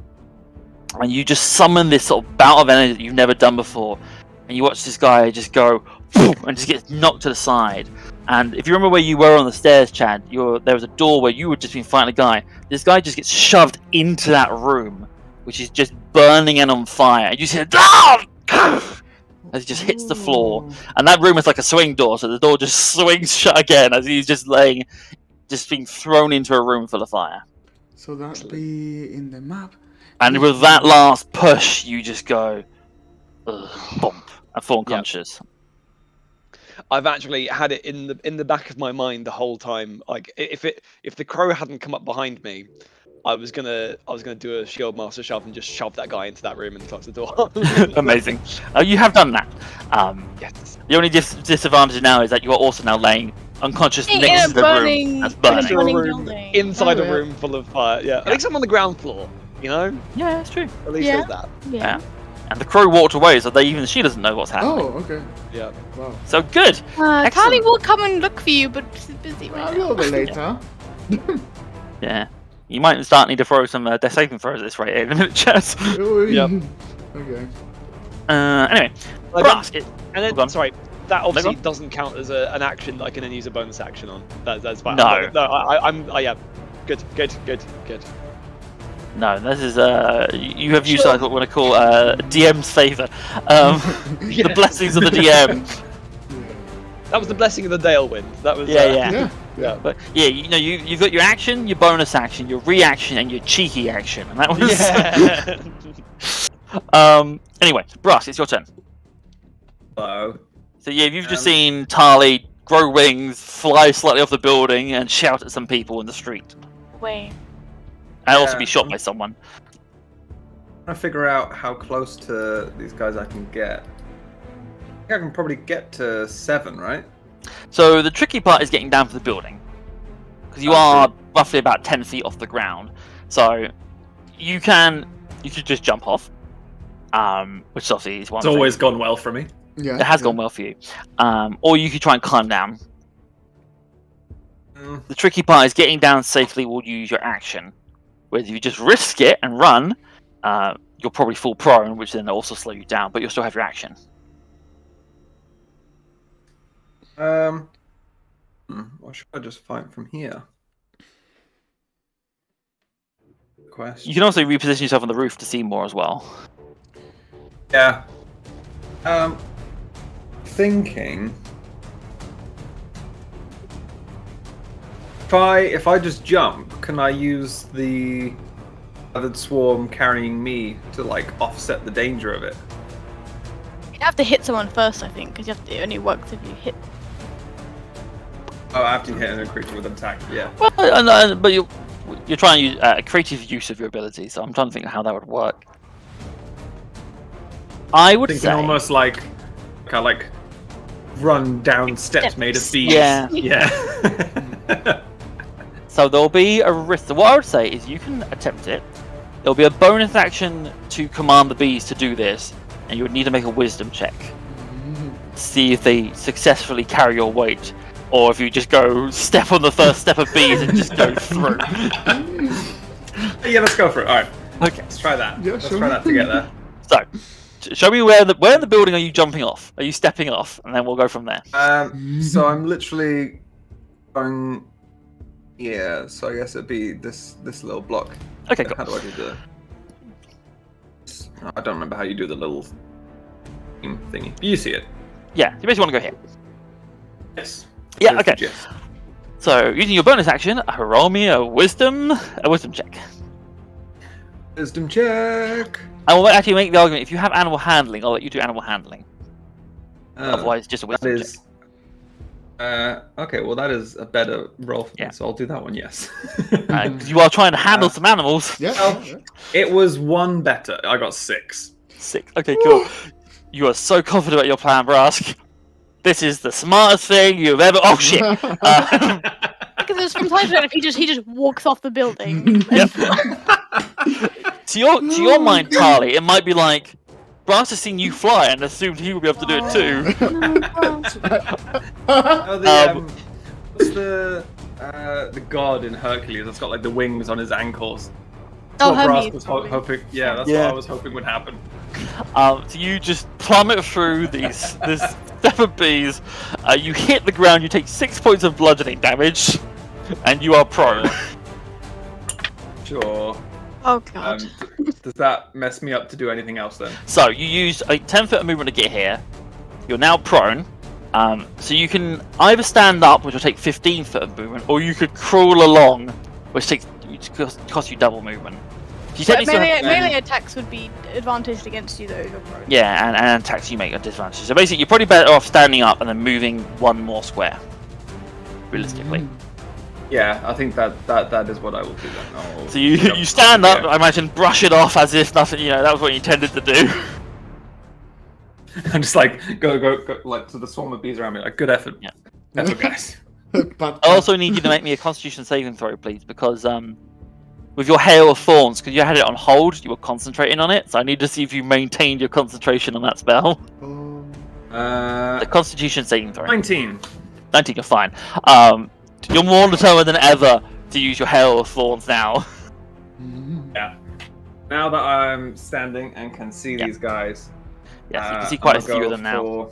And you just summon this sort of bout of energy that you've never done before. And you watch this guy just go and just gets knocked to the side. And if you remember where you were on the stairs, Chad, were, there was a door where you were just been fighting a guy. This guy just gets shoved into that room, which is just burning and on fire. And you see it ah! As he just hits the floor. And that room is like a swing door, so the door just swings shut again as he's just laying, just being thrown into a room full of fire. So that be in the map. And with that last push, you just go, Ugh, bump, and fall unconscious. I've actually had it in the in the back of my mind the whole time. Like if it if the crow hadn't come up behind me, I was gonna I was gonna do a shield master shove and just shove that guy into that room and close the door. Amazing. Uh, you have done that. Um, Yes. the only dis- disadvantage now is that you are also now laying unconscious In next a to the burning, room that's in a burning. burning room. Inside Oh, a yeah. room full of fire. Yeah. At least I'm on the ground floor. You know. Yeah, that's true. At least Yeah. there's that. yeah. And the crow walked away, so they even she doesn't know what's happening. Oh, okay. Yeah. Wow. So good. Uh, Excellent. Tali will come and look for you, but she's busy A little now. bit later. Yeah. You might start need to throw some uh, death saving throws at this rate in a minute, Chaz. Yep. Okay. Uh, anyway, I don't- Brask, it, and Hold on. then, sorry, that obviously on. doesn't count as a, an action that I can then use a bonus action on. That, that's fine. No. no, I, I- I'm. Oh, yeah, good, good, good, good. no, this is uh, you have used what I want to call uh, DM's favor. Um, Yeah. the blessings of the DM. That was the blessing of the Dalewind. That was. Yeah, uh, yeah. Yeah. Yeah. But yeah, you know, you you've got your action, your bonus action, your reaction, and your cheeky action, and that was. Yeah. um. Anyway, Brass, it's your turn. Hello. So yeah, you've just Um, seen Tali grow wings, fly slightly off the building, and shout at some people in the street, Wait. and also be shot by someone. trying to figure out how close to these guys I can get. I think I can probably get to seven, right? So the tricky part is getting down from the building, because you Oh, are roughly about ten feet off the ground. So you can you could just jump off, um, which obviously is one. It's thing. always gone well for me. Yeah. it has yeah. gone well for you. Um, or you could try and climb down. Mm, The tricky part is getting down safely will use your action. Whereas if you just risk it and run, uh, you'll probably fall prone, which then also slow you down, but you'll still have your action. Um, hmm, or should I just fight from here? Question. You can also reposition yourself on the roof to see more as well. Yeah. Um, thinking. If I if I just jump, can I use the gathered swarm carrying me to like offset the danger of it? You'd have to hit someone first, I think, because you have to. It only works if you hit. Oh, I have to hit a creature with an attack. Yeah. Well, uh, uh, but you're, you're trying to use uh, a creative use of your ability, so I'm trying to think of how that would work. I would Thinking say, almost like, kind of like run down steps made of bees. Yeah. Yeah. so there'll be a risk. What I would say is you can attempt it. There'll be a bonus action to command the bees to do this, and you would need to make a wisdom check. See if they successfully carry your weight, or if you just go step on the first step of bees and just go through. yeah, let's go for it. All right, Okay. let's try that. Yeah, let's sure. try that together. So, show me where the where in the building are you jumping off? Are you stepping off, and then we'll go from there. Um, so I'm literally going. Yeah, so I guess it'd be this this little block. Okay, So cool. How do I do the? I don't remember how you do the little thingy. Do you see it? Yeah, you basically want to go here. Yes. Yeah, There's okay. gist. So, using your bonus action, roll me a wisdom a wisdom check. Wisdom check. I will actually make the argument if you have animal handling, I'll let you do animal handling. Uh, Otherwise, just a that wisdom is. Uh, okay, well that is a better roll for me, so I'll do that one. Yes. check. Uh, 'cause you are trying to handle Uh, some animals. Yeah. Yeah. it was one better. I got six. Six. Okay, cool. You are so confident about your plan, Brask. This is the smartest thing you've ever. Oh shit! Uh, Because there's from time to time, he just he just walks off the building. Yep. to your to your mind, Carly, it might be like Brask has seen you fly and assumed he would be able to do it too. Oh, the, Um, um, what's the uh, the god in Hercules that's got like the wings on his ankles? Oh, What Hermes. was ho- hoping. Yeah, that's Yeah. what I was hoping would happen. Um, so you just plummet through these this step of bees. Uh, you hit the ground. You take six points of bludgeoning damage, and you are prone. Sure. Oh god. Um, does that mess me up to do anything else then? So you use a ten foot of movement to get here. You're now prone. Um, so you can either stand up, which will take 15 foot of movement, or you could crawl along, which takes which costs, costs you double movement. So you But melee, have- melee attacks would be advantaged against you though. if yeah, and, and attacks you make are disadvantaged. So basically, you're probably better off standing up and then moving one more square. Realistically. Yeah, I think that that, that is what I will do then. I'll So you jump you stand up, yeah. I imagine, brush it off as if nothing. You know that was what you intended to do. and just like go, go go like to the swarm of bees around me. Like good effort. Yeah. Effort, guys. but I also need you to make me a Constitution saving throw, please, because um, with your hail of thorns, because you had it on hold, you were concentrating on it. So I need to see if you maintained your concentration on that spell. Uh, The Constitution saving throw. nineteen. 19, you're fine. Um, you're more determined than ever to use your hail of thorns now. Yeah. Now that I'm standing and can see Yeah. these guys, Yes, you Uh, can see quite a I'll few of them now.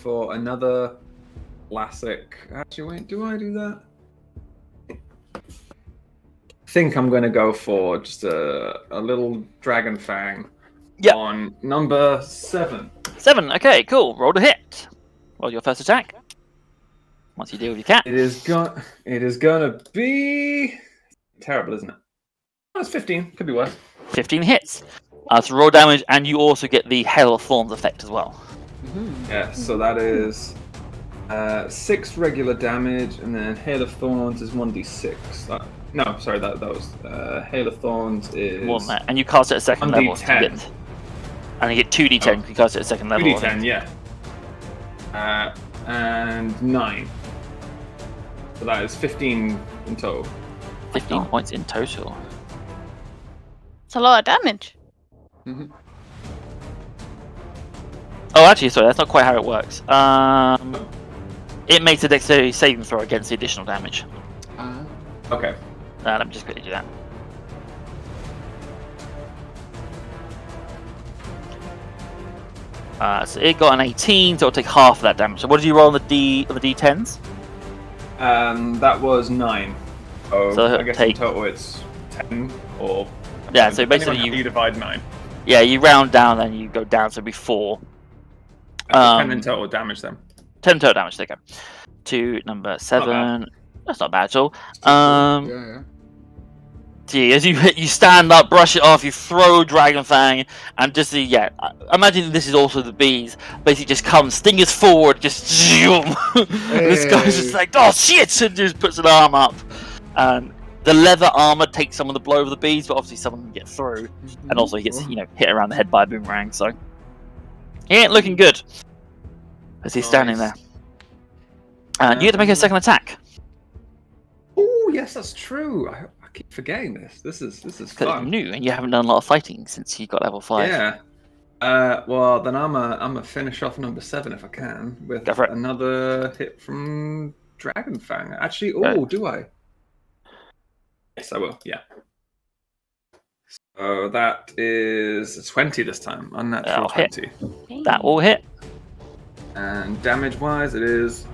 For another classic. Actually, wait, do I do that? I think I'm going to go for just a, a little dragon fang Yep. on number seven. Seven. Okay, cool. Roll to hit. Roll your first attack. Once you deal with your cat. It is go- It is going to be terrible, isn't it? Oh, it's 15. Could be worse. 15 hits. Uh, so roll damage, and you also get the Hail of Thorns effect as well. Yeah, so that is uh, six regular damage, and then Hail of Thorns is 1d6. That, no, sorry, that, that was. Uh, Hail of Thorns is. More than that. And you cast it at second level. so 1d10. get- and you get 2d10 Oh. you cast it at second level. 2d10, yeah. Uh, and 9. So that is 15 in total. 15 points in total. It's a lot of damage. Oh, actually, sorry, that's not quite how it works. Um, it makes a dexterity saving throw against the additional damage. Uh, Okay. Uh, let me just quickly do that. Uh, so it got an 18, so it'll take half of that damage. So what did you roll on the D on the D10s? Um, that was 9. So, So I guess take- in total it's 10 or. Yeah, so basically you- you divide 9. Yeah, you round down, then you go down, so it'll be four. Uh, 10 in Um, total damage then. 10 total damage, there you go. To number seven. bad. That's not bad at all. Um, yeah, yeah. See, as you you stand up, brush it off, you throw Dragon Fang, and just the yeah. Imagine this is also the bees. Basically, just comes, stingers forward, just zoom. this guy's just like, oh shit, and just puts an arm up. And the leather armor takes some of the blow of the bees, but obviously some of them get through, and also he gets mm-hmm. you know hit around the head by a boomerang. So he ain't looking good as he's standing there. Nice. And you get to make a um, second attack. Oh yes, that's true. I keep forgetting this. This is this is fun. new, and you haven't done a lot of fighting since you got level five. Yeah. Uh, well, then I'm a I'm a finish off number seven if I can with Go for it. another hit from Dragon Fang. Actually, oh, do I? Yes, I will. Yeah. So that is twenty this time. Unnatural That'll hit. twenty. That will hit. And damage wise, it is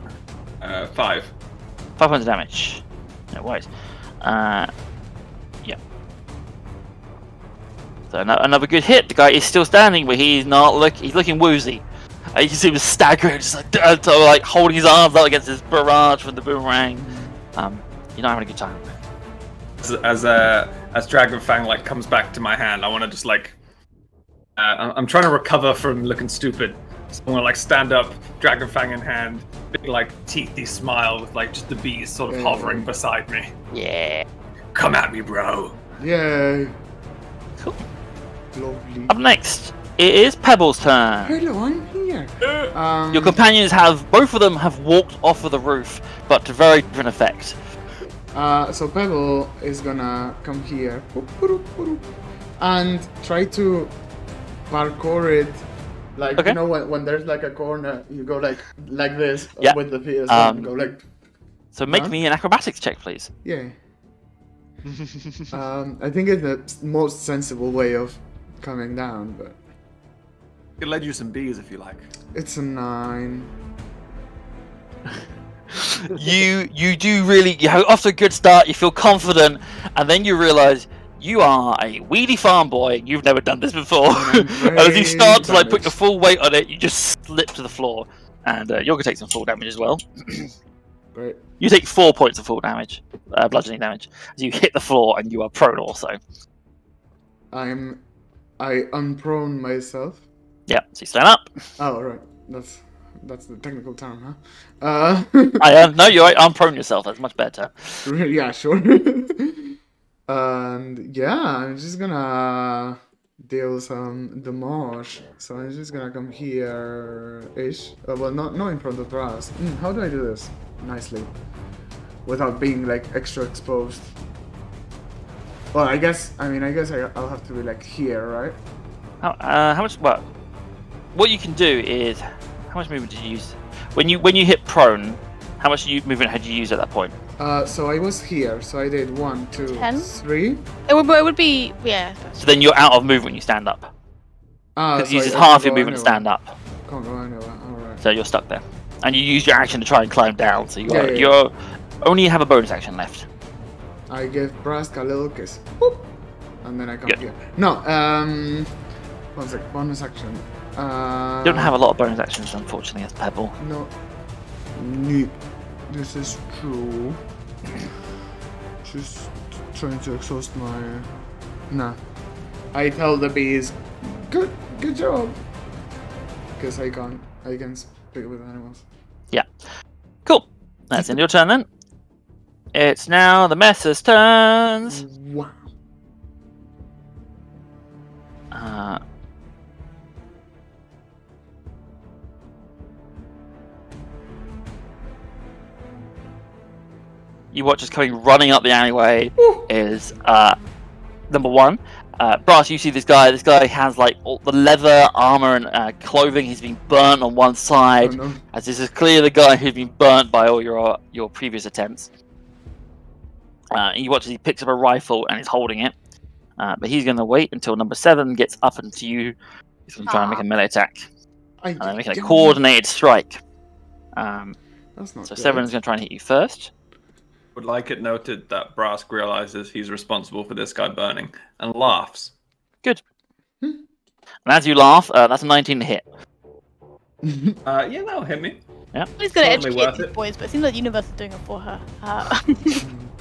uh, five. 500 damage. No worries. Uh, So another good hit. The guy is still standing, but he's not look. He's looking woozy. Uh, you can see him staggering, just like, uh, to, like holding his arms up against this barrage from the boomerang. Um, you're not having a good time. As as, uh, as Dragon Fang like comes back to my hand, I want to just like uh, I'm, I'm trying to recover from looking stupid. So I want to like stand up, Dragon Fang in hand, big like teethy smile with like just the bees sort of Yeah. hovering beside me. Yeah. Come at me, bro. Yay. Cool. Lovely. Up next, it is Pebble's turn. Hello, I'm here. Um, Your companions have both of them have walked off of the roof, but to very different effect. Uh, so Pebble is gonna come here and try to parkour it. Like Okay. you know when, when there's like a corner, you go like like this Yeah. with the PS Um, go like So make Huh? me an acrobatics check, please. yeah. um, I think it's the most sensible way of coming down, but It led you some bees if you like. it's a nine. you you do really you have off to a good start. You feel confident, and then you realise you are a weedy farm boy. You've never done this before. And as you start to like put your full weight on it, you just slip to the floor, and uh, you're gonna take some full damage as well. Great. You take four points of full damage, uh, bludgeoning damage, as you hit the floor, and you are prone also. I'm I unprone myself. Yeah, so you stand up. Oh right, that's that's the technical term, huh? Uh, I am no, you're right. I'm prone yourself. That's much better. yeah, sure. and yeah, I'm just gonna deal some damage. So I'm just gonna come here ish. Uh, well, not not in front of Brass. Mm, how do I do this nicely without being like extra exposed? Well, I guess I mean I guess I, I'll have to be like here, right? How, uh, how much? Well, what you can do is how much movement did you use when you when you hit prone? How much you, movement had you used at that point? Uh, so I was here, so I did one, two, Ten? three. It would, it would be yeah. So then you're out of movement when you stand up. Ah, Because so you use I half can't your go movement to anywhere. stand up. Can't go anywhere. Alright. So you're stuck there. And you use your action to try and climb down. So you Yeah, are, yeah, yeah. you're only have a bonus action left. I give Brask a little kiss. Boop. And then I come Good. here. No, um. One sec. Bonus action. Uh, You don't have a lot of bonus actions, unfortunately, as Pebble. No. Neat. This is true. Just trying to exhaust my. Nah. I tell the bees, good, good job. Because I can't, I can speak with animals. Yeah. Cool. That's in your turn then. It's now the Messer's turns. Wow. Uh, you watch us coming running up the alleyway is uh, number one. Uh, Brass, you see this guy. This guy has like all the leather armor and uh, clothing. He's been burnt on one side, no. as this is clearly the guy who's been burnt by all your your previous attempts. Uh, you watch as he picks up a rifle and he's holding it, uh, but he's going to wait until number seven gets up into you. He's going to try and make a melee attack, I and then making a yeah, coordinated strike. Um, That's not so good. seven's going to try and hit you first. Would like it noted that Brask realizes he's responsible for this guy burning and laughs. Good. And as you laugh, uh, that's a 19 to hit. Uh, yeah, that'll hit me. Yeah. He's gonna educate worth these it. boys, but it seems like the universe is doing it for her. Uh,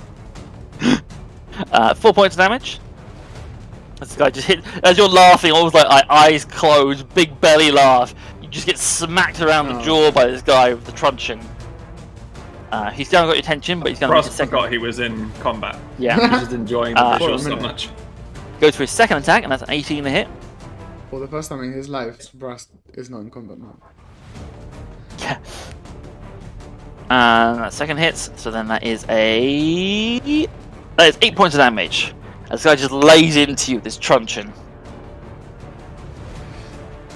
Uh, four points of damage. This guy just hit as you're laughing, almost like eye- eyes closed, big belly laugh. You just get smacked around the Oh. jaw by this guy with the truncheon. Uh, he's still got your attention, but he's going to make second. forgot he was in combat. Yeah, He's just enjoying the Uh, visual so much. goes for his second attack, and that's an 18 to hit. For the first time in his life, Brass is not in combat now. Yeah. And that second hits, so then that is a that is eight points of damage. This guy just lays into you with this truncheon.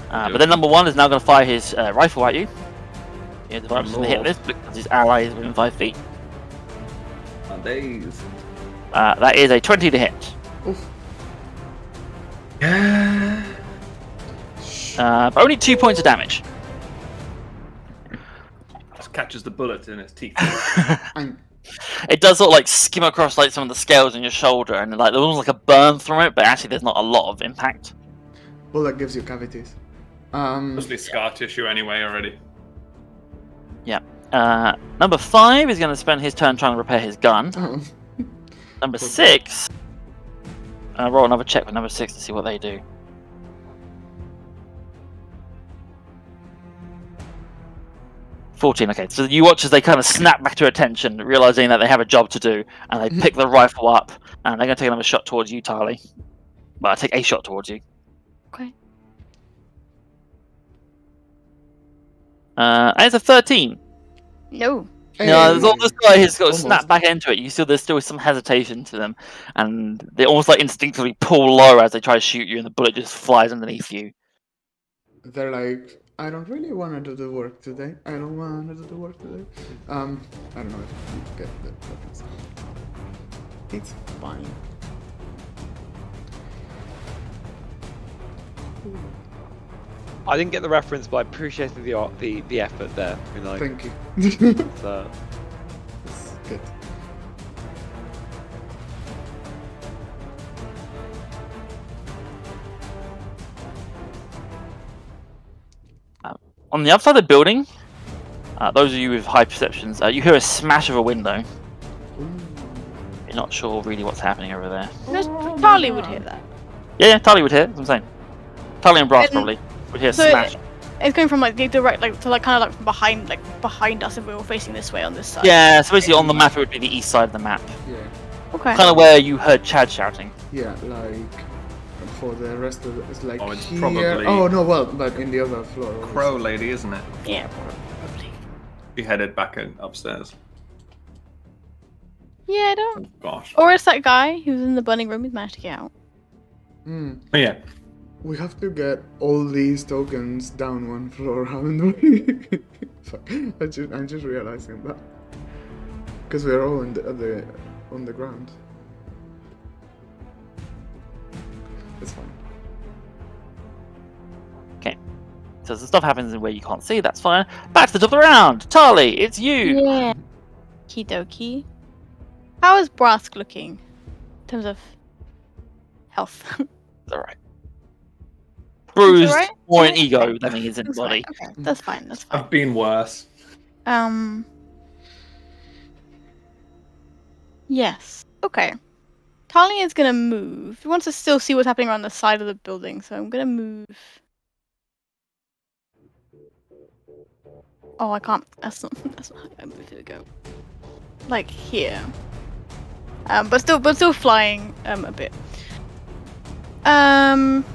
Uh, but then number one is now going to fire his uh, rifle at you. He has advantage to hit Lord. this because his ally is within five feet. Oh, days. Uh, that is a 20 to hit. Oof. Yeah. Uh, but only two points of damage. Just catches the bullet in his teeth. I'm. It does sort of like skim across like some of the scales on your shoulder, and like there's almost like a burn through it, but actually there's not a lot of impact. Bullet gives you cavities. Um. Mostly scar tissue anyway already. Uh, number five is going to spend his turn trying to repair his gun. Oh. Number six. Uh, roll another check with number six to see what they do. Fourteen. Okay, so you watch as they kind of snap back to attention, realizing that they have a job to do, and they pick the rifle up, and they're going to take another shot towards you, Tali. Well, take a shot towards you. Okay. Uh, and it's a thirteen. no. No, there's all this guy who's got to snap back into it. You see, there's still some hesitation to them, and they almost like instinctively pull low as they try to shoot you, and the bullet just flies underneath you. They're like, I don't really want to do the work today. I don't want to do the work today. Um, I don't know if you get the reference. It's fine. I didn't get the reference, but I appreciated the the the effort there. You know, Thank you. uh, It's good. On the other side of the building, uh, those of you with high perceptions, uh, you hear a smash of a window. You're not sure really what's happening over there. No, Charlie would hear that. Yeah, yeah, Tali would hear. That's what I'm saying. Tali and Brass And- probably would hear a so- smash. It's going from like the direct, like to like kind of like from behind, like behind us if we were facing this way on this side. Yeah, so basically on the map it would be the east side of the map, Yeah, Okay. kind of where you heard Chad shouting. yeah, like for the rest of it, it's like Oh, it's here. probably- Oh no, well, but in the other floor. Crow lady, isn't it? Yeah, probably. She headed back in, upstairs. Yeah, I don't. Gosh. Or it's that guy who's in the burning room. He's managed to get out. Hmm. Oh, yeah. We have to get all these tokens down one floor, haven't we? Fuck. I just, I'm just realizing that. Because we're all in the, the, on the ground. It's fine. Okay. So the stuff happens in where you can't see. That's fine. Back to the top of the round. Tali, it's you. Yeah. Okie dokie. How is Brask looking in terms of health? It's all right. Bruised alright? more in ego than he is in body. fine. Okay, that's fine. That's fine. I've been worse. Um. Yes. Okay. Tali is gonna move. He wants to still see what's happening around the side of the building, so I'm gonna move. Oh, I can't. That's not. That's not I move. Here we go. Like here. Um, but still, but still flying um a bit. Um.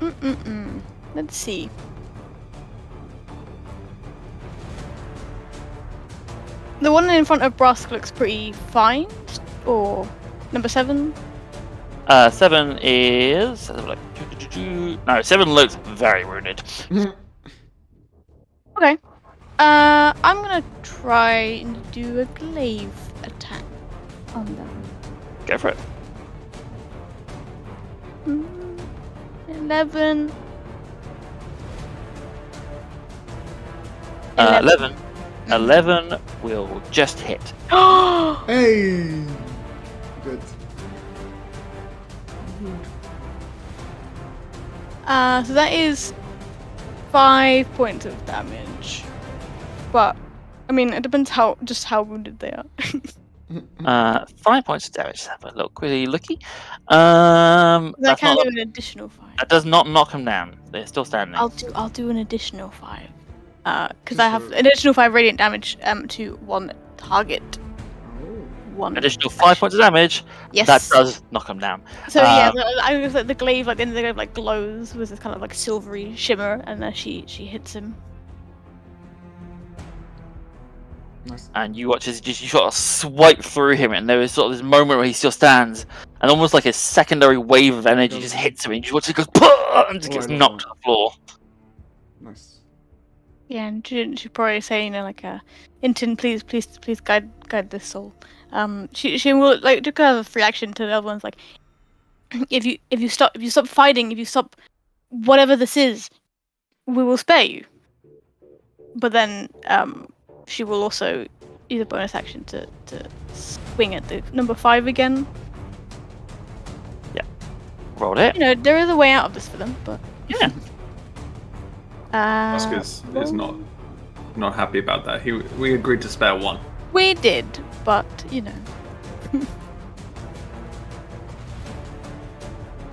Mm mm mm. Let's see. The one in front of Brask looks pretty fine. Or number seven. Uh, seven is let's have a look. no. Seven looks very wounded. Okay. Uh, I'm gonna try and do a glaive attack on them. Go for it. Mm, Eleven. Uh, Eleven. 11. 11 will just hit. Hey! Good. Uh, so that is five points of damage. But I mean, it depends how just how wounded they are. Uh, five points of damage. Let's have a look. really looky. Um, I that's can not, do an additional five. that does not knock him down. They're still standing. I'll do I'll do an additional five. Uh, because Just I have an additional five radiant damage um to one target. One Additional five points of damage. Yes. That does knock him down. So yeah, Um, the, I was like the glaive, like the end of the glaive, like glows with this kind of like silvery shimmer, and then she she hits him. Nice. and you watch as just you sort of swipe through him, and there is sort of this moment where he still stands, and almost like a secondary wave of energy just hits him, and you just watch it goes "Pah!" and just gets knocked to the floor. Nice. Yeah, and she she probably saying you know like uh, Intin, please please please guide guide this soul. Um, she she will like do kind of a reaction to the other ones like if you if you stop if you stop fighting if you stop whatever this is, we will spare you. But then um, she will also use a bonus action to to swing at the number five again. Yeah. Rolled it. You know there is a way out of this for them, but Yeah. Uh, Oscar's is not not happy about that. He we agreed to spare one. We did, but you know.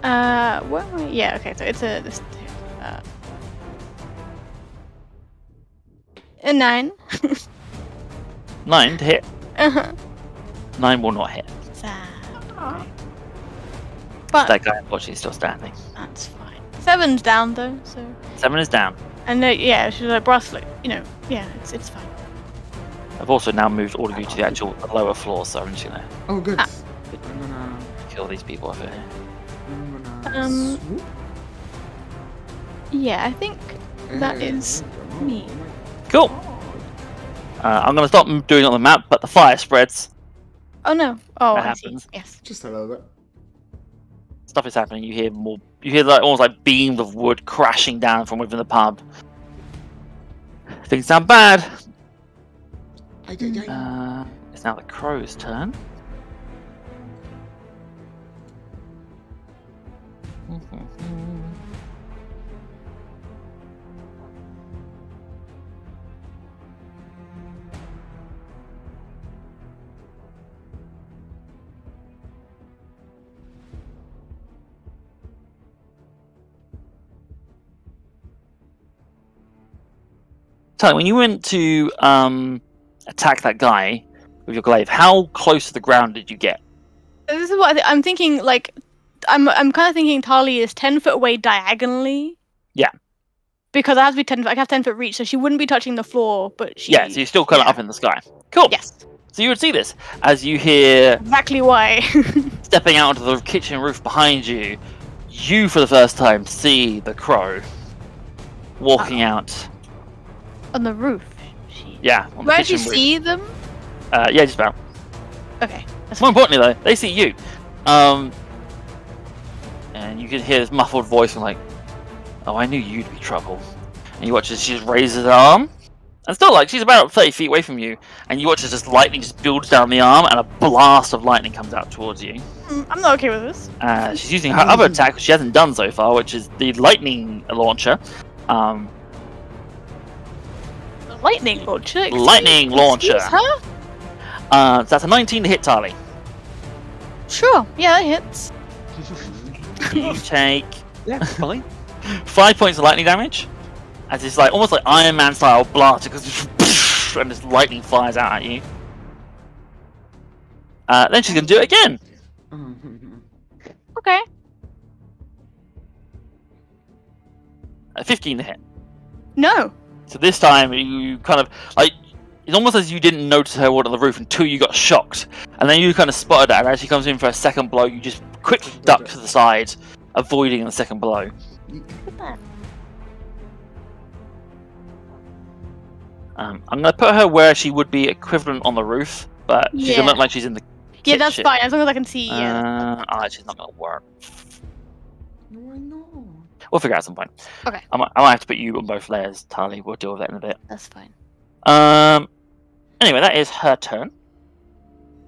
uh, what? Yeah, okay. So it's a this. Uh, a nine. Nine to hit. uh-huh. Nine will not hit. Sad. Okay. But That guy unfortunately is still standing. that's fine. Seven's down though, so Seven is down. and uh, yeah, she's like bracelet. You know, yeah, it's it's fine. I've also now moved all of you to the actual lower floor, so I'm just gonna Oh, good. Ah. I'm gonna. kill these people over here. I'm gonna. Um, swoop. Yeah, I think that Hey, is oh me. Cool. Uh, I'm gonna stop doing it on the map, but the fire spreads. Oh no. Oh, That I see. Yes. Just a little bit. Stuff is happening. You hear more. You hear like almost like beams of wood crashing down from within the pub. Things sound bad. Uh, it's now the crow's turn. Me, when you went to um, attack that guy with your glaive, how close to the ground did you get? This is what I th- I'm thinking. Like, I'm I'm kind of thinking Tali is ten foot away diagonally. Yeah. Because I have to be ten. I have ten foot reach, so she wouldn't be touching the floor, but she. Yeah, so you're still kind of yeah. up in the sky. Cool. Yes. So you would see this as you hear Exactly why. stepping out onto the kitchen roof behind you. You, for the first time, see the crow walking out. On the roof. Yeah, Do I actually see them? Uh, yeah, just about. Okay. More importantly, though, they see you. Um, and you can hear this muffled voice from like, Oh, I knew you'd be trouble. And you watch as she just raises her arm. And still, like, she's about 30 feet away from you. And you watch as just lightning just builds down the arm and a blast of lightning comes out towards you. Mm, I'm not okay with this. Uh, she's using her other attack, which she hasn't done so far, which is the lightning launcher. Um, lightning launcher. Excuse- Lightning launcher. excuse her? uh, so that's a 19 to hit Tali. Sure. Yeah, that hits. You take Yeah, fine. five points of lightning damage. As it's like almost like Iron Man style blast because and this lightning flies out at you. Uh, then she's gonna do it again. Okay. A 15 to hit. No. So this time you kind of like it's almost as you didn't notice her walk on the roof until you got shocked, and then you kind of spotted her. And as she comes in for a second blow, you just quickly duck to the side, avoiding the second blow. Um, I'm gonna put her where she would be equivalent on the roof, but she's Yeah. gonna look like she's in the. Yeah, that's fine as long as I can see. Yeah. Uh, oh, she's not gonna work. No, I know. We'll figure out some point. Okay. I might, I might have to put you on both layers, Tali. We'll deal with that in a bit. That's fine. Um. Anyway, that is her turn.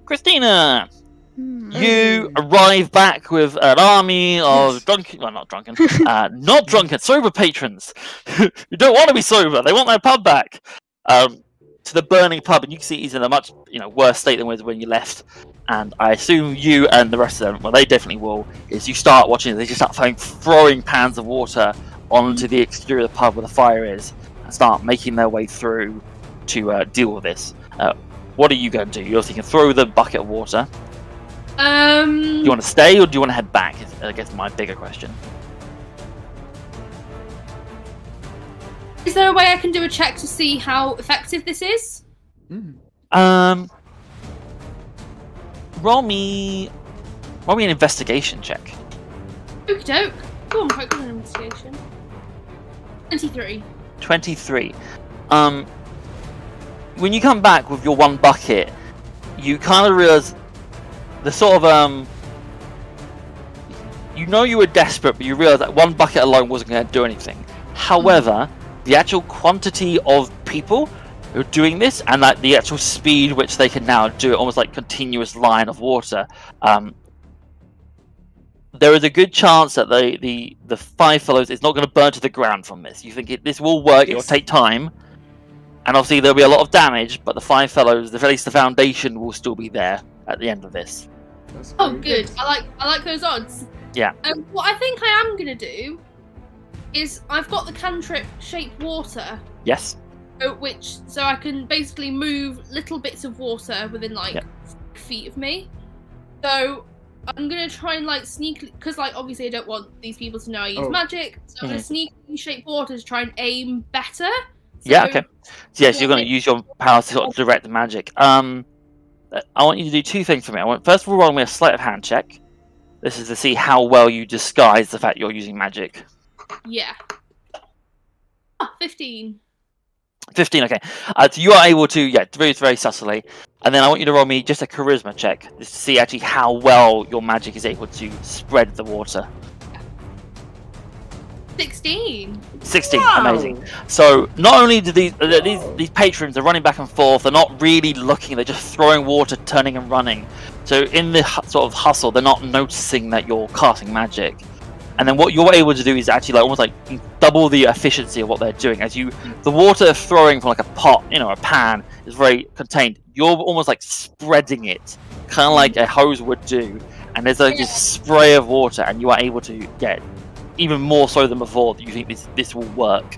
Christina, Hmm. you arrive back with an army of drunken, well, not drunken, uh, not drunken, sober patrons who don't want to be sober. They want their pub back. Um, to the burning pub, and you can see he's in a much, you know, worse state than was when you left. And I assume you and the rest of them, well, they definitely will. Is you start watching, they just start throwing, throwing pans of water onto the exterior of the pub where the fire is, and start making their way through to uh, deal with this. Uh, what are you going to do? You're thinking throw the bucket of water. Um. Do you want to stay or do you want to head back? I guess my bigger question. Is there a way I can do a check to see how effective this is? Mm. Um, roll me, roll me an investigation check. Okie doke. Oh, I'm quite good at investigation. 23. Twenty-three. Um, when you come back with your one bucket, you kind of realize the sort of um. You know you were desperate, but you realize that one bucket alone wasn't going to do anything. However, the actual quantity of people who are doing this and like the actual speed which they can now do it, almost like continuous line of water, um, there is a good chance that the the the five fellows is not going to burn to the ground from this. You think it, this will work? It will take time, and obviously there'll be a lot of damage. But the five fellows, at least the foundation, will still be there at the end of this. Oh, very good. I like I like those odds. Yeah. Um, what I think I am gonna do is I've got the cantrip shape water, Yes. which so I can basically move little bits of water within like Yeah. feet of me. So I'm gonna try and like sneak because like obviously I don't want these people to know I use Oh. magic. So I'm gonna Mhm. sneak shape water to try and aim better. Yeah, okay. So yes, you're going to use your power to sort of direct the magic. Um, uh, I want you to do two things for me. I want first of all roll me a sleight of hand check. This is to see how well you disguise the fact you're using magic. Yeah. Ah, 15. 15, okay. Uh, so you are able to, yeah, very, very subtly. And then I want you to roll me just a charisma check to see actually how well your magic is able to spread the water. 16. 16, Wow. amazing. So not only do these uh, these these patrons are running back and forth, they're not really looking. They're just throwing water, turning and running. So in the hu- sort of hustle, they're not noticing that you're casting magic. And then what you're able to do is actually like almost like double the efficiency of what they're doing. As you, the water they're throwing from like a pot, you know, a pan is very contained. You're almost like spreading it, kind of like a hose would do. And there's like this spray of water, and you are able to get even more so than before. You think this this will work,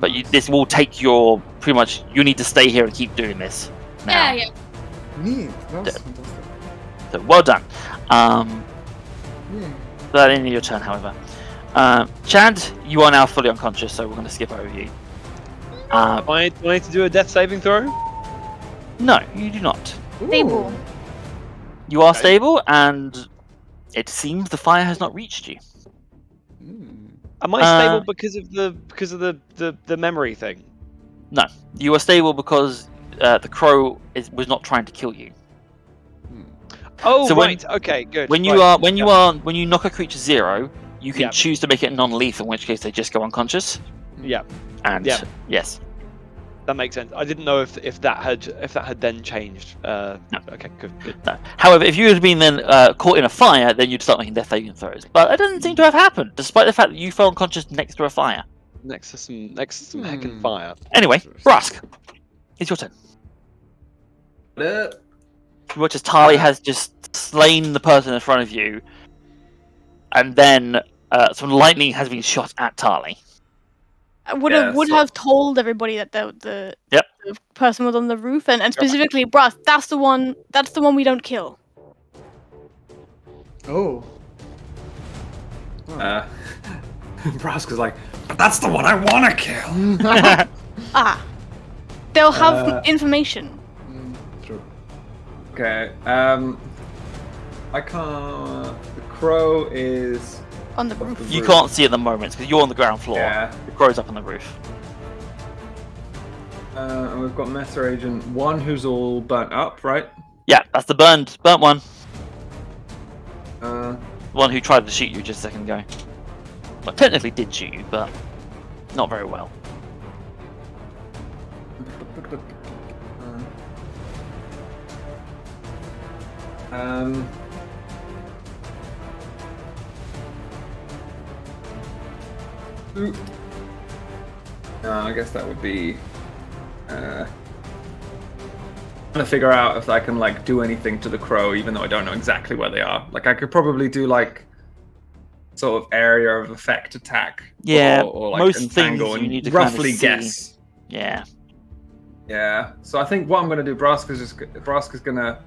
but you, this will take your pretty much. You need to stay here and keep doing this. Now. Yeah, yeah. Neat. That's D- fantastic. So well done. Um, Yeah. that ended your turn, however. Um, Chad, you are now fully unconscious, so we're going to skip over you. Uh, Do I, do I need to do a death saving throw? no, you do not. Stable. You are Okay. stable, and it seems the fire has not reached you. Mm. Am I Uh, stable because of the because of the, the, the memory thing? No, you are stable because uh, the crow is, was not trying to kill you. Oh So when- okay, good. When you right, are when you yeah. are when you knock a creature zero, You can Yeah. choose to make it non-lethal, in which case they just go unconscious. Yeah, And Yeah. yes, that makes sense. I didn't know if if that had if that had then changed. Uh, No. Okay, good. good. no. However, if you had been then uh, caught in a fire, then you'd start making death saving throws. But it doesn't seem to have happened, despite the fact that you fell unconscious next to a fire. Next to some next to some Hmm. heckin' fire. Anyway, Brask, it's your turn. Uh, You watch as Tali Uh. has just slain the person in front of you, and then uh, some lightning has been shot at Tali. I would Yeah, have would so- have told everybody that the the, Yep. the person was on the roof, and, and specifically Brass. That's the one. That's the one we don't kill. Oh. uh, Brask is like, that's the one I want to kill. Ah, they'll have Uh, information. True. Okay. Um, I can't. The crow is. on the off roof. You roof. can't see at the moment because you're on the ground floor. Yeah. The crow's up on the roof. Uh, and we've got Meta Agent one who's all burnt up, right? Yeah, that's the burned, burnt one. Uh, The one who tried to shoot you just a second ago. Well, technically did shoot you, but not very well. Um. Ooh. No, I guess that would be. Uh, trying to figure out if I can like do anything to the crow, even though I don't know exactly where they are. Like I could probably do like sort of area of effect attack. Yeah, or, or, like most things you need to kind of roughly guess. Yeah. Yeah. So I think what I'm going to do, Brask is just Brask is going to.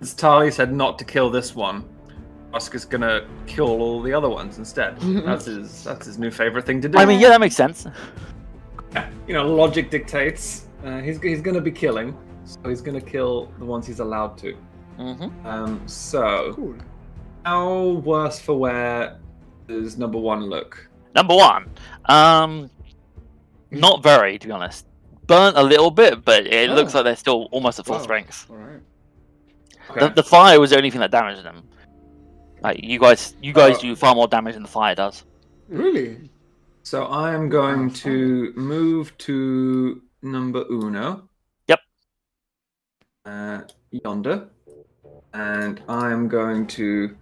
As Tali said not to kill this one. Brask is going to kill all the other ones instead. that's his. That's his new favorite thing to do. I mean, yeah, that makes sense. you know, logic dictates. Uh, he's he's going to be killing, so he's going to kill the ones he's allowed to. hmm Um. So Cool. how worse for wear does number one look? Number one, um, not very, to be honest. Burnt a little bit, but it looks Oh. like they're still almost at full Wow. strength. All right. Okay. The, the fire was the only thing that damaged them. Like you guys, you guys Oh. do far more damage than the fire does. Really? So I am going to move to number uno. Yep. Uh, yonder. And I'm going to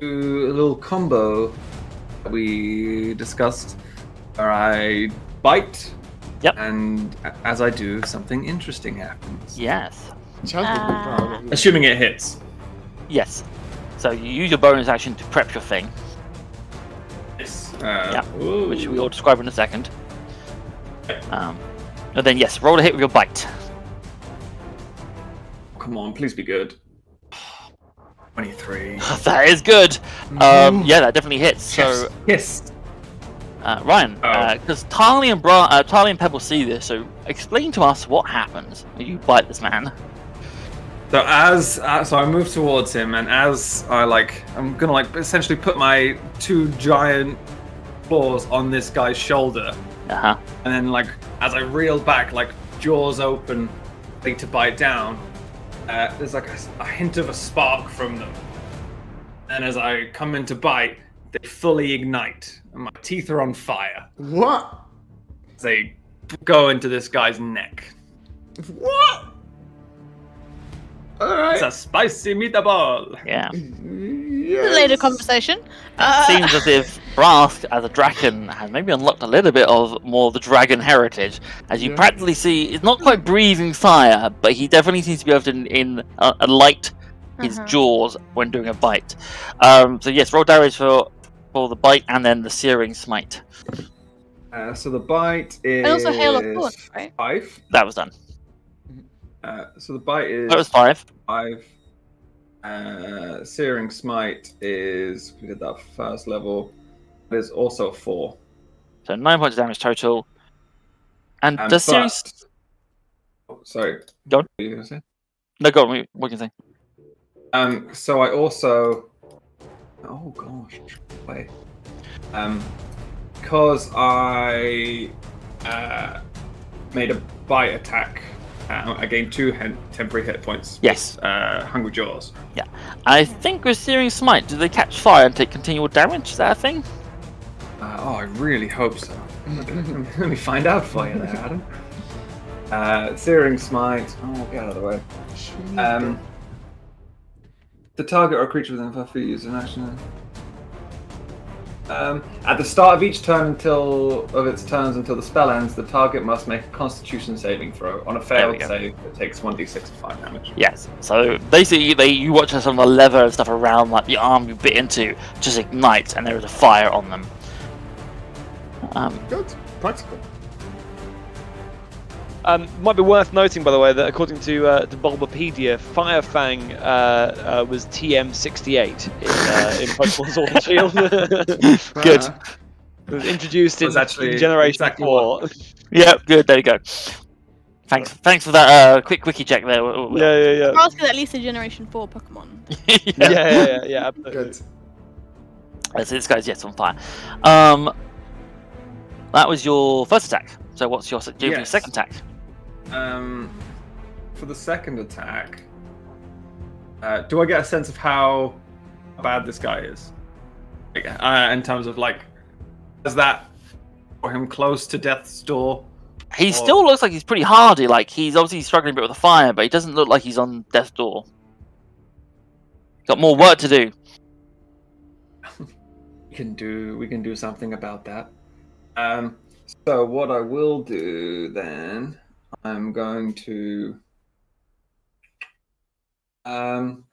do a little combo that we discussed where I bite. Yep. And as I do, something interesting happens. Yes, Chad would be proud of you. Assuming it hits. yes. So you use your bonus action to prep your thing, Yes. Uh, Yeah, which we will describe in a second. Um, and then yes, roll a hit with your bite. Come on, please be good. 23. that is good. Um, yeah, that definitely hits. So yes. Uh, Ryan, Oh. because Tali and Bra- uh, Tali and Pebble see this, so explain to us what happens when you bite this man. So as uh, so I move towards him, and as I like, I'm gonna like essentially put my two giant claws on this guy's shoulder, Uh huh. and then like as I reel back, like jaws open, ready to bite down. Uh, there's like a, a hint of a spark from them, and as I come in to bite, they fully ignite, and my teeth are on fire. What? They go into this guy's neck. What? All It's a spicy meatball. Yeah. Yes. Later conversation. It Uh, seems as if Brask, as a dragon, has maybe unlocked a little bit of more of the dragon heritage. As you Yeah. practically see, it's not quite breathing fire, but he definitely seems to be able to in, uh, light his Uh-huh. jaws when doing a bite. Um, so yes, roll damage for for the bite and then the searing smite. Uh, so the bite is and also Hail of Thorns, right? five. That was done. Uh, so the bite is That was five. five. Uh, Searing Smite is we did that first level. It is also four. So nine points of damage total. And Um, does series but- Oh, sorry. Go on. What were you say? no go on, what can you say? Um, so I also. Oh gosh, wait. Um, because I uh, made a bite attack Uh, I gain two hen- temporary hit points. Yes. Uh, Hungry Jaws. Yeah. I think with Searing Smite, do they catch fire and take continual damage? Is that a thing? Uh, oh, I really hope so. Let me find out for you there, Adam. Uh, Searing Smite. Oh, get out of the way. Um, the target or creature within five feet use an action. Um, at the start of each turn until of its turns until the spell ends, the target must make a Constitution saving throw. On a failed save, it takes one d6 of fire damage. Yes. So basically, they you watch as some of the leather and stuff around, like the arm you bit into, just ignites, and there is a fire on them. Um, Good. Practical. Um, might be worth noting, by the way, that according to uh, to Bulbapedia, Fire Fang uh, uh, was TM68 in, uh, in Pokemon Sword and Shield. Good. Uh, it was introduced in, Was actually in Generation exactly 4. yeah. Good. There you go. Thanks. Thanks for that uh, quick wiki check there. Will- Will. yeah, yeah, yeah. Frost is at least a Generation 4 Pokemon. yeah. Yeah, yeah, yeah, yeah, absolutely. Good. Uh, So this guy's yes on fire. Um, that was your first attack. So what's your, se- do you have your Yes. second attack? Um, for the second attack, uh, do I get a sense of how bad this guy is? Like, uh, in terms of like, is that for him close to death's door? He Oh. still looks like he's pretty hardy. Like he's obviously struggling a bit with the fire, but he doesn't look like he's on death's door. Got more work to do. We can do we can do something about that. Um, so what I will do then, I'm going to um,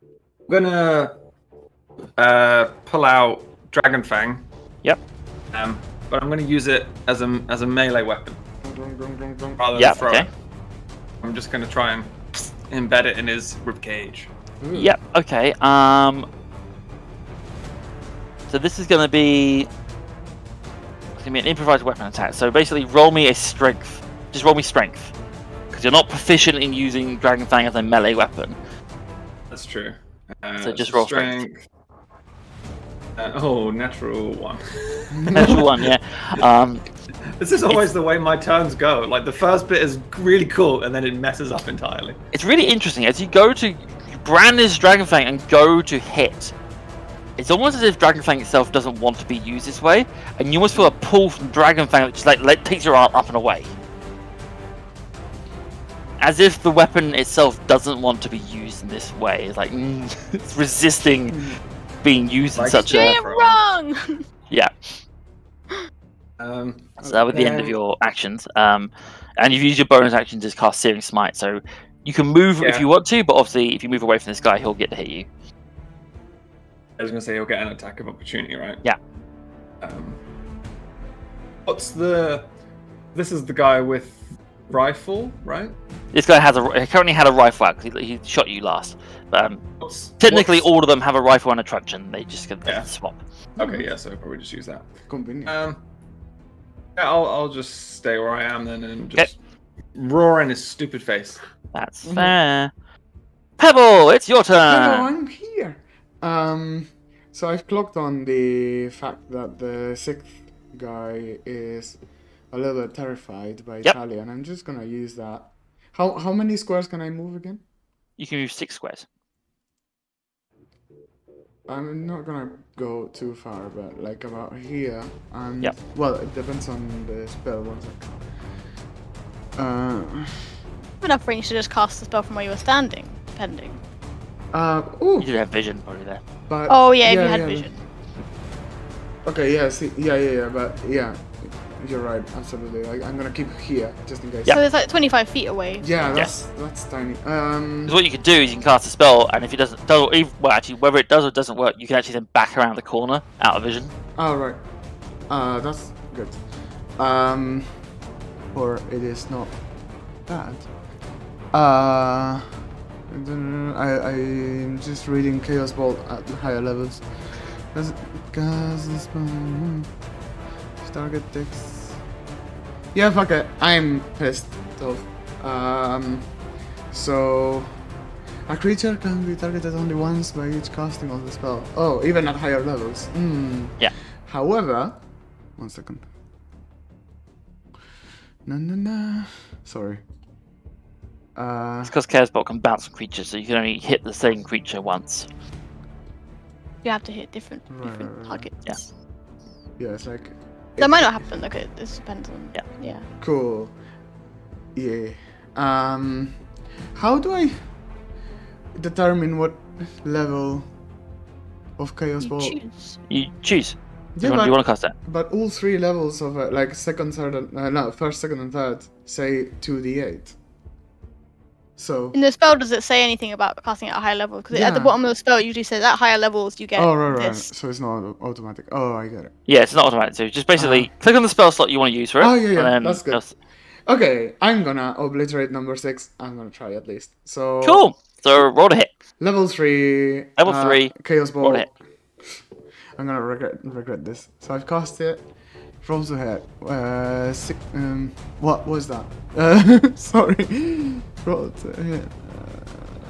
I'm gonna uh pull out Dragon Fang. Yep. Um, but I'm gonna use it as a as a melee weapon rather Yep, throw okay. it. I'm just gonna try and embed it in his rib cage. Ooh. Yep. Okay. Um. So this is going to be. It's going to be an improvised weapon attack. So basically, roll me a strength. Just roll me strength, because you're not proficient in using Dragon Fang as a melee weapon. That's true. Uh, So just roll strength. Uh, oh, natural one. Natural one, yeah. Um, This is always the way my turns go. Like the first bit is really cool, and then it messes up entirely. it's really interesting as you go to you brandish Dragon Fang and go to hit. It's almost as if Dragon Fang itself doesn't want to be used this way, and you almost feel a pull from Dragon Fang that just like, like takes your arm up and away. As if the weapon itself doesn't want to be used in this way. It's like mm, it's resisting being used in such a Damn wrong! yeah. Um, So that would be the end of your actions. Um, and you've used your bonus action to cast Searing Smite, so you can move if you want to, but obviously if you move away from this guy, he'll get to hit you. I was gonna say he'll get an attack of opportunity, right? Yeah. Um, what's the? This is the guy with rifle, right? This guy has a he currently had a rifle out 'cause he, he shot you last. But, um, What's, technically, what's- all of them have a rifle and a truncheon. They just can Yeah. swap. Okay, yeah. So I'll probably just use that. Convenient. Um, yeah, I'll I'll just stay where I am then and just roar in his stupid face. That's Mhm. fair. Pebble, it's your Hello, turn. I'm here. Um, so I've clocked on the fact that the sixth guy is a little bit terrified by Yep. Italian. I'm just gonna use that. How how many squares can I move again? You can move six squares. I'm not gonna go too far, but like about here. And Yep. well, it depends on the spell. One second. Uh, Enough range to just cast the spell from where you were standing, depending. uh, ooh, You do have vision probably there. but Oh yeah, if you had vision. Okay, yeah, see, yeah, yeah, yeah, but yeah, you're right, absolutely. Like, I'm gonna keep here just in case. Yep. So it's like 25 feet away. Yeah, that's that's tiny. Um, Because what you can do is you can cast a spell, and if it doesn't, does, if- well, actually, whether it does or doesn't work, you can actually then back around the corner out of vision. all right. Uh, that's good. Um, or it is not bad. Uh, I don't know, I I'm just reading Chaos Bolt at higher levels. Does cause this one target takes. Yeah, fuck it. I'm pissed off. Um, so a creature can be targeted only once by each casting of the spell. Oh, even at higher levels. Hmm. Yeah. However, one second. No, no, no. Sorry. Uh, It's because Chaos Bolt can bounce on creatures, so you can only hit the same creature once. You have to hit different Right, different right, right. targets. yeah, it's like That might not happen. Okay, this depends on. Yeah. Yeah. cool. Yeah. Um, how do I determine what level of Chaos You Ball? choose. You choose. Yeah, you, want, but, you want to cast that? but all three levels of it, like second, third, and, uh, no, first, second, and third, say two d eight. So. In the spell, does it say anything about casting at a high level? Because at the bottom of the spell, it usually says at higher levels you get Oh right, right. this. So it's not automatic. Oh, I get it. Yeah, it's not automatic. So just basically click on the spell slot you want to use for it. Oh, yeah, yeah, that's good. just- Okay, I'm gonna obliterate number six. I'm gonna try at least. So Cool. So roll to hit. Level three. Level uh, three, Chaos Bolt. roll ball. to hit. I'm gonna regret regret this. So I've cast it. Roll to hit. Uh, six, um, what was that? Uh, sorry. Roll to hit.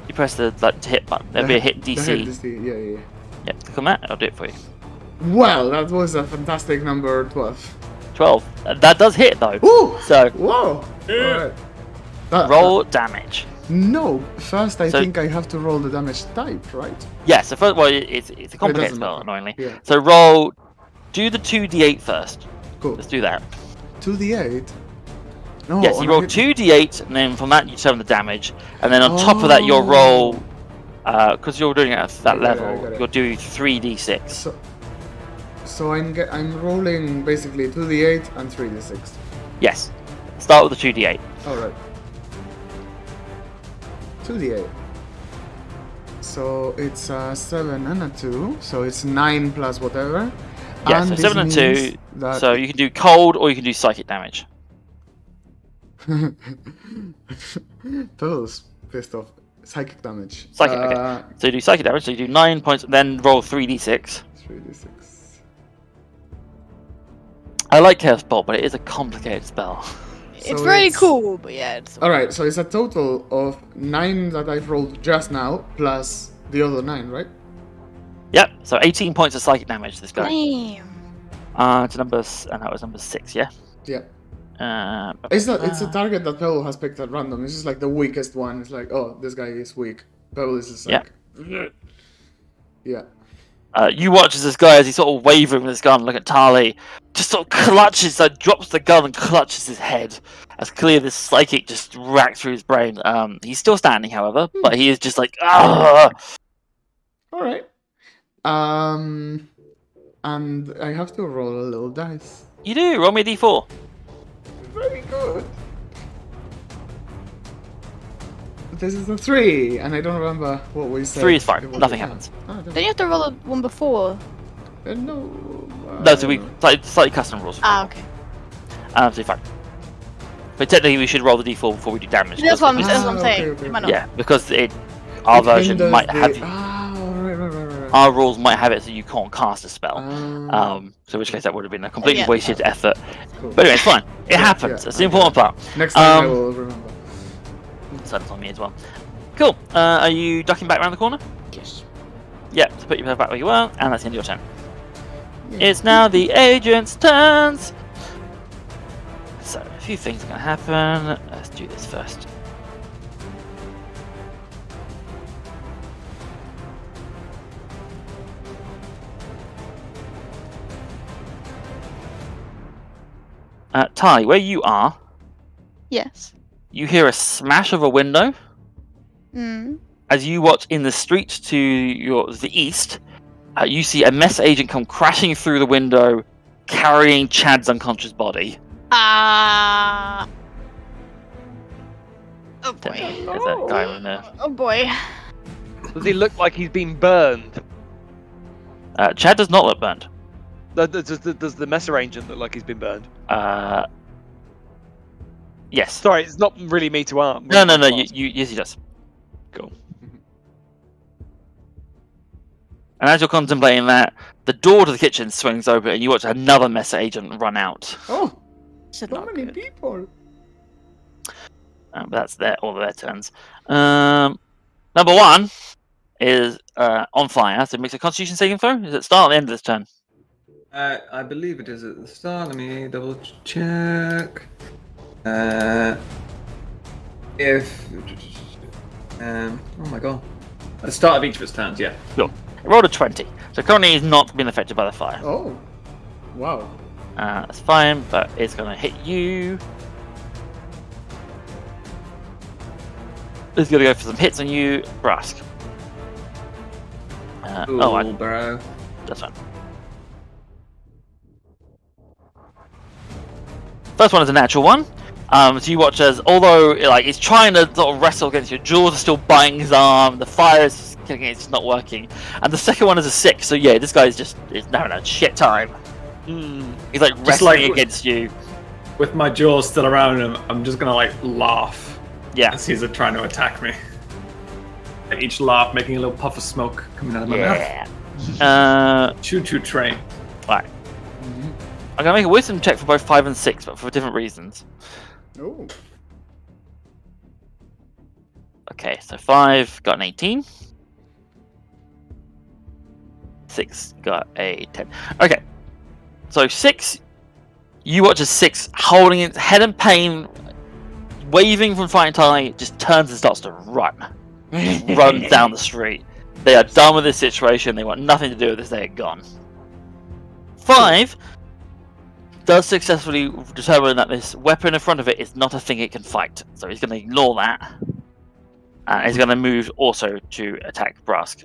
You press the like to hit button. There'll be a hit The DC. hit DC. Yeah, yeah, yeah. Yep, click on that. I'll do it for you. Well, that was a fantastic number twelve. Twelve. Uh, That does hit though. Ooh! So Whoa! Alright. That- roll damage. No, first I So- think I have to roll the damage type, right? Yeah. So first, well, it's it's a complicated doesn't spell, matter. annoyingly. Yeah. So roll. Do the two d8 first. Cool. Let's do that. 2d8. No, yes, you roll two d8, and then from that you determine the damage, and then on top of that you'll Oh. roll. Uh, because you're doing it at that I get it, I level, you'll do three d6. So, so I'm I'm rolling basically 2d8 and 3d6. Yes. Start with the two d8. Alright. 2d8. So it's a 7 and a 2, so it's 9 plus whatever. Yeah, so seven and two. So you can do cold or you can do psychic damage. Those pissed off. Psychic damage. Psychic, okay. Uh, So you do psychic damage, so you do nine points, then roll three d6. 3d6. I like Chaos Bolt, but it is a complicated spell. It's So very it's- cool, but yeah, it's Alright, so it's a total of 9 that I've rolled just now, plus the other 9, right? Yep. So 18 points of psychic damage. This guy. damn. Uh, to number, and that was number six. Yeah. Yeah. Uh, It's not. It's a uh, target that Pebble has picked at random. It's just like the weakest one. It's like, oh, this guy is weak. Pebble is just like, yeah. Uh, you watch as this guy, as he's sort of wavering with his gun, look at Tali, just sort of clutches, like drops the gun and clutches his head. As clear this psychic just racked through his brain. Um, he's still standing, however, but he is just like, ah. All right. Um, and I have to roll a little dice. You do. Roll me a d4. Very good. This is a three, and I don't remember what we said. Three is fine. Nothing happens. Ah, don't- Don't you have to roll a one before? uh, no. No, so we uh, slightly, slightly custom rules. Ah, okay. Um, so you're fine. But technically, we should roll the d4 before we do damage. That's what I'm, that's what I'm Ah, saying. okay, okay, It might not. Yeah, because it, our it version might the- have Ah, our rules might have it so you can't cast a spell. Ah, Um, so in which case that would have been a completely Yeah. wasted effort. cool. But anyway, it's fine. It Yeah, happens. yeah, That's the important part. Next time I um, will remember. So that's on me as well. Cool. Uh, are you ducking back around the corner? Yes. Yeah. So put yourself back where you were, and that's the end of your turn. It's now the agent's turns. So a few things are gonna happen. Let's do this first. Uh, Ty, where you are, Yes. you hear a smash of a window Mm. as you watch in the street to your the east. Uh, you see a messer agent come crashing through the window, carrying Chad's unconscious body. Ah. Oh boy. There's a guy in there. Oh boy. Does he look like he's been burned? Uh, Chad does not look burned. Does, does, does, does the messer agent look like he's been burned? Uh, yes. Sorry, it's not really me to ask. No, no, no. You, you, yes, he does. Cool. And as you're contemplating that, the door to the kitchen swings open, and you watch another messer agent run out. Oh, so not many good. people. Um, but that's their all of their turns. Um, number one is uh, on fire, so it makes a Constitution saving throw. Is it start at the end of this turn? Uh, I believe it is at the start. Let me double check. Uh, if um oh my god. At the start of each of its turns, yeah. It rolled a 20. So currently he's not been affected by the fire. Oh, wow. Uh, that's fine, but it's going to hit you. It's going to go for some hits on you, Brask. Uh, Ooh, oh, I, bro. that's fine. First one is a natural one. Um, so you watch as, although like it's trying to sort of wrestle against your jaws, are still biting his arm. The fire is killing it; it's not working. And the second one is a six. So yeah, this guy's just is having a shit time. Hmm. He's like Just wrestling like- against you. With my jaws still around him, I'm just gonna like laugh Yeah. as he's trying to attack me. Each laugh making a little puff of smoke coming out of my mouth. Yeah. Uh, Choo choo train. right. I'm gonna make a wisdom check for both five and six, but for different reasons. Oh, Okay, so five got an 18. Six got a 10. Okay, so six, you watch as six holding its head in pain, waving from fighting tie, just turns and starts to run. runs down the street. They are done with this situation. They want nothing to do with this. They are gone. Five does successfully determine that this weapon in front of it is not a thing it can fight. So he's going to ignore that. And he's going to move also to attack Brask.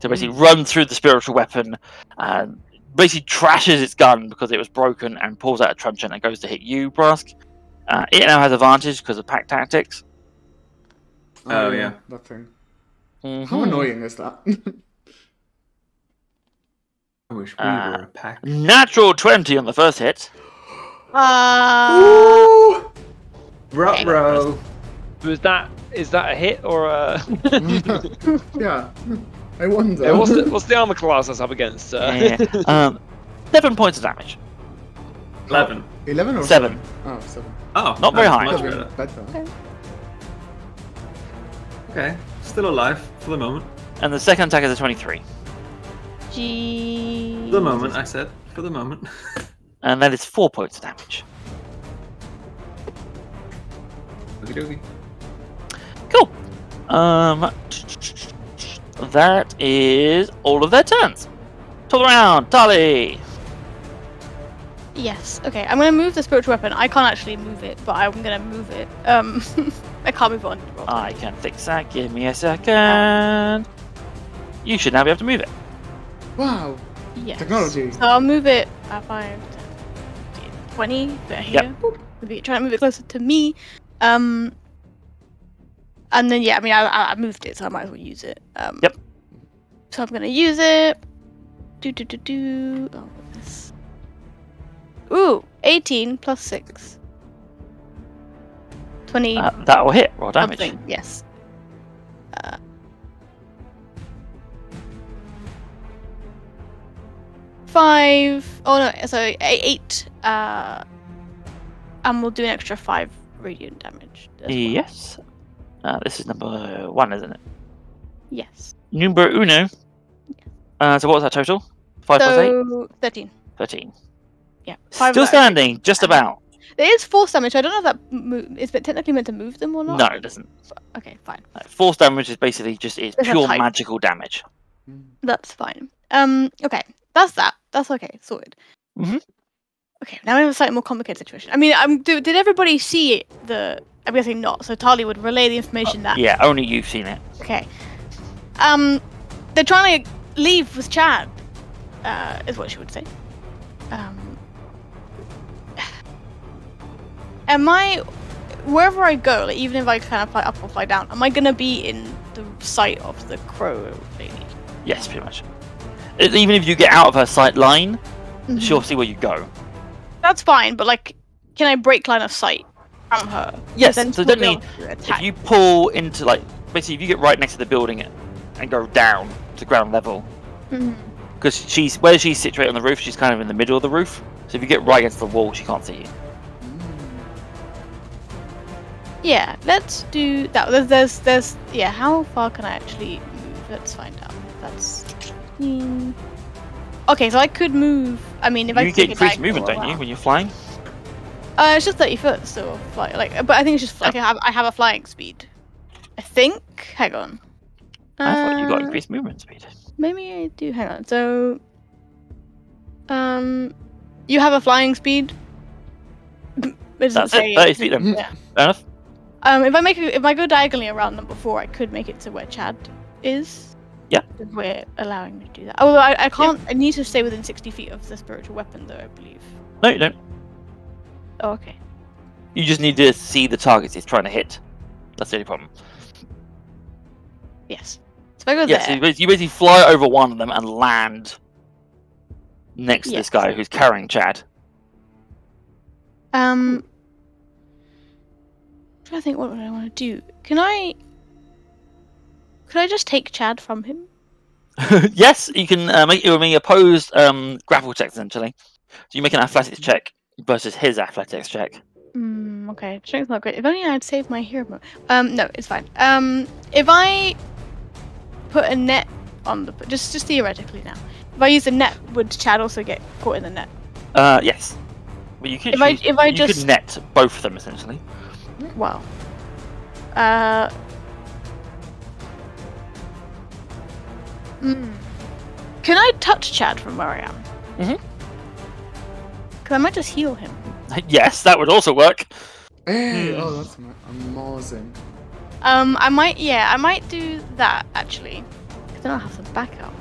To basically run through the spiritual weapon and basically trashes its gun because it was broken and pulls out a truncheon and goes to hit you, Brask. Uh, it now has advantage because of pack tactics. Oh, yeah. that thing. How Mhm. annoying is that? I wish we Uh, were a pack. Natural 20 on the first hit. Uh, Ooh! Ruh row. Was that is that a hit or a? yeah, I wonder. Yeah, what's the what's the armor class that's up against? Uh, Yeah. um, seven points of damage. Eleven. 11 or Seven. Oh, 7. Oh, Not very high. Much Could've better. been. Okay, still alive for the moment. And the second attack is a 23. G. For the moment, I said. For the moment. And that is four points of damage. Okie dokie. Cool. Um, that is all of their turns. Top of the round, Tali. Yes. Okay. I'm gonna move the spiritual weapon. I can't actually move it, but I'm gonna move it. Um, I can't move it on. I can fix that. Give me a second. You should now be able to move it. Wow, Yes. technology. So I'll move it at 5, 10, 20, put it here. Yep. Try to move it closer to me. Um, and then, yeah, I mean, I, I, moved it, so I might as well use it. Um, Yep. So I'm going to use it. Do, do, do, do. Oh, what is Ooh, 18 plus 6. 20 Uh, that will hit. Roll damage. something. Yes. Uh, five. Oh no, so eight. Uh, and we'll do an extra five radiant damage. as well. Yes. Uh, this is number one, isn't it? Yes. Number uno. Uh, so what was that total? Five plus eight? Thirteen. Thirteen. Yeah. Still standing, just about. There is force damage. so I don't know if that is it technically meant to move them or not. No, it doesn't. Okay, fine. Force damage is basically just It's pure magical damage. That's fine. Um. Okay. That's that. That's okay. Sorted. Mhm. Okay. Now we have a slightly more complicated situation. I mean, um, do, did everybody see the? I'm guessing not. So Tali would relay the information that. Yeah, only you've seen it. Okay. Um, they're trying to leave with Chad. Uh, is what she would say. Um. Am I, wherever I go, like even if I kind of fly up or fly down, am I gonna be in the sight of the crow lady? Yes, pretty much. Even if you get out of her sight line, Mm-hmm. she'll see where you go. That's fine, but like, can I break line of sight from her? Yes, then so she'll be definitely, able to If you pull into like basically if you get right next to the building and go down to ground level, because she's where she's situated on the roof, she's kind of in the middle of the roof. So if you get right against the wall, she can't see you. Yeah, let's do that. There's, there's, there's, yeah. How far can I actually move? Let's find out. That's. Hmm. Okay, so I could move. I mean, if I you take get increased movement, don't you, when you're flying? Uh, it's just thirty foot, so fly like. But I think it's just like I have I have a flying speed. I think. Hang on. I thought you got Uh, increased movement speed. Maybe I do. Hang on. So, um, you have a flying speed. It That's say it. 30 feet then. Yeah. Fair enough. Um, if I make a, if I go diagonally around number four, I could make it to where Chad is. Yeah. If we're allowing me to do that. Although I, I can't. I need to stay within sixty feet of the spiritual weapon, though. I believe. No, you don't. Oh, okay. You just need to see the targets he's trying to hit. That's the only problem. Yes. So if I go Yeah, there. you basically, you basically fly over one of them and land next to Yeah. this guy who's carrying Chad. Um. To think what would I want to do. Can I? Could I just take Chad from him? yes, you can uh, make it with me opposed um, grapple check essentially. So you make an athletics check versus his athletics check. Hmm. Okay. Strength's not great. If only I'd saved my hero. Um. No, it's fine. Um. If I put a net on the just just theoretically now, if I use a net, would Chad also get caught in the net? Uh, yes. But you could If I- if I you just- could net both of them essentially. Wow. Uh. Hmm. Can I touch Chad from where I am? Mhm. Cause I might just heal him. yes, that would also work. Hey, Hmm. oh, that's amazing. Um, I might, yeah, I might do that actually. Cause then I'll have some backup.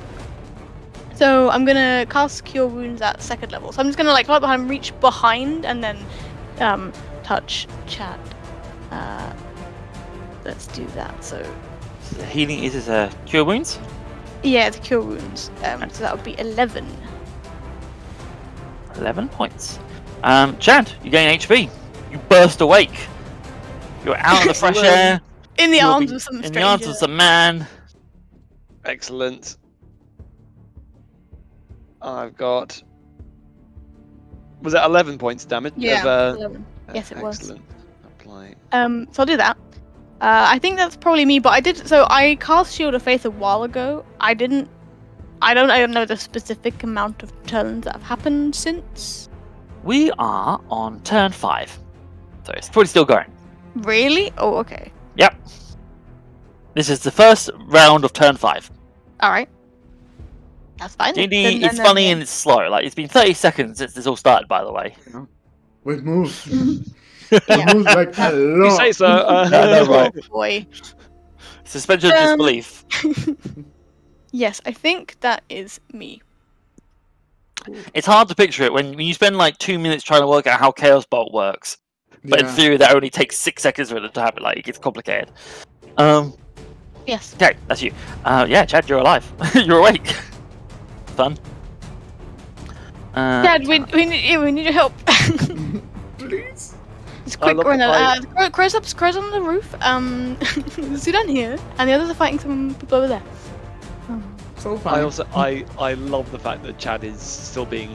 So I'm gonna cast Cure Wounds at second level. So I'm just gonna like right behind, reach behind, and then um, touch Chad. Uh, let's do that. So So the healing is as a cure wounds. Yeah, the Cure Wounds. Um, so that would be 11. Eleven points. Um, Chad, you gain HP. You burst awake. You're out in the fresh air. In the You'll arms of some in stranger. the arms of some man. Excellent. I've got. Was it 11 points damage? Yeah, Of, uh, 11. Yes, it was. excellent. Apply. Um, so I'll do that. Uh, I think that's probably me, but I did. So I cast Shield of Faith a while ago. I didn't. I don't. I don't know the specific amount of turns that have happened since. We are on turn five, so it's probably still going. Really? Oh, okay. Yep. This is the first round of turn five. All right. That's fine. D&D, Then- it's then- funny then- and it's slow. Like it's been 30 seconds since this all started, by the way. We've moved. Yeah. We've moved like a You say so. Uh, Yeah, that's right. Oh, boy. Suspension of Um, disbelief. Yes, I think that is me. It's hard to picture it when, when you spend like two minutes trying to work out how Chaos Bolt works. But in theory, that only takes six seconds for it to happen. Like it gets complicated. Um. Yes. Okay, that's you. Uh, yeah, Chad, you're alive. you're awake. Fun. Uh, Dad, we, we need we need your help. Please. Just quick, love run the uh, Crow's up, Crow's on the roof. Um, sit down here, and the others are fighting some people over there. Um, So I also I I love the fact that Chad is still being.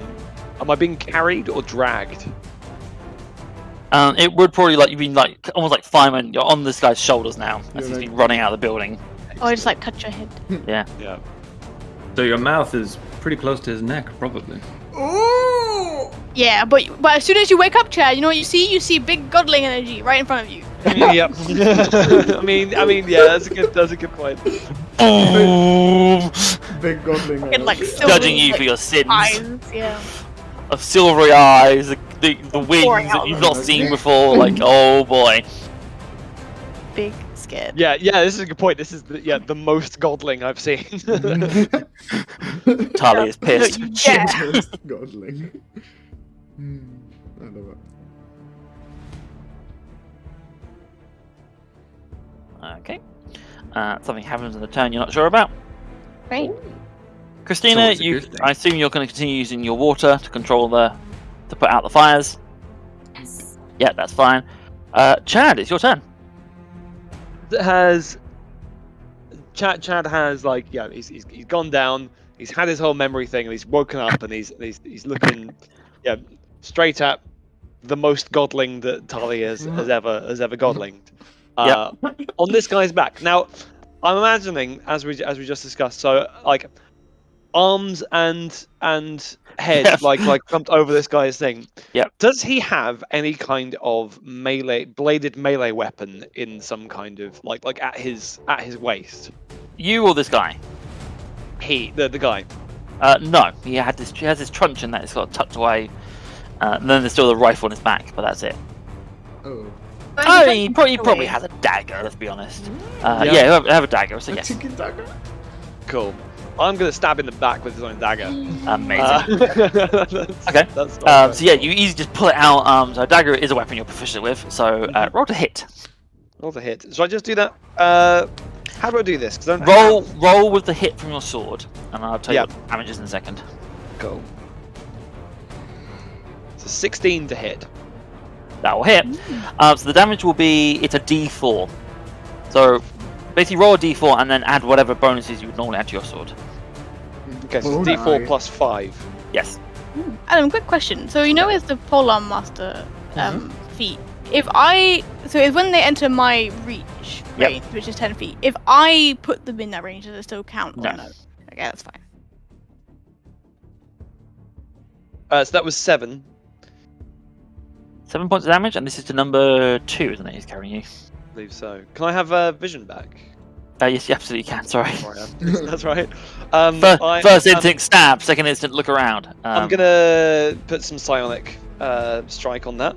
Am I being carried or dragged? Um, it would probably like you've been like almost like fireman. You're on this guy's shoulders now as You're he's like- been running out of the building. oh, I just like touch your head. Yeah. So your mouth is pretty close to his neck, probably. Ooh! Yeah, but but as soon as you wake up, Chad, you know what you see? You see big godling energy right in front of you. yep. I mean, I mean, yeah, that's a good, that's a good point. Boom! Big godling. Fucking, like, silver, Judging you like, for your sins Eyes, yeah. of silvery eyes, the, the, the wings that you've not seen before. Like, oh boy. Big scared. Yeah, yeah, this is a good point. This is the, yeah the most godling I've seen. Tali is pissed. Yeah. Just godling. Hmm, I love it. Okay. Uh, something happens in the turn you're not sure about. Right. Christina, always a you. I assume you're going to continue using your water to control the, to put out the fires. Yes. Yeah, that's fine. Uh, Chad, it's your turn. Has Chad Chad has like yeah he's, he's he's gone down. He's had his whole memory thing and he's woken up and he's he's, he's looking yeah straight at the most godling that Tali has, has ever has ever godlinged. Uh, on this guy's back. Now I'm imagining as we as we just discussed so like arms and and head like like jumped over this guy's thing. Yeah. Does he have any kind of melee bladed melee weapon in some kind of like like at his at his waist? You or this guy? He the the guy. Uh, no, he had this. He has his truncheon that he's got tucked away, uh, and then there's still the rifle on his back, but that's it. Oh. Oh, he probably, he probably has a dagger. Let's be honest. Uh, Yeah. yeah, he'll have, have a dagger. So A yes, chicken dagger? Cool. I'm gonna stab in the back with his own dagger. amazing. Uh, that's, Okay. That's Um, so yeah, you easily just pull it out. Um, so a dagger is a weapon you're proficient with. So uh, roll to hit. Roll the hit. Should I just do that? Uh, how do I do this? I Roll roll with the hit from your sword, and I'll tell you Yep. what damage is in a second. Cool. So 16 to hit. That will hit. Uh, so the damage will be it's a D4. So basically roll a D4 and then add whatever bonuses you would normally add to your sword. Okay, so Oh, it's D4 plus 5. Yes. Adam, quick question. So you know, with the Polearm Master um, feat, if I so it's when they enter my reach Yep. range, which is ten feet. If I put them in that range, does it still count? No. Or no? Okay, that's fine. Uh, so that was 7. Seven points of damage, and this is to number two, isn't it? He's carrying you. I believe so. Can I have uh, vision back? Uh, yes, you absolutely can. Sorry. Sorry, I'm- That's right. Um, First, I first am- instinct stab. Second instinct look around. Um, I'm gonna put some psionic uh, strike on that.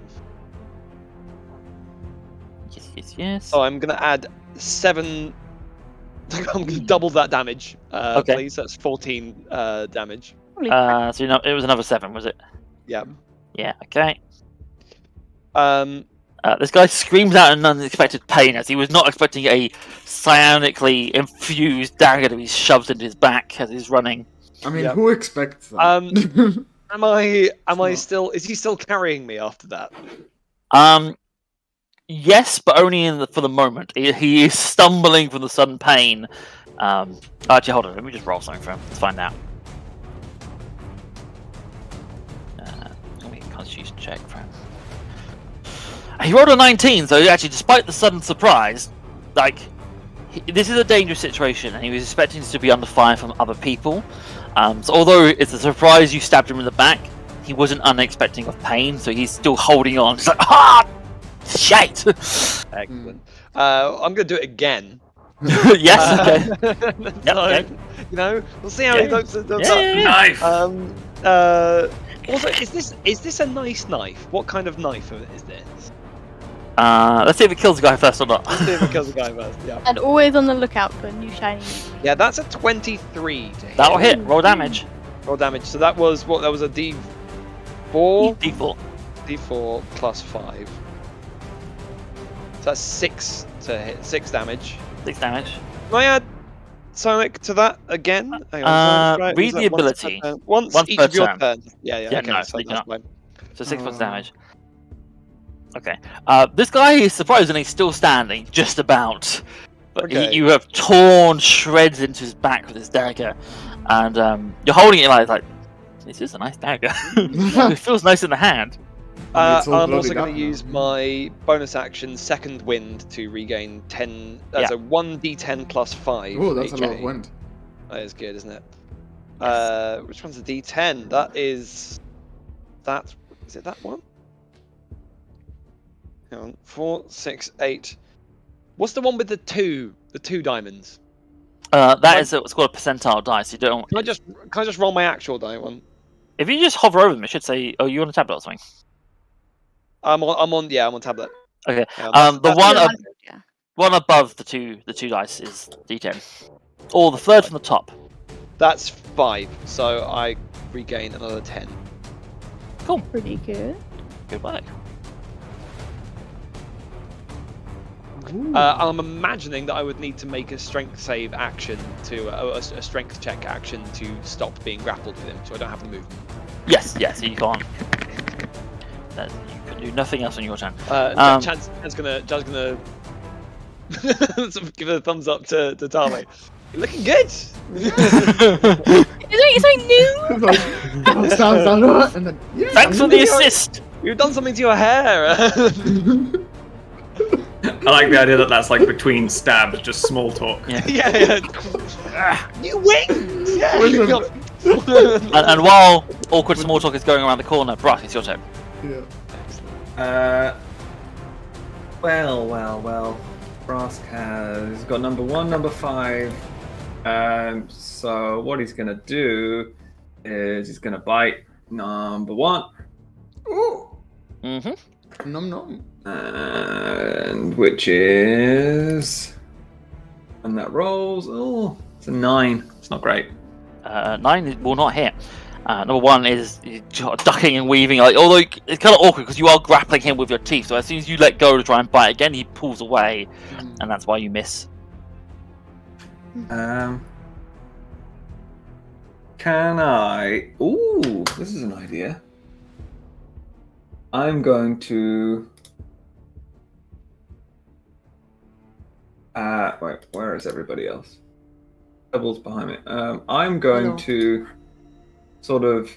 Yes, yes, yes. So I'm gonna add seven. I'm gonna double that damage, uh, Okay. please. That's 14 uh, damage. Uh, so you know, it was another seven, was it? Yeah. Yeah. Okay. Um, Uh, this guy screams out in unexpected pain as he was not expecting a psionically infused dagger to be shoved into his back as he's running. I mean, Yep. who expects that? Um, am I? Am I still? Is he still carrying me after that? Um, yes, but only in the, for the moment. He, he is stumbling from the sudden pain. Um, actually, hold on. Let me just roll something for him. Let's find out. Uh, let me constitution check for him. He rolled a 19, so actually, despite the sudden surprise, like he, this is a dangerous situation, and he was expecting to be under fire from other people. Um, so although it's a surprise you stabbed him in the back, he wasn't unexpecting of pain, so he's still holding on. He's like, ah, shite. Excellent. Uh, I'm gonna do it again. yes. Uh, Okay. so, okay. You know, we'll see how Yeah. he looks. looks Yeah, yeah, yeah. Knife. Um. Uh. Also, is this is this a nice knife? What kind of knife is this? Uh, let's see if it kills the guy first or not. Let's see if it kills the guy first. Yeah. And always on the lookout for new shiny. Yeah, that's a 23 to hit. That'll hit. Roll damage. Roll damage. So that was what? That was a D4. D4. D4 plus five. So that's six to hit. Six damage. Six damage. Can I add Psionic to that again? Hang on, Uh, Psionic strike, read the that once ability. Once, Once each per of your turn. turns. Yeah, yeah. Yeah, okay, no, so you that's cannot. fine. So six points Uh. damage. Okay. Uh, this guy is surprisingly still standing, just about. But he- Okay. you have torn shreds into his back with his dagger, and um, you're holding it like, like this is a nice dagger. it feels nice in the hand. Uh, I'm also going to use my bonus action, Second Wind, to regain 10. That's Yeah. a 1d10 plus 5. Oh, that's a lot of wind. That is good, isn't it? Uh, which one's a d10? That is. That. Is it that one? Hang on. Four, six, eight. What's the one with the two? The two diamonds? Uh, that Right. is what's called a percentile dice. You don't. Can I just can I just roll my actual die one? If you just hover over them, it should say, "Oh, you on a tablet or something." I'm on. I'm on. Yeah, I'm on tablet. Okay, Hang on, Um, the one that's- ab- yeah. one above the two the two dice is D10, or the third from the top. That's five. So I regain another ten. Cool. Pretty good. Good work. Uh, I'm imagining that I would need to make a strength save action to uh, a, a strength check action to stop being grappled with him, so I don't have to move. Yes, yes, you can't. That, you can do nothing else on your turn. Uh, Um, Chad's, Chad's gonna, Chad's gonna give a thumbs up to, to Tali. You're looking good. Is it something new? like, stand, stand, and then, yeah, Thanks for the assist. You've done something to your hair. I like the idea that that's like between stabs, just small talk. Yeah. yeah, yeah. New wings. Yeah. Where's you the- got and, and while awkward small talk is going around the corner, Brock, it's your turn. Yeah. Uh, well, well, well. Brask has got number one, number five. Um, so what he's gonna do is he's gonna bite number one, Ooh. Mm-hmm. Nom nom. and which is and that rolls. Oh, it's a nine. It's not great. Uh, nine will not hit. Uh, number one is is ducking and weaving. Like, although it's kind of awkward because you are grappling him with your teeth. So as soon as you let go to try and bite again, he pulls away, Mm. and that's why you miss. Um, can I? Ooh, this is an idea. I'm going to. Uh, wait, where is everybody else? Pebbles behind me. Um, I'm going Hello. to sort of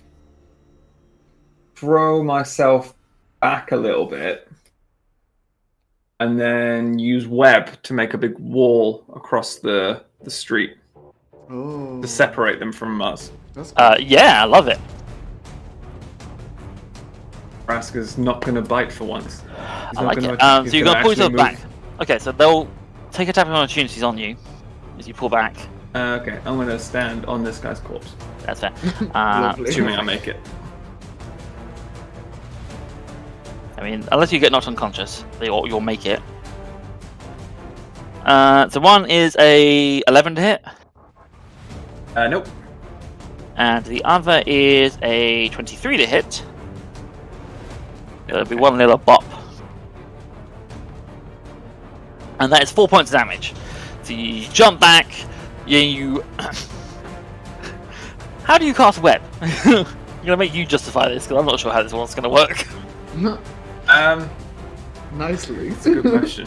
throw myself back a little bit and then use web to make a big wall across the the street Oh. to separate them from us. That's Uh, yeah, I love it. Raska's not going to bite for once. He's I like gonna it. Um, so you gonna got to pull yourself move. back. Okay, so they'll take a tapping opportunities on you as you pull back. Uh, okay, I'm going to stand on this guy's corpse, That's fair. Uh, assuming I make it. I mean, unless you get knocked unconscious, you'll, you'll make it. Uh, so one is a 11 to hit, Uh, nope. and the other is a 23 to hit. It'll be one little bop. And that is four points of damage. So you jump back, you. you how do you cast web? I'm gonna make you justify this because I'm not sure how this one's gonna work. Um, Nicely. that's a good question.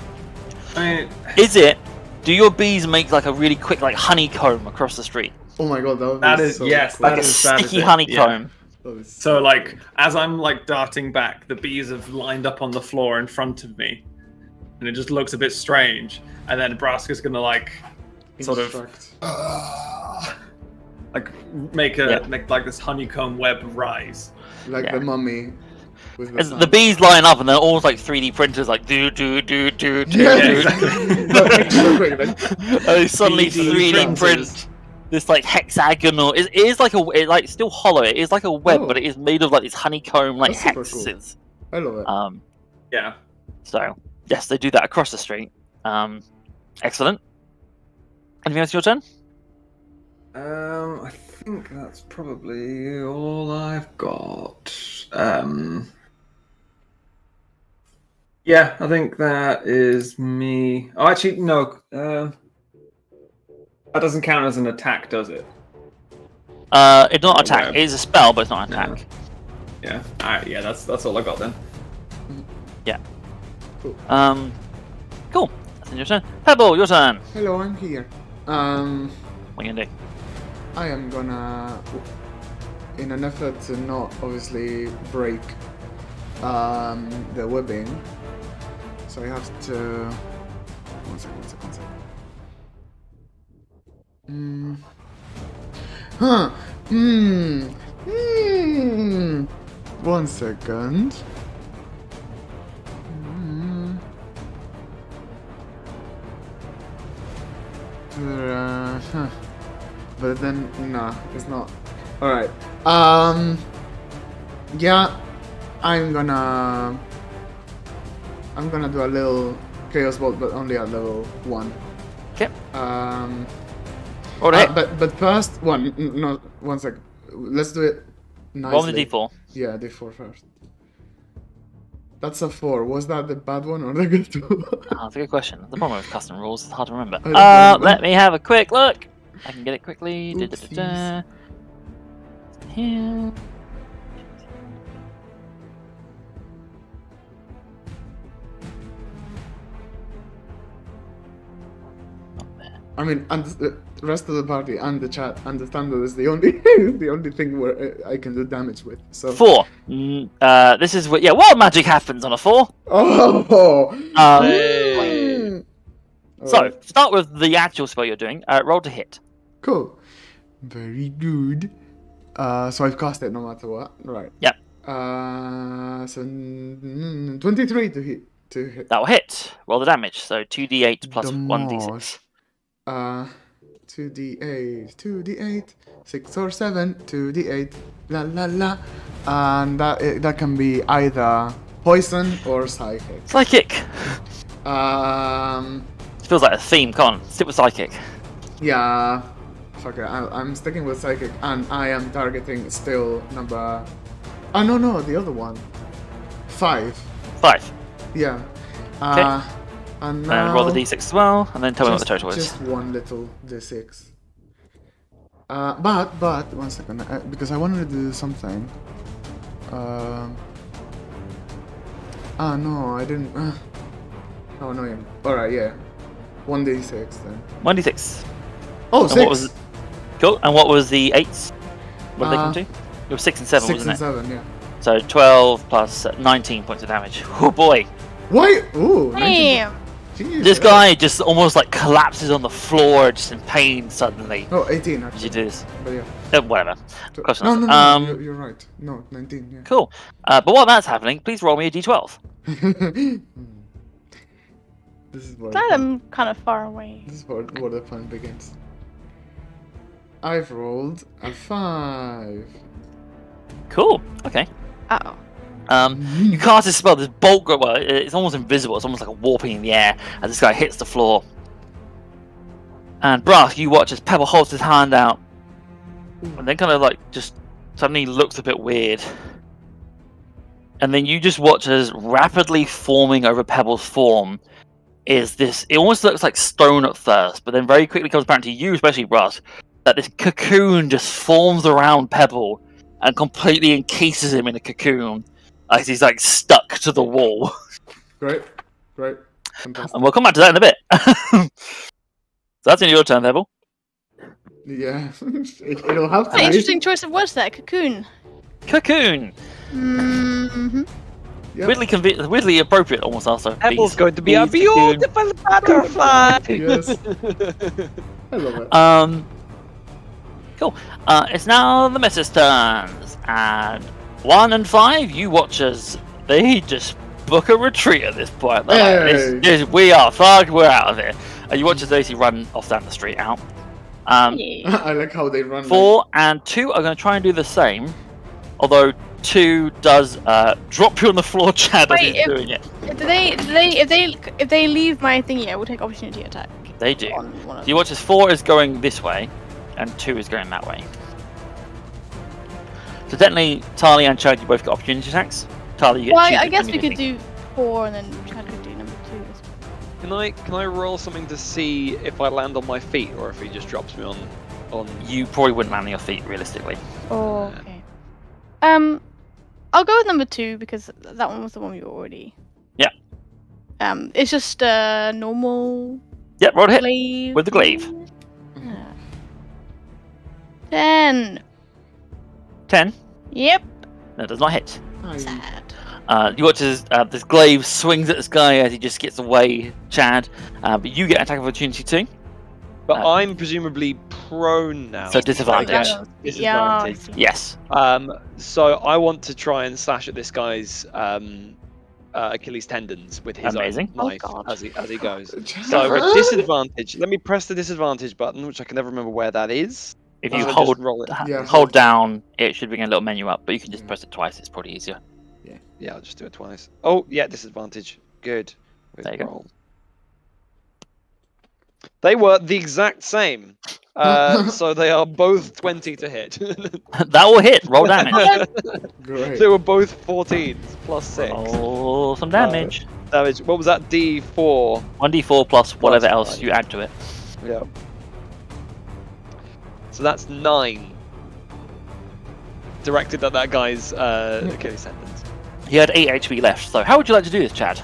I mean, Is it? Do your bees make like a really quick like honeycomb across the street, oh my god, that would That be is- so yes, cool. like That a is- that is sticky it, honeycomb? That Oh, is so like as I'm like darting back, the bees have lined up on the floor in front of me, and it just looks a bit strange. And then Braska's going to like sort of instruct. like make a Yeah. make like this honeycomb web rise. like Yeah. the mummy the, As the bees line up and they're all like 3D printers, like do do do do do. Yeah, do. exactly. But extra quick, like, and they suddenly 3D 3D printers. print this like hexagonal. It, it is like a it, like still hollow. It is like a web, Oh. but it is made of like these honeycomb like That's super cool. hexes. I love it. Um, Yeah. so yes, they do that across the street. Um, excellent. Anything else your turn? Um, I think that's probably all I've got. Um, yeah, I think that is me. Oh, actually, no. Uh, that doesn't count as an attack, does it? Uh, it's not attack. web. It is a spell, but it's not Yeah. attack. Yeah. All right. Yeah, that's that's all I got then. Yeah. Um, cool. That's your turn. Pebble, your turn. Hello, I'm here. Um, What are you gonna do? I am gonna, in an effort to not obviously break um, the webbing, so I have to. One second, one second, one second. Hmm. Huh. Hmm. Hmm. One second. Hmm. Uh, huh. But then, nah, it's not. Alright. Um. Yeah, I'm gonna. I'm gonna do a little Chaos Bolt, but only at level 1. Okay. Um. Roll to uh, but but first, one, no, one sec. Let's do it nicely. Roll the d4. Yeah, d4 first. That's a 4. Was that the bad one or the good one? Ah, that's a good question. The problem with custom rules is hard to remember. Uh, let me have a quick look. I can get it quickly. Da, da, da, da. Here. I mean, and the rest of the party and the chat understand that it's the only the only thing where uh, I can do damage with. So. Four. Mm, uh, this is what. Yeah, what magic happens on a four? Oh. Um, Hey. So start with the actual spell you're doing. Uh, roll to hit. cool. Very good. Uh, so I've cast it no matter what. Right. Yep. Uh, so mm, 23 to hit. To hit. That will hit. Roll the damage. So 2d8 1d6. Uh, 2d8, 2d8, 6 or 7, 2d8, la la la. And that, eh, that can be either poison or psychic. Psychic. Um, It feels like a theme. Come on, stick with psychic. yeah. Fuck it, I, I'm sticking with psychic, and I am targeting still number. Oh no no the other one. Five. Five. Yeah. Uh, and now And roll the d6 as well, and then tell me what the total is. Just one little d6. Uh, but but one second, uh, because I wanted to do something. Um. Ah no, I didn't. Uh, oh no. All right, yeah. One d6 then. 1d6. Oh, And six. what was it? Cool. And what was the eights? What did Uh, they come to? It was 6 and 7, Six wasn't and it? seven, yeah. So 12 uh, 19 points of damage. Oh boy. Why? Ooh, 19 Damn. Jeez, This yeah. guy just almost like collapses on the floor just in pain suddenly Oh, 18 actually. you do this. But yeah. Uh, whatever. So- Close no, no, no, Um, you're, you're right. No, 19, yeah. Cool. Uh, but while that's happening, please roll me a d12. this is where Glad I'm kind of far away. this is where, where the fun begins. I've rolled a five. Cool. Okay. Uh oh. Um, you cast this spell, this bolt, well, it's almost invisible. It's almost like a warping in the air as this guy hits the floor. And Brask, you watch as Pebble holds his hand out, and then kind of like just suddenly looks a bit weird. And then you just watch as rapidly forming over Pebble's form is this. It almost looks like stone at first, but then very quickly comes apparent to you, especially Brask, that this cocoon just forms around Pebble and completely encases him in a cocoon as he's like stuck to the wall. Great, great, fantastic. And we'll come back to that in a bit. so that's in your turn, Pebble. Yeah, it, it'll have to. Hey, be. interesting choice of words there. Cocoon. Cocoon. Mm-hmm. Yeah. Weirdly, conve- weirdly appropriate, almost also. Pebble's going to be a bees, cocoon. beautiful butterfly. Yes, I love it. Um, cool. Uh, it's now the missus' turns, and one and five, you watch as they just book a retreat at this point. They're like, Hey. this, this, we are fucked. We're out of here. And you watch as Daisy run off down the street out. Um, I like how they run. like- Four and two are going to try and do the same, although two does uh, drop you on the floor, Chad, as Wait, he's if- doing it. Do they, do they, if they, if they leave my thingy, I will take opportunity attack They do. on one of So you watch as four is going this way, and two is going that way. So technically, Tali and Chad, you both get opportunity attacks. Tali, you get Well, choose I, I guess we could do four, and then Chad could do number two. Can I can I roll something to see if I land on my feet or if he just drops me on on? You probably wouldn't land on your feet, realistically. Oh, okay. Um, I'll go with number two because that one was the one we already. Yeah. Um, it's just a normal Yep, roll a hit. with the glaive. Yeah. Ten. Ten. Yep. That does not hit. I- Sad. Uh, you watch as uh, this glaive swings at this guy as he just gets away, Chad. Uh, but you get attack of opportunity too. But Uh, I'm presumably prone now. So disadvantage. Yeah. Yeah. Disadvantage. Yes. Um, so I want to try and slash at this guy's um, uh, Achilles tendons with his Amazing. own Oh, knife God. as he as he goes. So at disadvantage, let me press the disadvantage button, which I can never remember where that is. If you should hold just roll it. Yeah. hold down, it should bring a little menu up, but you can just press it twice. It's probably easier. Yeah, yeah, I'll just do it twice. Oh, yeah, disadvantage. Good. Good There you go. They were the exact same. Uh, so they are both 20 to hit. that will hit. Roll damage. Great. they were both 14s plus 6. Roll some damage. Damage. What was that? D4. One d4 plus whatever Plus else five. you add to it. Yeah. So that's 9. Directed at that guy's uh, Achilles tendons. He had eight HP left. So how would you like to do this, Chad?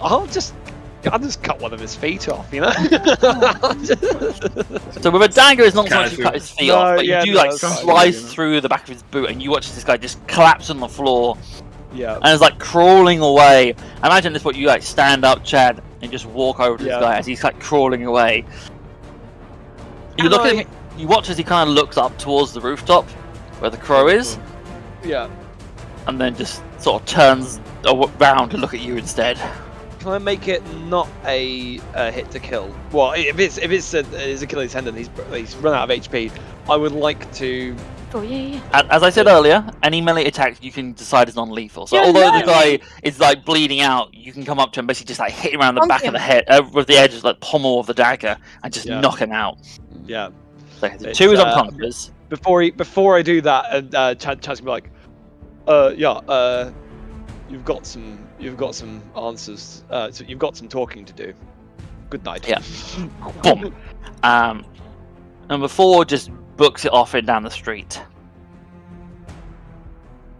I'll just. I'll just cut one of his feet off, you know? So with a dagger, it's not so much you Casual. cut his feet No, off, but yeah, you do no, like that's fine. slice through the back of his boot, and you watch this guy just collapse on the floor yeah. and is like crawling away. Imagine this what you like stand up, Chad, and just walk over to Yeah. this guy as he's like crawling away. You Can look at I- him. You watch as he kind of looks up towards the rooftop where the crow is, Yeah. and then just sort of turns around to look at you instead. Can I make it not a, a hit to kill? Well, if it's if it's a, it's Achilles tendon, he's he's run out of HP. I would like to. Oh yeah, yeah. As I said earlier, any melee attack you can decide is non-lethal. So Yeah, although no, the guy is like bleeding out, you can come up to him, basically just like hit him around the Bonk back him. of the head uh, with the edge, like pommel of the dagger, and just Yeah. knock him out. Yeah. So two is uh, unconscious. Before he, before I do that, and uh, Chad Chad's gonna be like, uh, yeah, uh, you've got some you've got some answers. Uh, so you've got some talking to do. Good night. Yeah. Boom. Um, number four just books it off and down the street.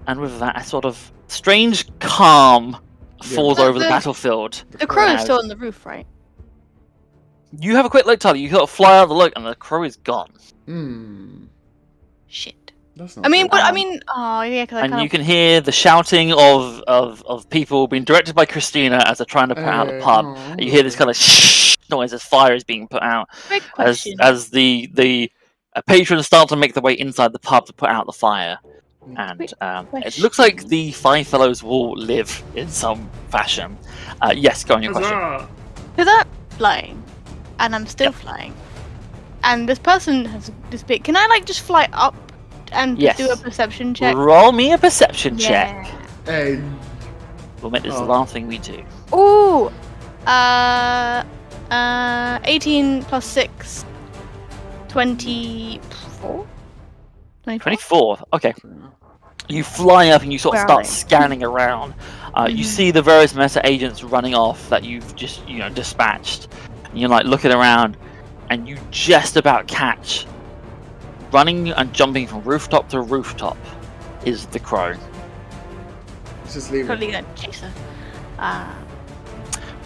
And with that, a sort of strange calm falls The- over the the- battlefield. The crow is still on the roof, right? You have a quick look, Tali. You sort of fly out of the look, and the crow is gone. Hmm. Shit. That's not. I mean, good. but I Um, mean, oh yeah, because I and kind you can hear the shouting of, of, of people being directed by Christina as they're trying to put out the Uh, pub. oh. You hear this kind of shh noise as fire is being put out. as as the the uh, patrons start to make their way inside the pub to put out the fire, and um, it looks like the five fellows will live in some fashion. Uh, yes, go on your question. Huzzah! Because I'm flying, and I'm still flying, and this person has this bit. Can I like just fly up and Yes. do a perception check? Roll me a perception check. Hey, We'll make this Oh. the last thing we do. Ooh, uh, uh, 18 plus 6, 24? 24? Twenty-four. Okay. You fly up and you sort of Where are start scanning around. Uh, You Mhm. see the various messer agents running off that you've just you know dispatched. And you're like looking around, and you just about catch running and jumping from rooftop to rooftop is the crow. let's just leave Probably it. gonna chase her. Uh,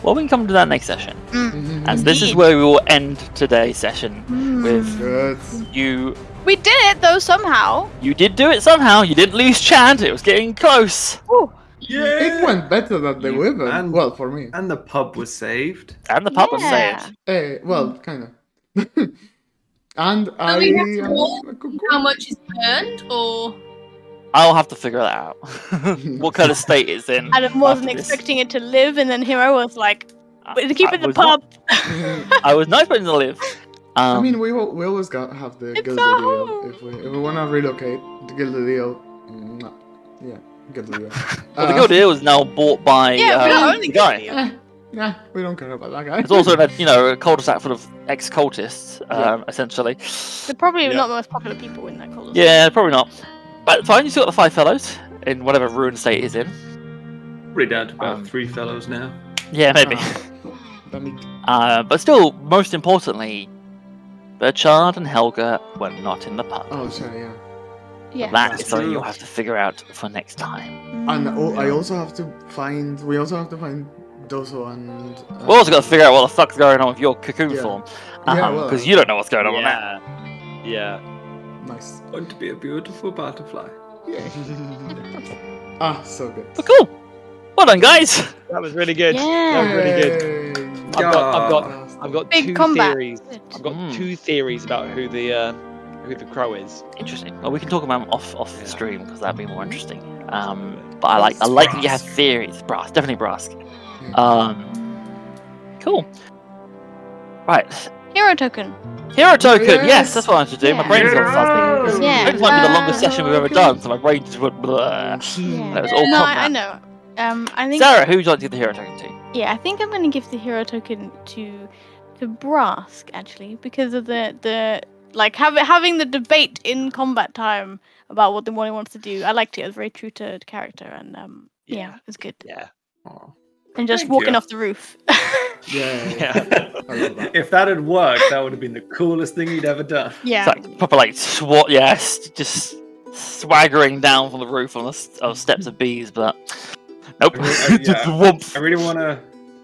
Well, we can come to that next session, Mhm. and this is where we will end today's session. hmm. With Good. you, We did it though somehow. you did do it somehow. You didn't lose Chad. It was getting close, Ooh. It went better than the You- Wyvern. and- Well, for me. And the pub was saved. and the pub was saved. Eh, well, kind of. and I. we have to am roll a cuckoo. How much is earned, or I'll have to figure that out. what kind of state it's in. I wasn't after this. expecting it to live, and then here I was like, to keep I it in the was not- pub. I was not expecting to live. Um, I mean, we al- we always got have the It's guilty a deal if we if we want to relocate. The guilty deal. mm, No. Yeah, guilty deal. well, the Uh, good deal is now bought by Yeah, uh, we don't own the the guy. guilty deal. Eh, nah, we don't care about that guy. It's also in a you know a cul-de-sac full of ex-cultists, Yeah. um, essentially. They're probably Yeah. not the most popular people in that college. Yeah, probably not. But fine, you still got the five fellows in whatever ruined state it's in. Probably down to about Um, three fellows now. Yeah, maybe. Damn it. Uh, but still, most importantly, Burchard and Helga were not in the pub. Oh, sorry, yeah. Yeah. that That's is something true. you'll have to figure out for next time. And Mm. oh, I also have to find. We also have to find Doso and. Uh, We've also got to figure out what the fuck's going on with your cocoon Yeah. form. Yeah, Um, well- because you don't know what's going on with that. Yeah. Nice. Going to be a beautiful butterfly. Yeah. ah, so good. But cool. Well done, guys. That was really good. That Yeah. was really good. Yay. I've got, I've got, I've got Big two combat. theories. I've got Mm. two theories about who the, uh, who the crow is. Interesting. Well, we can talk about them off off Yeah. stream because that'd be more interesting. Um, but I like I like that you have theories. Brask, definitely Brask. Um, cool. Right, Hero token. hero token. Yes, Yes. that's what I wanted to do. My Yeah. brain's got something. Yeah, This might be the longest uh, session we've ever done, so my brain just went blah. Yeah. That was all no, combat. I, I know. Um, I think. Sarah, who would you like to give the hero token to? Yeah, I think I'm going to give the hero token to to Brask actually because of the the like having having the debate in combat time about what the one wants to do. I liked it. It was very true to the character, and um, yeah, Yeah. it was good. Yeah. Aw. And just Thank walking you. off the roof. Yeah. Yeah. I that. if that had worked, that would have been the coolest thing he'd ever done. yeah. It's like proper like swat. Yes, just swaggering down from the roof on the s- of steps of bees, but nope, I mean, just yeah. I really want to.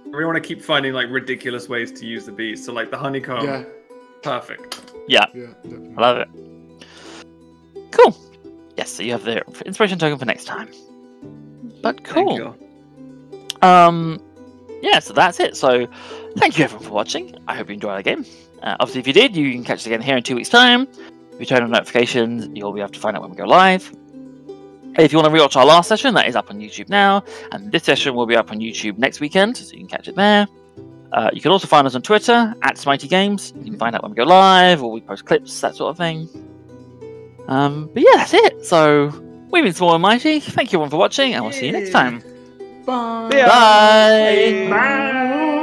I really want to keep finding like ridiculous ways to use the bees. So like the honeycomb, Yeah. perfect. Yeah, Yeah. Definitely. I love it. Cool. Yes, so you have the inspiration token for next time. But Thank cool. you. Um, yeah, so that's it. So, thank you everyone for watching. I hope you enjoyed the game. Uh, obviously, if you did, you can catch us again here in two weeks' time. If you turn on notifications, you'll be able to find out when we go live. If you want to rewatch our last session, that is up on YouTube now, and this session will be up on YouTube next weekend, so you can catch it there. Uh, you can also find us on Twitter at Smighty Games. You can find out when we go live or we post clips, that sort of thing. Um, but yeah, that's it. So we've been Small and Mighty. Thank you everyone for watching, and we'll see you next time. Bye. Yeah. Bye. Bye.